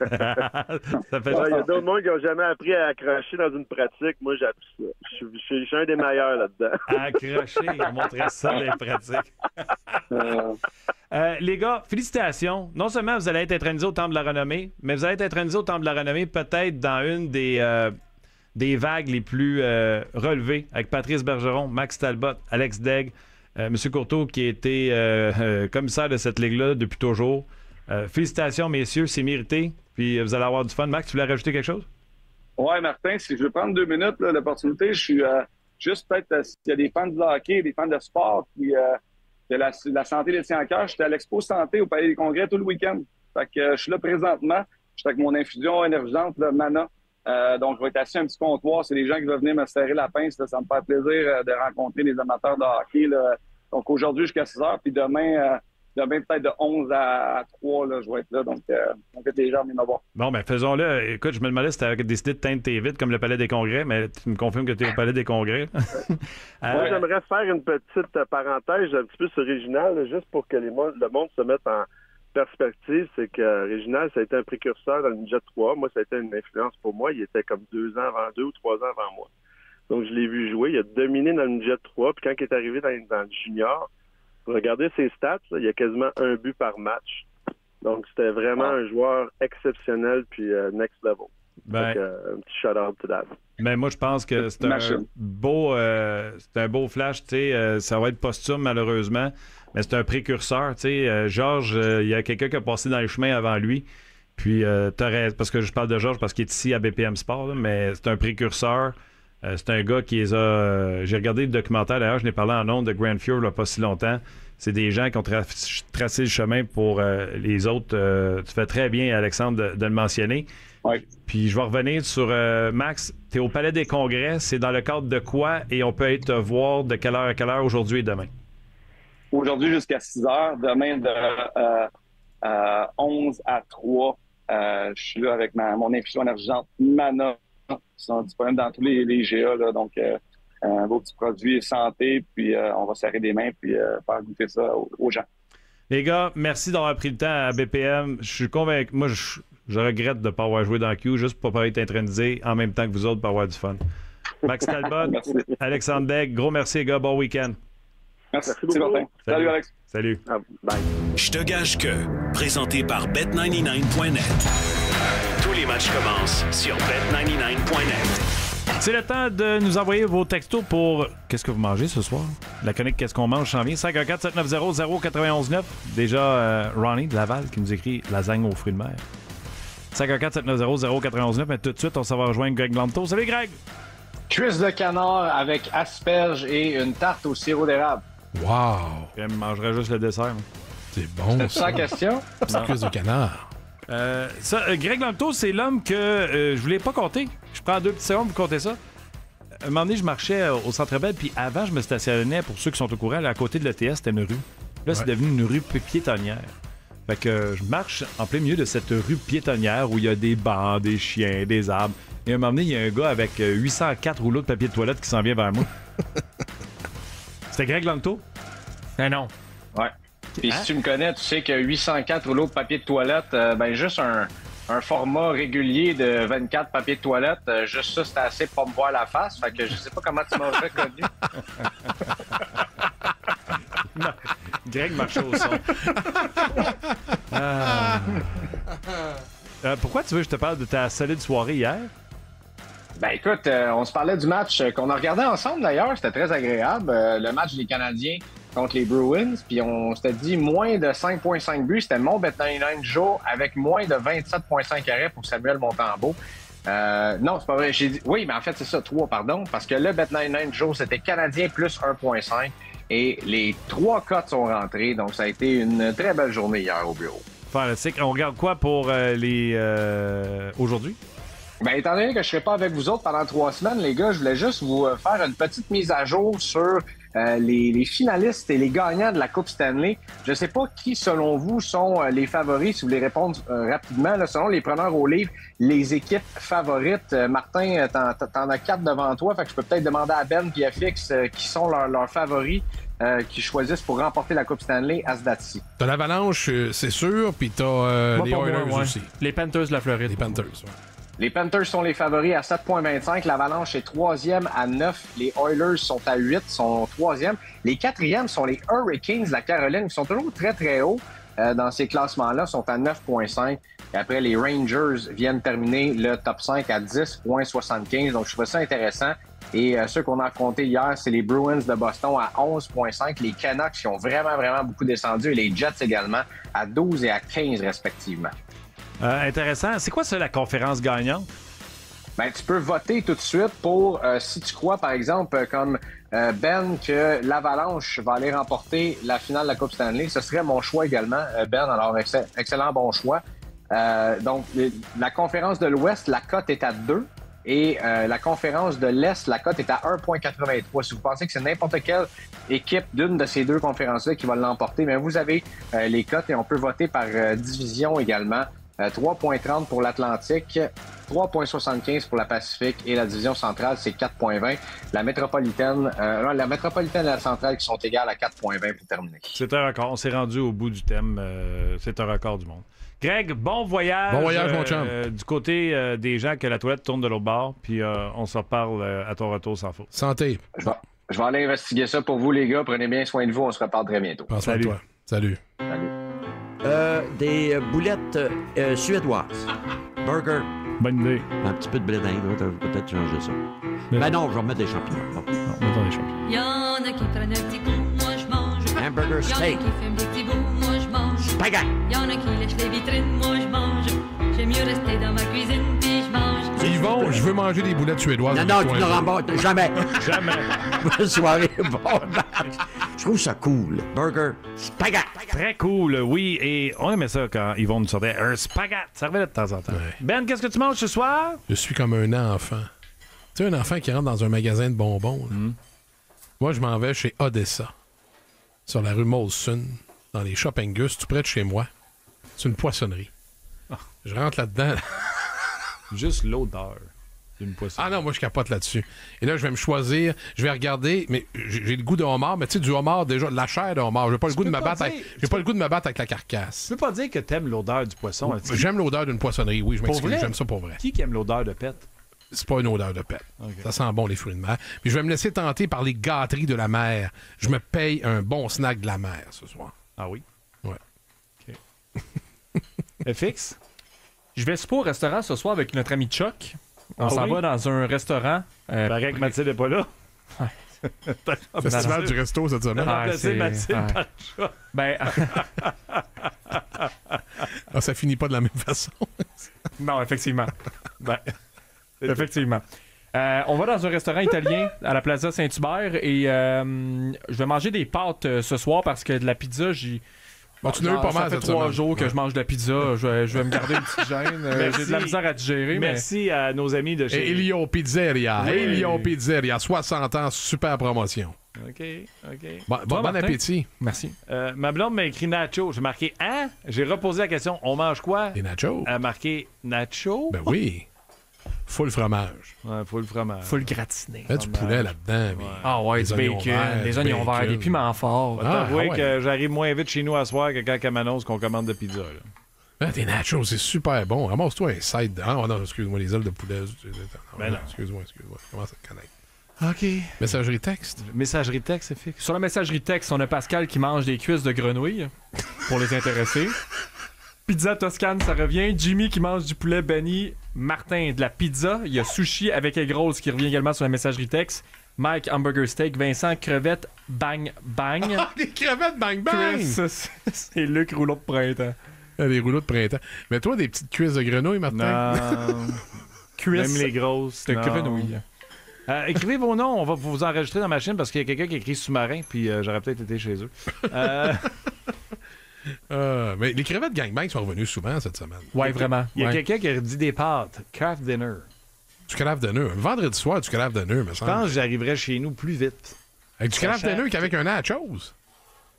ça fait Ouais, Il y a d'autres monde qui n'ont jamais appris à accrocher dans une pratique. Moi, j'ai appris ça. Je suis- je suis je suis un des meilleurs là-dedans. Accrocher, on montrait ça dans les pratiques. Euh, les gars, félicitations. Non seulement vous allez être intronisés au Temple de la Renommée, mais vous allez être intronisés au Temple de la Renommée peut-être dans une des, euh, des vagues les plus euh, relevées avec Patrice Bergeron, Max Talbot, Alex Degg, euh, M. Courteau qui a été euh, commissaire de cette ligue-là depuis toujours. Félicitations, messieurs, c'est mérité. Puis vous allez avoir du fun. Max, tu voulais rajouter quelque chose? Ouais, Martin, si je veux prendre deux minutes, l'opportunité, je suis juste peut-être s'il y a des fans de hockey, des fans de sport, puis de la, la santé des en cœur. J'étais à l'Expo Santé au Palais des Congrès tout le week-end. Fait que je suis là présentement. J'étais avec mon infusion énergisante, le Mana. Euh, donc, je vais être assis à un petit comptoir. C'est des gens qui vont venir me serrer la pince. là. Ça me fait plaisir euh, de rencontrer les amateurs de hockey. là. Donc, aujourd'hui jusqu'à 6 heures, puis demain, euh, demain peut-être de 11 à 3, là, je vais être là. Donc, euh, on fait les gens venir me voir. Bon, ben faisons-le. Écoute, je me demandais si tu avais décidé de teindre tes vides comme le Palais des Congrès, mais tu me confirmes que tu es au Palais des Congrès. Euh, Moi, j'aimerais faire une petite parenthèse un petit peu sur Réginal, là, juste pour que les le monde se mette en perspective. C'est que euh, Réginal, ça a été un précurseur dans le Ninja 3. Moi, ça a été une influence pour moi. Il était comme deux ans avant, deux ou trois ans avant moi. Donc, je l'ai vu jouer. Il a dominé dans le Ninja 3. Puis quand il est arrivé dans, dans le junior, regardez ses stats, là, il y a quasiment un but par match. Donc, c'était vraiment un joueur exceptionnel puis euh, next level. Ben- Fait que, euh, un petit shout-out to that. Mais moi, je pense que c'est un beau, euh, c'est un beau flash. Tu sais, euh, ça va être posthume malheureusement, mais c'est un précurseur. Tu sais, Euh, Georges, euh, il y a quelqu'un qui a passé dans les chemins avant lui. Puis, euh, parce que je parle de Georges parce qu'il est ici à BPM Sport, là, mais c'est un précurseur. Euh, c'est un gars qui les a. euh, J'ai regardé le documentaire d'ailleurs, je n'ai parlé en nom de Grand Fury il n'y a pas si longtemps. C'est des gens qui ont tra- tracé le chemin pour euh, les autres. Euh, tu fais très bien, Alexandre, de, de le mentionner. Puis je vais revenir sur euh, Max. Tu es au Palais des Congrès. C'est dans le cadre de quoi? Et on peut être voir de quelle heure à quelle heure aujourd'hui et demain? Aujourd'hui jusqu'à 6 heures, demain de euh, euh, 11 à 3. Euh, je suis là avec ma, mon infusion énergisante Mana, qui sont disponibles dans tous les, les GA. Là, donc, euh, un beau petit produit santé, puis euh, on va serrer des mains, puis euh, faire goûter ça aux, aux gens. Les gars, merci d'avoir pris le temps à BPM. Je suis convaincu. Moi, je, je regrette de ne pas avoir joué dans Q juste pour pas être intronisé en même temps que vous autres pour avoir du fun. Max Talbot, Alexandre Beck, gros merci, les gars. Bon week-end. Merci, Martin. Salut, Alex. Salut. Je te gage que, présenté par Bet99.net. Tous les matchs commencent sur Bet99.net. C'est le temps de nous envoyer vos textos pour Qu'est-ce que vous mangez ce soir? La chronique Qu'est-ce qu'on mange s'en vient. 514-790-0919. Déjà, euh, Ronnie de Laval qui nous écrit lasagne aux fruits de mer. 514-790-0919. Mais tout de suite, on s'en va rejoindre Greg Lanto. Salut Greg! Cuisse de canard avec asperges et une tarte au sirop d'érable. Wow! Je mangerais juste le dessert. C'est bon, ça la question? Petite cuisse de canard. Euh, ça, euh, Greg Lanto, c'est l'homme que euh, je voulais pas compter. Je prends deux petites secondes pour compter ça. Un moment donné, je marchais euh, au Centre Bell, puis avant, je me stationnais, pour ceux qui sont au courant, là, à côté de l'ETS, c'était une rue. Là, c'est Ouais. devenu une rue pi- piétonnière. Fait que euh, je marche en plein milieu de cette rue piétonnière où il y a des bancs, des chiens, des arbres. Et à un moment donné, il y a un gars avec euh, 804 rouleaux de papier de toilette qui s'en vient vers moi. C'était Greg Lanto? Ben non. Ouais. Puis si tu me connais, tu sais que 804 rouleaux de papier de toilette, euh, ben juste un, un format régulier de 24 papiers de toilette, euh, juste ça, c'était assez pour me voir la face. Fait que je sais pas comment tu m'aurais reconnu. Greg marchait au son. Ah. Euh, pourquoi tu veux que je te parle de ta solide soirée hier? Ben écoute, euh, on se parlait du match euh, qu'on a regardé ensemble d'ailleurs, c'était très agréable. euh, le match des Canadiens contre les Bruins, puis on s'était dit moins de 5.5 buts, c'était mon Bet99 Joe avec moins de 27.5 arrêts pour Samuel Montembeau. Euh, non, c'est pas vrai. J'ai dit, oui, mais en fait, c'est ça, 3, pardon, parce que le Bet99 Joe, c'était Canadien plus 1.5 et les trois cotes sont rentrées, donc ça a été une très belle journée hier au bureau. Fantastique. On regarde quoi pour euh, les euh, aujourd'hui? Ben, étant donné que je serai pas avec vous autres pendant trois semaines, les gars, je voulais juste vous euh, faire une petite mise à jour sur euh, les, les finalistes et les gagnants de la Coupe Stanley. Je sais pas qui, selon vous, sont euh, les favoris. Si vous voulez répondre euh, rapidement, là, selon les preneurs au livre, les équipes favorites. Euh, Martin, t'en, t'en as quatre devant toi, fait que je peux peut-être demander à Ben et à Fix euh, qui sont leurs, leurs favoris euh, qui choisissent pour remporter la Coupe Stanley à ce date-ci. T'as l'Avalanche, euh, c'est sûr, puis t'as euh, les Oilers ouais. aussi. Les Panthers de la Floride. Les Panthers, ouais. Les Panthers sont les favoris à 7,25. L'Avalanche est troisième à 9. Les Oilers sont à 8, sont troisième. Les quatrièmes sont les Hurricanes de la Caroline, qui sont toujours très, très hauts euh, dans ces classements-là, sont à 9,5. Et après, les Rangers viennent terminer le top 5 à 10,75. Donc, je trouve ça intéressant. Et euh, ceux qu'on a affrontés hier, c'est les Bruins de Boston à 11,5. Les Canucks qui ont vraiment, vraiment beaucoup descendu. Et les Jets également à 12 et à 15 respectivement. Euh, intéressant. C'est quoi ça, la conférence gagnante? Ben, tu peux voter tout de suite pour, euh, si tu crois, par exemple, euh, comme Ben, que l'Avalanche va aller remporter la finale de la Coupe Stanley. Ce serait mon choix également, Ben. Alors, ex- excellent bon choix. Donc, la conférence de l'Ouest, la cote est à 2. Et la conférence de l'Est, la cote est à 1,83. Si vous pensez que c'est n'importe quelle équipe d'une de ces deux conférences-là qui va l'emporter, mais vous avez les cotes et on peut voter par division également. Euh, 3,30 pour l'Atlantique, 3,75 pour la Pacifique et la division centrale, c'est 4,20. La métropolitaine, euh, la métropolitaine et la centrale qui sont égales à 4,20 pour terminer. C'est un record. On s'est rendu au bout du thème. Euh, c'est un record du monde. Greg, bon voyage. Bon voyage, mon chum. euh, du côté euh, des gens que la toilette tourne de l'autre bord. Puis euh, on se reparle euh, à ton retour sans faute. Santé. Je vais, je vais aller investiguer ça pour vous, les gars. Prenez bien soin de vous. On se reparle très bientôt. Prends soin de toi. Salut. Euh, des boulettes euh, suédoises. Burger. Bonne idée. Un petit peu de blé d'Inde, peut-être changer ça. Mais ben non, je vais mettre des champignons. Bon. mettons des champignons. Y'en a qui prennent un petit coup, moi je mange. Hamburger steak. Y'en a qui fument des petits bouts, moi je mange. Spaghetti. Y'en a qui lèchent les vitrines, moi je mange. J'aime mieux rester dans ma cuisine puis je mange. Yvon, je veux manger des boulettes suédoises. Non, non, tu ne remportes jamais. Jamais. Bonne soirée, bon match. Je trouve ça cool. Burger, spaghetti. Très cool, oui. Et on aimait ça quand Yvon nous sortait un spaghette. Ça revenait de temps en temps. Ben, qu'est-ce que tu manges ce soir? Je suis comme un enfant. Tu sais, un enfant qui rentre dans un magasin de bonbons. là. Moi, je m'en vais chez Odessa, sur la rue Molson, dans les shopping Gus, tout près de chez moi. C'est une poissonnerie. Je rentre là-dedans. Juste l'odeur d'une poissonnerie. Ah non, moi, je capote là-dessus. Et là, je vais me choisir, je vais regarder, mais j'ai le goût de homard, mais tu sais, du homard, déjà, de la chair de homard. J'ai pas, le goût de pas avec- pas le goût de me battre avec la carcasse. Tu peux pas dire que t'aimes l'odeur du poisson. tu- J'aime l'odeur d'une poissonnerie, oui, je m'excuse, j'aime ça pour vrai. Qui qui aime l'odeur de pète? C'est pas une odeur de pète. Ok. Ça sent bon, les fruits de mer. Puis je vais me laisser tenter par les gâteries de la mer. Je me paye un bon snack de la mer ce soir. Ah oui? Ouais. FX? Je vais souper au restaurant ce soir avec notre ami Chuck. On Ah s'en oui? va dans un restaurant. Euh, Paraît que Mathilde n'est pas là. Festival du resto cette semaine. Ah, Mathilde ouais. par Chuck. Ben, Ah, ça finit pas de la même façon. non, effectivement. Ben, Effectivement. Euh, on va dans un restaurant italien à la Plaza Saint-Hubert et euh, je vais manger des pâtes euh, ce soir parce que de la pizza, j'ai. Bon, tu n'as eu pas ça mal fait cette trois jours que je mange de la pizza. Je vais, je vais me garder une petite gêne. Euh, j'ai de la misère à digérer, mais. Merci à nos amis de chez... Et Elio Pizzeria. Oui. Elio Pizzeria, 60 ans, super promotion. OK, OK. Bon, bon- bon Martin? appétit. Merci. Euh, ma blonde m'a écrit nacho. J'ai marqué « Hein? » J'ai reposé la question « On mange quoi? » Des nachos. Elle a marqué « Nacho? Ben oui. Full fromage. Ouais, faut le fromage. Faut le gratiner. Mets du poulet là-dedans. mais Ah ouais, du bacon, verts, des oignons verts, bacon. des piments forts. Ah, t'avouer ouais. que j'arrive moins vite chez nous à soir que quand elle m'annonce qu'on commande de pizza. là. Ah, des nachos, c'est super bon. Ramasse-toi un side. Ah non, excuse-moi, les ailes de poulet. Ben non. Excuse-moi, excuse-moi. Je commence à te connaître. OK. Messagerie texte? Messagerie texte, c'est fixe. Sur la messagerie texte, on a Pascal qui mange des cuisses de grenouille pour les intéressés. Pizza Toscane, ça revient. Jimmy qui mange du poulet Benny. Martin de la pizza. Il y a Sushi avec egg rolls qui revient également sur la messagerie texte. Mike hamburger steak. Vincent crevette bang bang. Ah, les crevettes bang bang! C'est- Luc rouleau de printemps. Ah, Les rouleaux de printemps. Mais toi, des petites cuisses de grenouille, Martin? Non. Cuisses Même les grosses. de non. grenouille. Euh, écrivez vos noms, on va vous enregistrer dans ma chaîne parce qu'il y a quelqu'un qui écrit sous-marin, puis euh, j'aurais peut-être été chez eux. Euh, Ah, mais les crevettes gangbang sont revenus souvent cette semaine. Ouais, vraiment. il y a ouais. quelqu'un qui a dit des pâtes, craft dinner. Du craft de nœud. Vendredi soir, du craft de nœud, me Je semble. pense que j'arriverais chez nous plus vite. Avec du craft nœud qu'avec un nachos.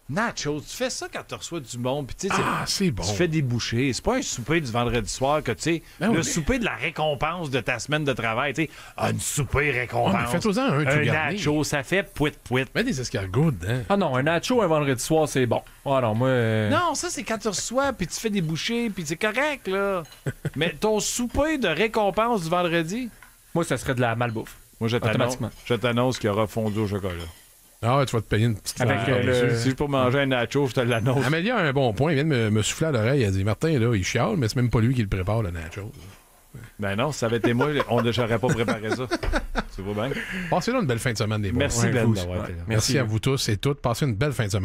Nachos, tu fais ça quand tu reçois du monde, puis tu sais, c'est- Ah, c'est bon. tu fais des bouchées. C'est pas un souper du vendredi soir que tu sais, Ben oui, le mais- souper de la récompense de ta semaine de travail, tu sais, ah, une souper récompense. Ouais, mais fais-toi-en un garni. nacho, ça fait pouit pouit. Mets des escargots dedans. Ah non, un nacho un vendredi soir, c'est bon. Ah non, moi. euh, Non, ça c'est quand tu reçois, puis tu fais des bouchées, puis c'est correct là. Mais ton souper de récompense du vendredi, Moi, ça serait de la malbouffe. moi je t'annonce, Automatiquement. je t'annonce qu'il y aura fondu au chocolat. Ah, tu vas te payer une petite Avec, fleur euh, le- Si je peux manger un nacho, je te l'annonce. Amélia a un bon point. Il vient de me, me souffler à l'oreille. Il a dit Martin, là, il chiale, mais c'est même pas lui qui le prépare, le nacho. Ben non, si ça avait été moi, on ne j'aurais pas préparé ça. Tu vois bien? Passez là une belle fin de semaine, des boys. Merci Ouais, Ben vous d'avoir aussi. été là. Merci à vous tous et toutes. Passez une belle fin de semaine.